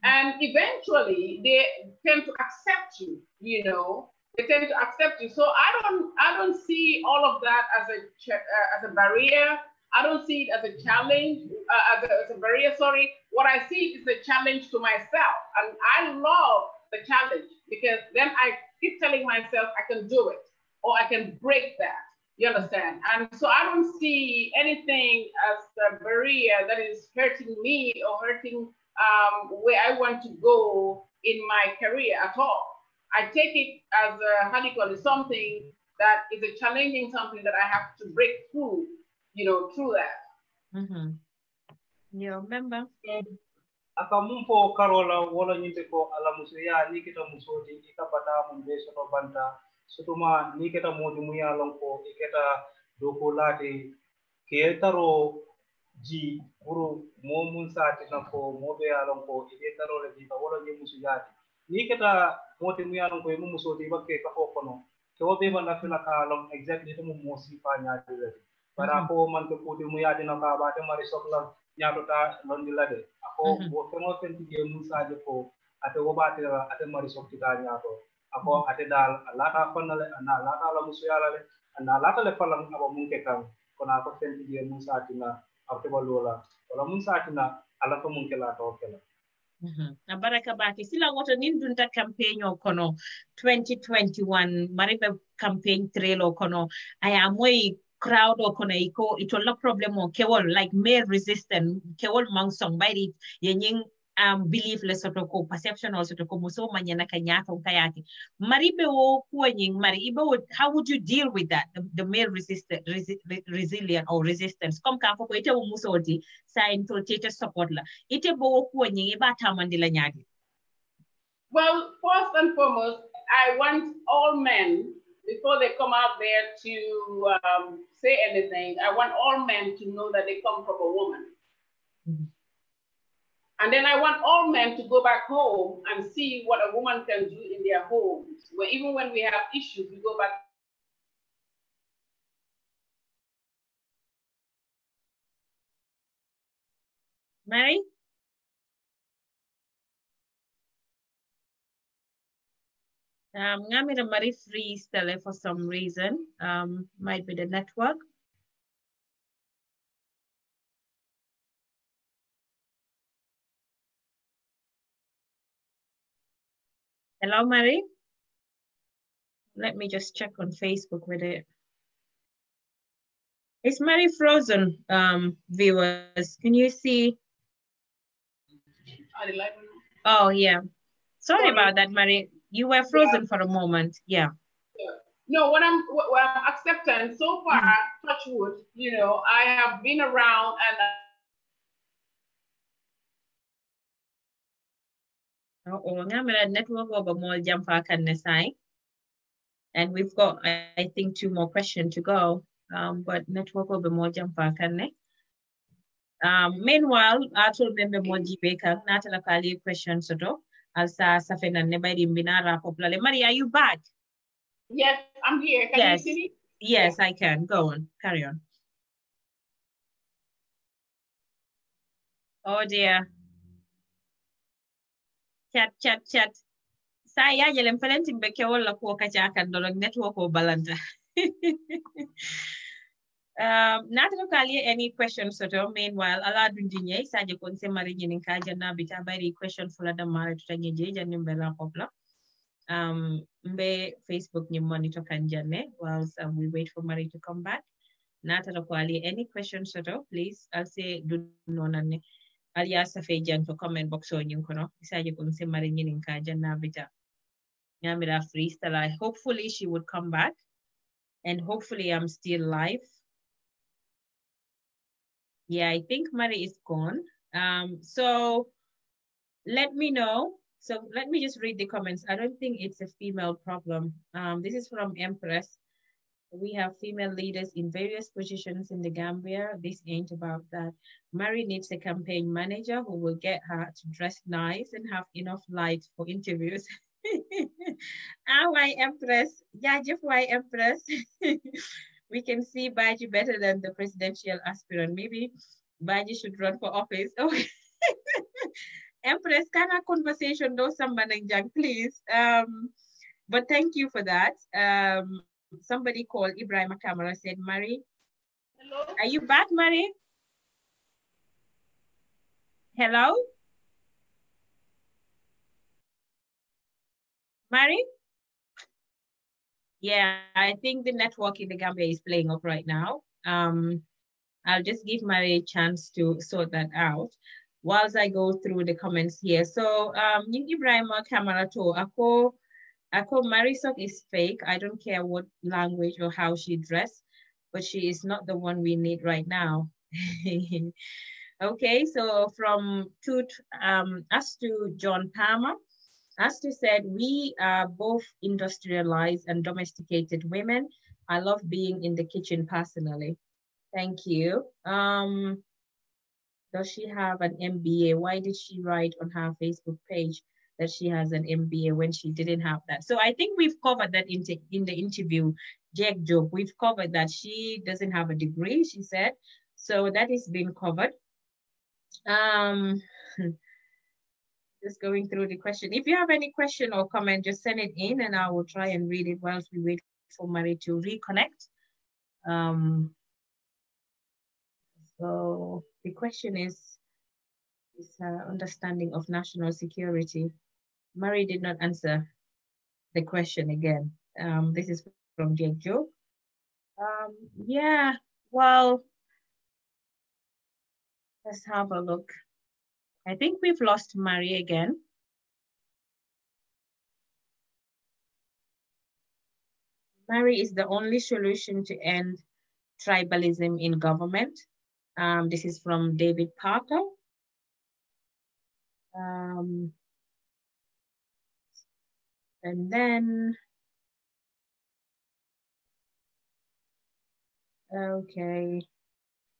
And eventually, they tend to accept you. You know, they tend to accept you. So I don't, I don't see all of that as a uh, as a barrier. I don't see it as a challenge, uh, as, a, as a barrier, sorry. What I see is a challenge to myself. And I love the challenge because then I keep telling myself I can do it or I can break that. You understand? And so I don't see anything as a barrier that is hurting me or hurting um, where I want to go in my career at all. I take it as a, how do you call it, something that is a challenging something that I have to break through, you know, through that. Mm-hmm. You remember? aka mum fo karola wala ñinte ko ala muso ya ni kita musoti ika bata mum be soto banta sutuma ni keta modi mu ya lon ko iketa do ko lati ke taro ji buru mo mun sati na ko mo be ya lon ko ike taro le ji ka wala ni muso yati. Ni keta modi mu ya lon ko mu musoti bakke ka fo kono to be man na ka lon exactly to mo mo si fa nya de bara ko man ko pudi mu yati na ka ba te mari sokla ñaatota londilade ako wo feŋo feŋ ti je musaje ko ate wo baatira ate mari soktita ñaato ako ate daal a laata fanna le ana laata la musuyala le ana laata le falam aba mun ke mm-hmm. kan kono ako feŋ ti je musatina ate ba lola wala musatina ala ko mun ke laata o kela a baraka bake sila woto nin dunta campaign o kono. 2021 mariɓe campaign trail o kono. Aya moyi crowd o kono iko itolla problem o kewol like male resistant kewol mang song bayri yenying um belief le soto ko perception o soto ko muso manyana ka nyato kayake maribe wo kuanying mari how would you deal with that? The, the male resistant resi, resilient or resistance. Kom ka ko ite wo muso di sa into tete support la. Ite bo wo kuanying iba tamandi la nyadi well first and foremost i want all men before they come out there to um, say anything, I want all men to know that they come from a woman. Mm-hmm. And then I want all men to go back home and see what a woman can do in their homes. Where even when we have issues, we go back. Mary? Um, Ngamira Mari freeze tele for some reason. Um, might be the network. Hello, Mary. Let me just check on Facebook with it. It's Mary frozen, um, viewers. Can you see? Oh, yeah. Sorry, about that, Mary. You were frozen yeah. for a moment. Yeah. No, what I'm what I'm accepting so far, mm touch wood, you know, I have been around and oh, nga network over more jump and we've got I think two more questions to go um, but network over more jump um, meanwhile I told them more jibe kan natala kali questions so Alsa Safena Nebadi Binara Poplale. Maria, are you back? Yes, I'm here. Can yes. you see me? Yes, I can. Go on. Carry on. Oh dear. Chat, chat, chat. Saya jalan palenting beke wala ko kacha akan dolog network o balanta. Um, natano kali any questions soto meanwhile ala dundinye saje kon se mari nyinin ka janna bita bari question fula da mara to tanye je jannim bela kopla um mbe facebook ni monitor kan janne whilst um, we wait for mari to come back natano kali any questions soto please i'll say do nonane aliya safe janto comment box o nyin kono saje kon se mari nyinin ka janna bita nyamira freestyle hopefully she would come back and hopefully i'm still live yeah, I think Mari is gone. Um, so let me know. So let me just read the comments. I don't think it's a female problem. Um, this is from Empress. We have female leaders in various positions in the Gambia. This ain't about that. Mary needs a campaign manager who will get her to dress nice and have enough light for interviews. ah, why Empress? Yeah, Jeff, why Empress? we can see Baji better than the presidential aspirant. Maybe Baji should run for office. Okay. Empress, can of conversation, though, somebody, please. Um, but thank you for that. Um, somebody called Ibrahim Kamara said, Mary, Hello? Are you back, Mary? Hello? Mary? Yeah, I think the network in the Gambia is playing up right now. Um, I'll just give Mary a chance to sort that out whilst I go through the comments here. So um, Ibrahim Kamara to ako, ako Marie Sock is fake. I don't care what language or how she dressed, but she is not the one we need right now. okay, so from to um, us to John Palmer. Astu said, we are both industrialized and domesticated women. I love being in the kitchen personally. Thank you. Um, does she have an MBA? Why did she write on her Facebook page that she has an MBA when she didn't have that? So I think we've covered that in, in the interview, Jack Job. We've covered that she doesn't have a degree, she said. So that is being covered. Um, just going through the question. If you have any question or comment, just send it in and I will try and read it whilst we wait for Marie to reconnect. Um, so the question is, is uh, understanding of national security. Marie did not answer the question again. Um, this is from Jake Joe. Um, yeah, well, let's have a look. I think we've lost Marie again. Marie is the only solution to end tribalism in government. Um, this is from David Parker. Um, and then, okay.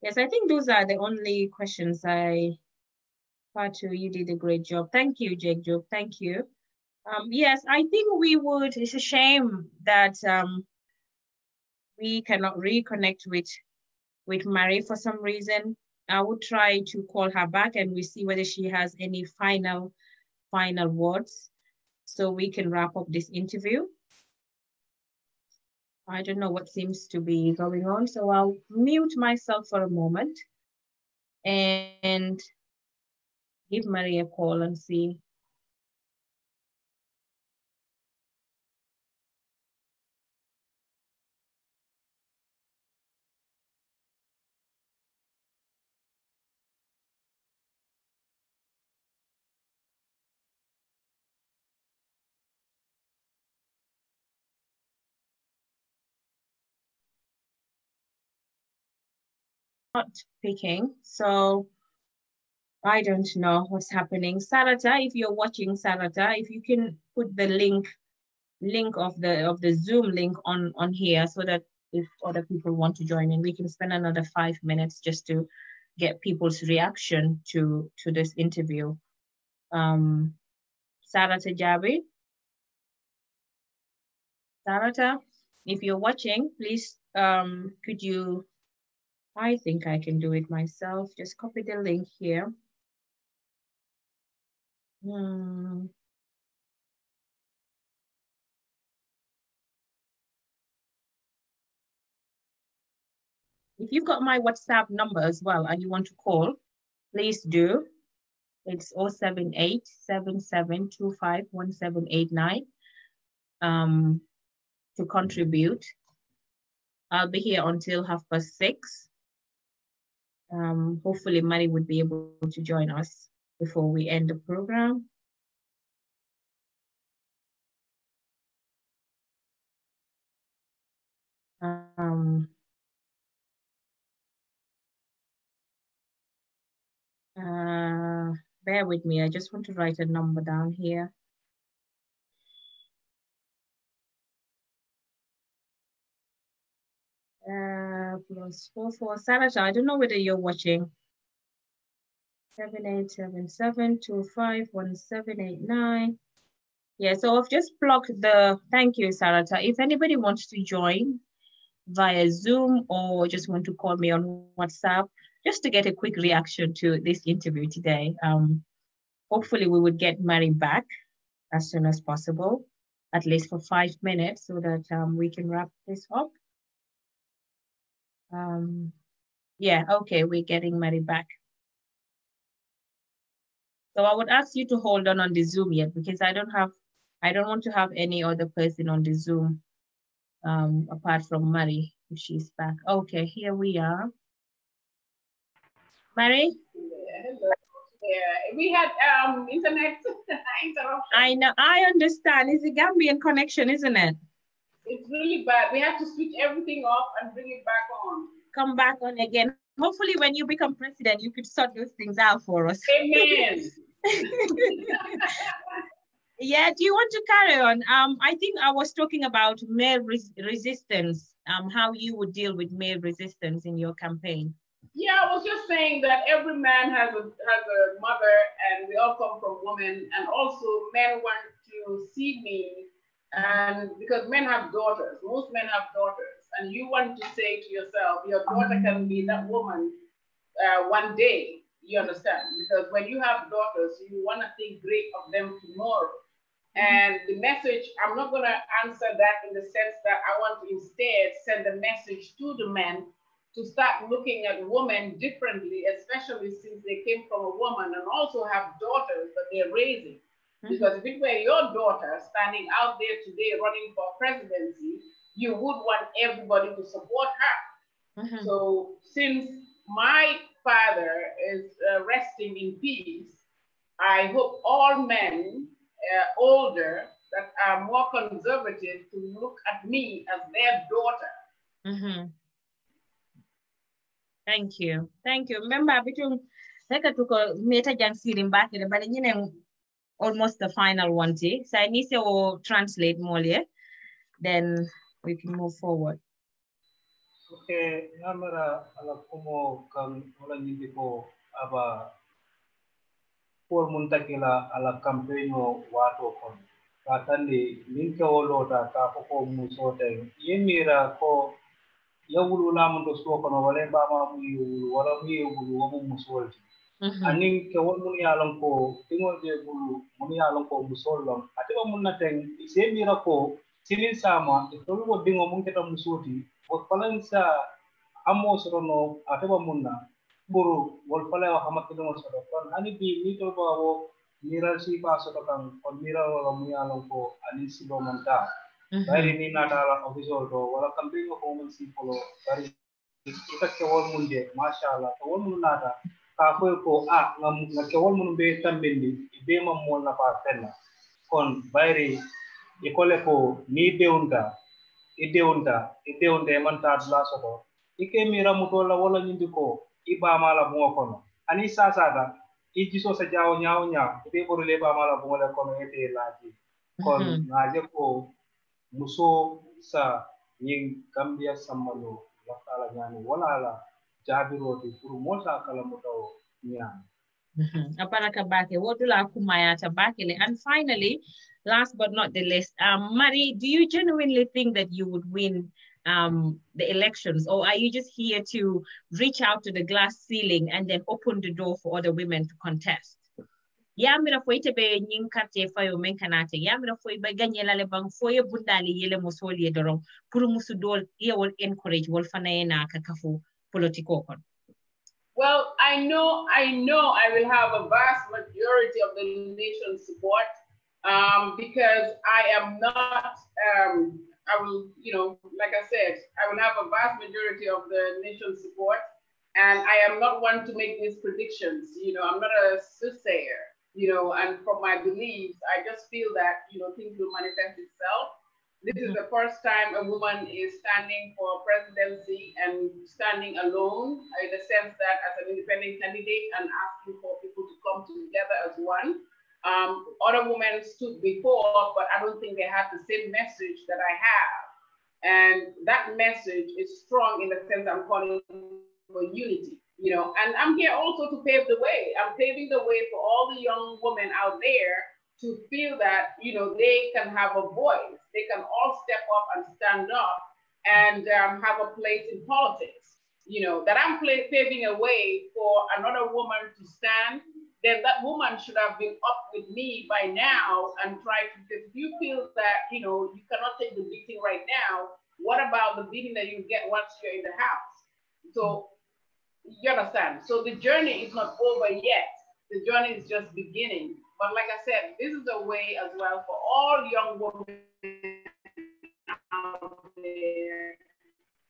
Yes, I think those are the only questions I Fatu, you did a great job. Thank you, Jake Job. Thank you. Um, yes, I think we would, it's a shame that um, we cannot reconnect with, with Marie for some reason. I would try to call her back and we see whether she has any final, final words so we can wrap up this interview. I don't know what seems to be going on, so I'll mute myself for a moment and give Marie a call and see. Not picking, so I don't know what's happening. Sarata, if you're watching Sarata, if you can put the link link of the of the Zoom link on on here so that if other people want to join in, we can spend another five minutes just to get people's reaction to to this interview. Um, Sarata Jabi. Sarata, if you're watching, please um, could you, I think I can do it myself. Just copy the link here. Hmm. If you've got my WhatsApp number as well and you want to call, please do. It's 078 um, to contribute. I'll be here until half past six. Um, hopefully, Marie would be able to join us before we end the program. Um, uh, bear with me, I just want to write a number down here. Uh, plus four four Sarah, I don't know whether you're watching. Seven eight seven seven two five one seven eight nine. Yeah, so I've just blocked the, thank you, Sarata. If anybody wants to join via Zoom or just want to call me on WhatsApp, just to get a quick reaction to this interview today. Um, hopefully we would get Marie back as soon as possible, at least for five minutes so that um, we can wrap this up. Um, Yeah, okay, we're getting Marie back. So I would ask you to hold on on the Zoom yet because I don't have, I don't want to have any other person on the Zoom um, apart from Marie if she's back. Okay, here we are. Marie? Yeah, we had um, internet interruption. I know, I understand. It's a Gambian connection, isn't it? It's really bad. We have to switch everything off and bring it back on. Come back on again. Hopefully, when you become president, you could sort those things out for us. Amen. yeah, do you want to carry on? Um, I think I was talking about male res resistance, um, how you would deal with male resistance in your campaign. Yeah, I was just saying that every man has a has a mother, and we all come from women, and also men want to see me, and because men have daughters, most men have daughters, and you want to say to yourself, your daughter can be that woman uh, one day. You understand? Because when you have daughters, you want to think great of them tomorrow. And the message, I'm not going to answer that in the sense that I want to instead send a message to the men to start looking at women differently, especially since they came from a woman and also have daughters that they're raising. Because if it were your daughter standing out there today running for presidency, you would want everybody to support her. Mm-hmm. So since my father is uh, resting in peace, I hope all men uh, older that are more conservative to look at me as their daughter. Mm-hmm. Thank you. Thank you. Remember, between Seka tuko meta jang sirim bakire, but almost the final one, see. So I need to translate more, then we can move forward. Okay, namara ala kumo kam wala nyindi ko takila ala campaigno wato kon ka tandi min kewolota ka musote yemira ko yawulu lamundo suwo kono wala bama mu yewulu wala mu yewulu womu musolti anin kewol mun yalon ko tingol je bulu mun yalon ko musol lon atiba mun na ten se mira ko sinin sama e tolu wo dingo mun keta musoti wo falansa amo sorono atiba mun na buru wol fala wa hamakkiɗomo soɗo kono hani bi ni to ba wo miral sifa soɗo kan on miral wala mu yalon ko anin sibo man ta. Bari ni natala official to wala kamɓe ngo ko mun sifolo bari ita kewol mun de machallah to wol mun nata ka koy ko a ngam nga kewol mun be tambendi be mam mol na pa fenna kon bayri e kole ko ni deunta e deunta e deunta e man ta dula soto ike mira mutola wala nyindi ko ibamala bungo kono. Ani sasata ijiso sa jawo nyawo nya be borule ibamala bungo le kono ete laji kon ngaje ko muso sa yin gambia sammalo laftala nyani wala la kala nyani Aparaka Bake. And finally, last but not the least, um, Marie, do you genuinely think that you would win um, the elections, or are you just here to reach out to the glass ceiling and then open the door for other women to contest? yamira fo ite be nyin carte fayo men kanate. Yamira fo be ganye bang bundali yele musu dol encourage wol fana ye na ka kafu politiko Well, I know, I know I will have a vast majority of the nation's support um, because I am not, um, I will, you know, like I said, I will have a vast majority of the nation's support. And I am not one to make these predictions. You know, I'm not a soothsayer, you know, and from my beliefs, I just feel that, you know, things will manifest itself. This is the first time a woman is standing for presidency and standing alone in the sense that as an independent candidate and asking for people to come together as one. Um, other women stood before, but I don't think they had the same message that I have. And that message is strong in the sense I'm calling for unity, you know, and I'm here also to pave the way. I'm paving the way for all the young women out there to feel that, you know, they can have a voice. They can all step up and stand up and um, have a place in politics. You know, that I'm paving a way for another woman to stand then that woman should have been up with me by now and try to, if you feel that, you know, you cannot take the beating right now, what about the beating that you get once you're in the house? So You understand? So the journey is not over yet. The journey is just beginning. But like I said, this is a way as well for all young women out there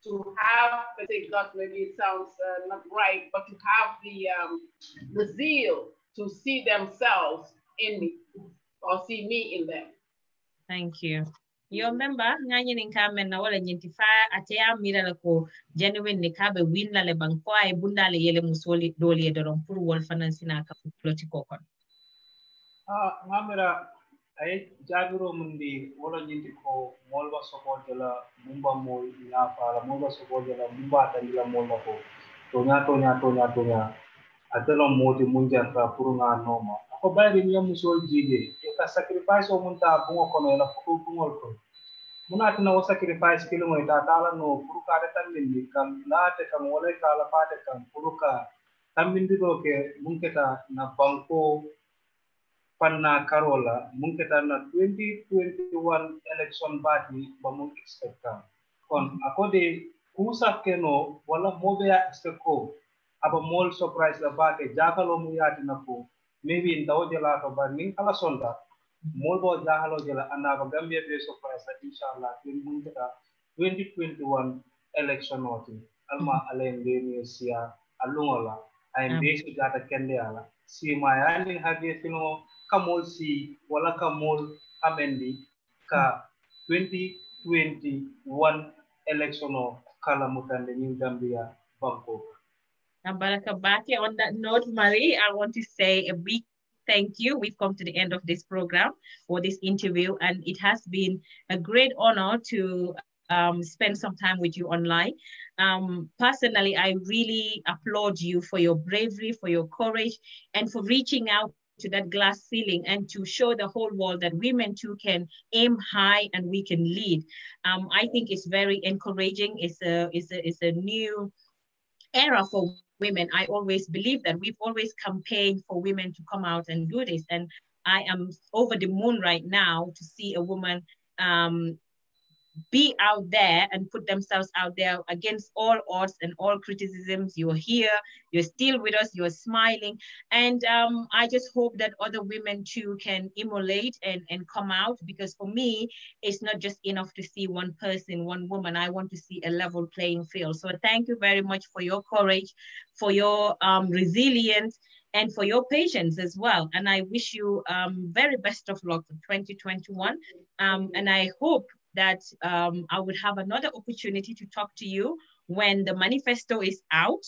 to have, let's say, God, maybe it sounds uh, not right, but to have the um, the zeal to see themselves in me or see me in them. Thank you. Yo member nga ñinin ka men na wala ñinti fa ate ya mira la ko genuine ni ka be winna le bang ko ay bundale yele musoli doli doron pour wol fanan sina ka floti ko kon. Ah ngamira ay jabiro mundi wala ñinti ko molba soko jela mumba mol ina fala molba soko jela mumba tan la mol ko. To nya to nya to nya to nya atelo moti munja fra pour nga noma. Ko bayri ni musol jide. E ka sacrifice o munta bungo kono la futu bungol ko. Muna tuna wo sacrifice kilo mo ita tala no puru ka de tan min kam laate kam wala ka la paate kam puru ka tambindi do ke munketa na banko panna karola munketa na 2021 election bati ba mun expect kam kon akode kusa keno wala mobe ya expect ko. Aba mol surprise la bake jakalo mu yati na ko. Maybe ndaw jela to ba nin ala sonda. Mol bo jahalo jela anda ba gambia be surprise inshallah tin mun ta 2021 election oti alma alen ni sia alungola. Ay be jata kende ala si ma yani hage fino kamol si wala kamol amendi ka 2021 election o kala mutande ni gambia bangkok Baraka Bake. On that note, Marie, I want to say a big thank you. We've come to the end of this program or this interview, and it has been a great honor to um, spend some time with you online. Um, personally, I really applaud you for your bravery, for your courage, and for reaching out to that glass ceiling and to show the whole world that women too can aim high and we can lead. Um, I think it's very encouraging. It's a, it's a, it's a new era for women. I always believe that we've always campaigned for women to come out and do this. And I am over the moon right now to see a woman um, be out there and put themselves out there against all odds and all criticisms. You're here, you're still with us, you're smiling. And um, I just hope that other women too can emulate and, and come out because for me, it's not just enough to see one person, one woman. I want to see a level playing field. So thank you very much for your courage, for your um, resilience, and for your patience as well. And I wish you um, very best of luck for 2021. Um, and I hope that um, I would have another opportunity to talk to you when the manifesto is out.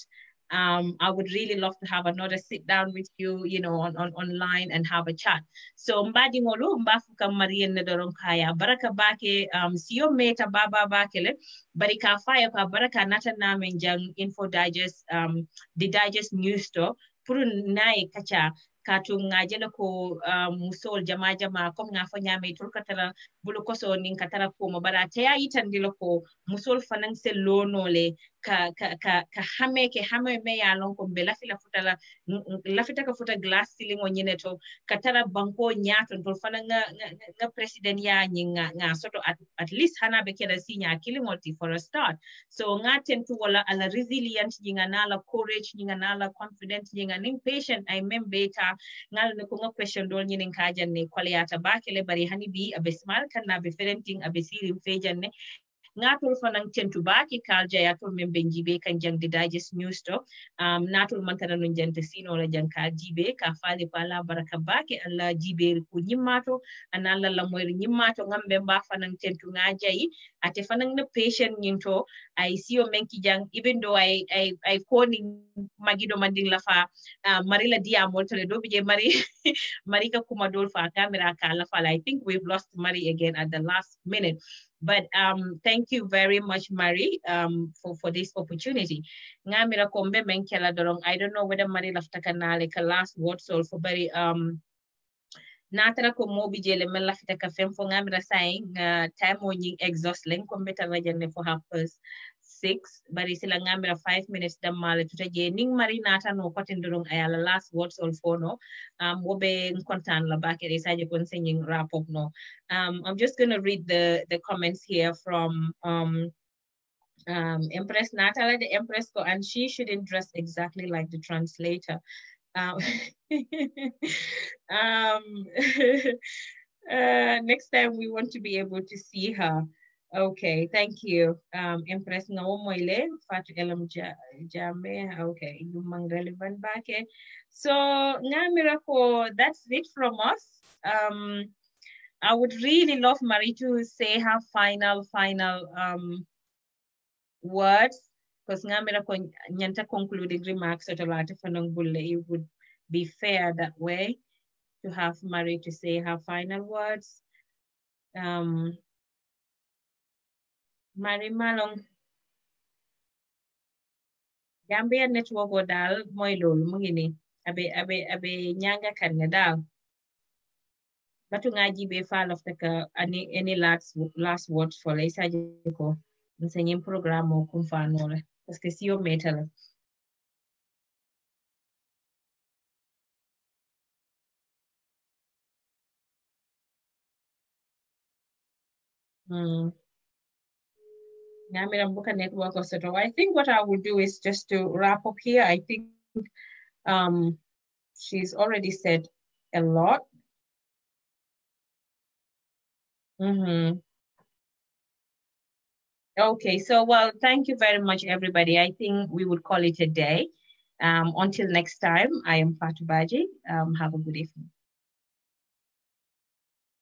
Um, I would really love to have another sit down with you, you know, on, on online and have a chat. So mbadi ngolo mbafuka mariye nedoron kaya baraka bake um siyo meta baba bakele barika fire pa baraka nata namen jang info digest um the digest news store puru nae kacha katum ngajele ko um, musol jama jama comme nga fo nyame tul katara bulu koso nin katara ko mo bara te ayitandilo ko musol fanan se lonole ka ka ka ka hame ke hame me ya lon ko be lafila futala lafita ka futa glass ceiling o nyine to katara banko nyato to fana nga, nga, nga president ya nyinga nga soto at, at least hana be keda sinya kilingoti for a start. So nga tentu wala ala resilient nyinga nala courage nyinga nala confident nyinga ning patient i mem beta ngal ne ko nga question dol nyinin kajan ne ba bakele bari hani bi abe smart kan na be ferenting abe fejan ne ngatol fanan tentu baki kal jayatol men be jibe kan jangde digest news to um natol mantana no jante sino la janka jibe ka fali pala baraka baki alla jibe ko nyimmato an alla la moy nyimmato ngambe ba fanan tentu ngajayi ate fanan no patient nyinto ay siyo menki jang even though ay ay ay koni magido manding la fa uh, marila dia moltole do bije mari marika kuma dol fa camera ka i think we've lost Marie again at the last minute but um, thank you very much, Marie, um, for, for this opportunity. Ngamira kombe menkela dorong. I don't know whether Marie lafta kanale ka last word so for very um natara ko mobi jele men lafita ka fem fo ngamira saying uh, time o nying exhaust len ko beta rajane for her first six bari sila ngamira five minutes dammale tuta je ning mari nata no kotin dorong ayala last words all for no um wobe kontan la bakere saje kon singing wrap up no um i'm just going to read the the comments here from um um, Empress Natalie, the Empress, go, and she shouldn't dress exactly like the translator. Um, um, uh, next time we want to be able to see her. Okay, thank you. Um, Empress Naomoile, Fatu Elam Jame, okay, Yumang relevant back. So, Ngamirako, that's it from us. Um, I would really love Marie to say her final, final um, words because ngamira ko nyanta concluding remarks at a fanong bulle it would be fair that way to have Marie to say her final words um Marie Malong. Gambia network o dal moy lolu mu ngi ni abe abe abe nyanga kan nga dal. Batu nga jibe fall of the any any last last words for lay ko. Enseñé programa com fanole parce que si yo network or I think what I would do is just to wrap up here. I think um, she's already said a lot. Mm -hmm. Okay, so well, thank you very much, everybody. I think we would call it a day. Um, until next time, I am Fatu Baji. Um, have a good evening.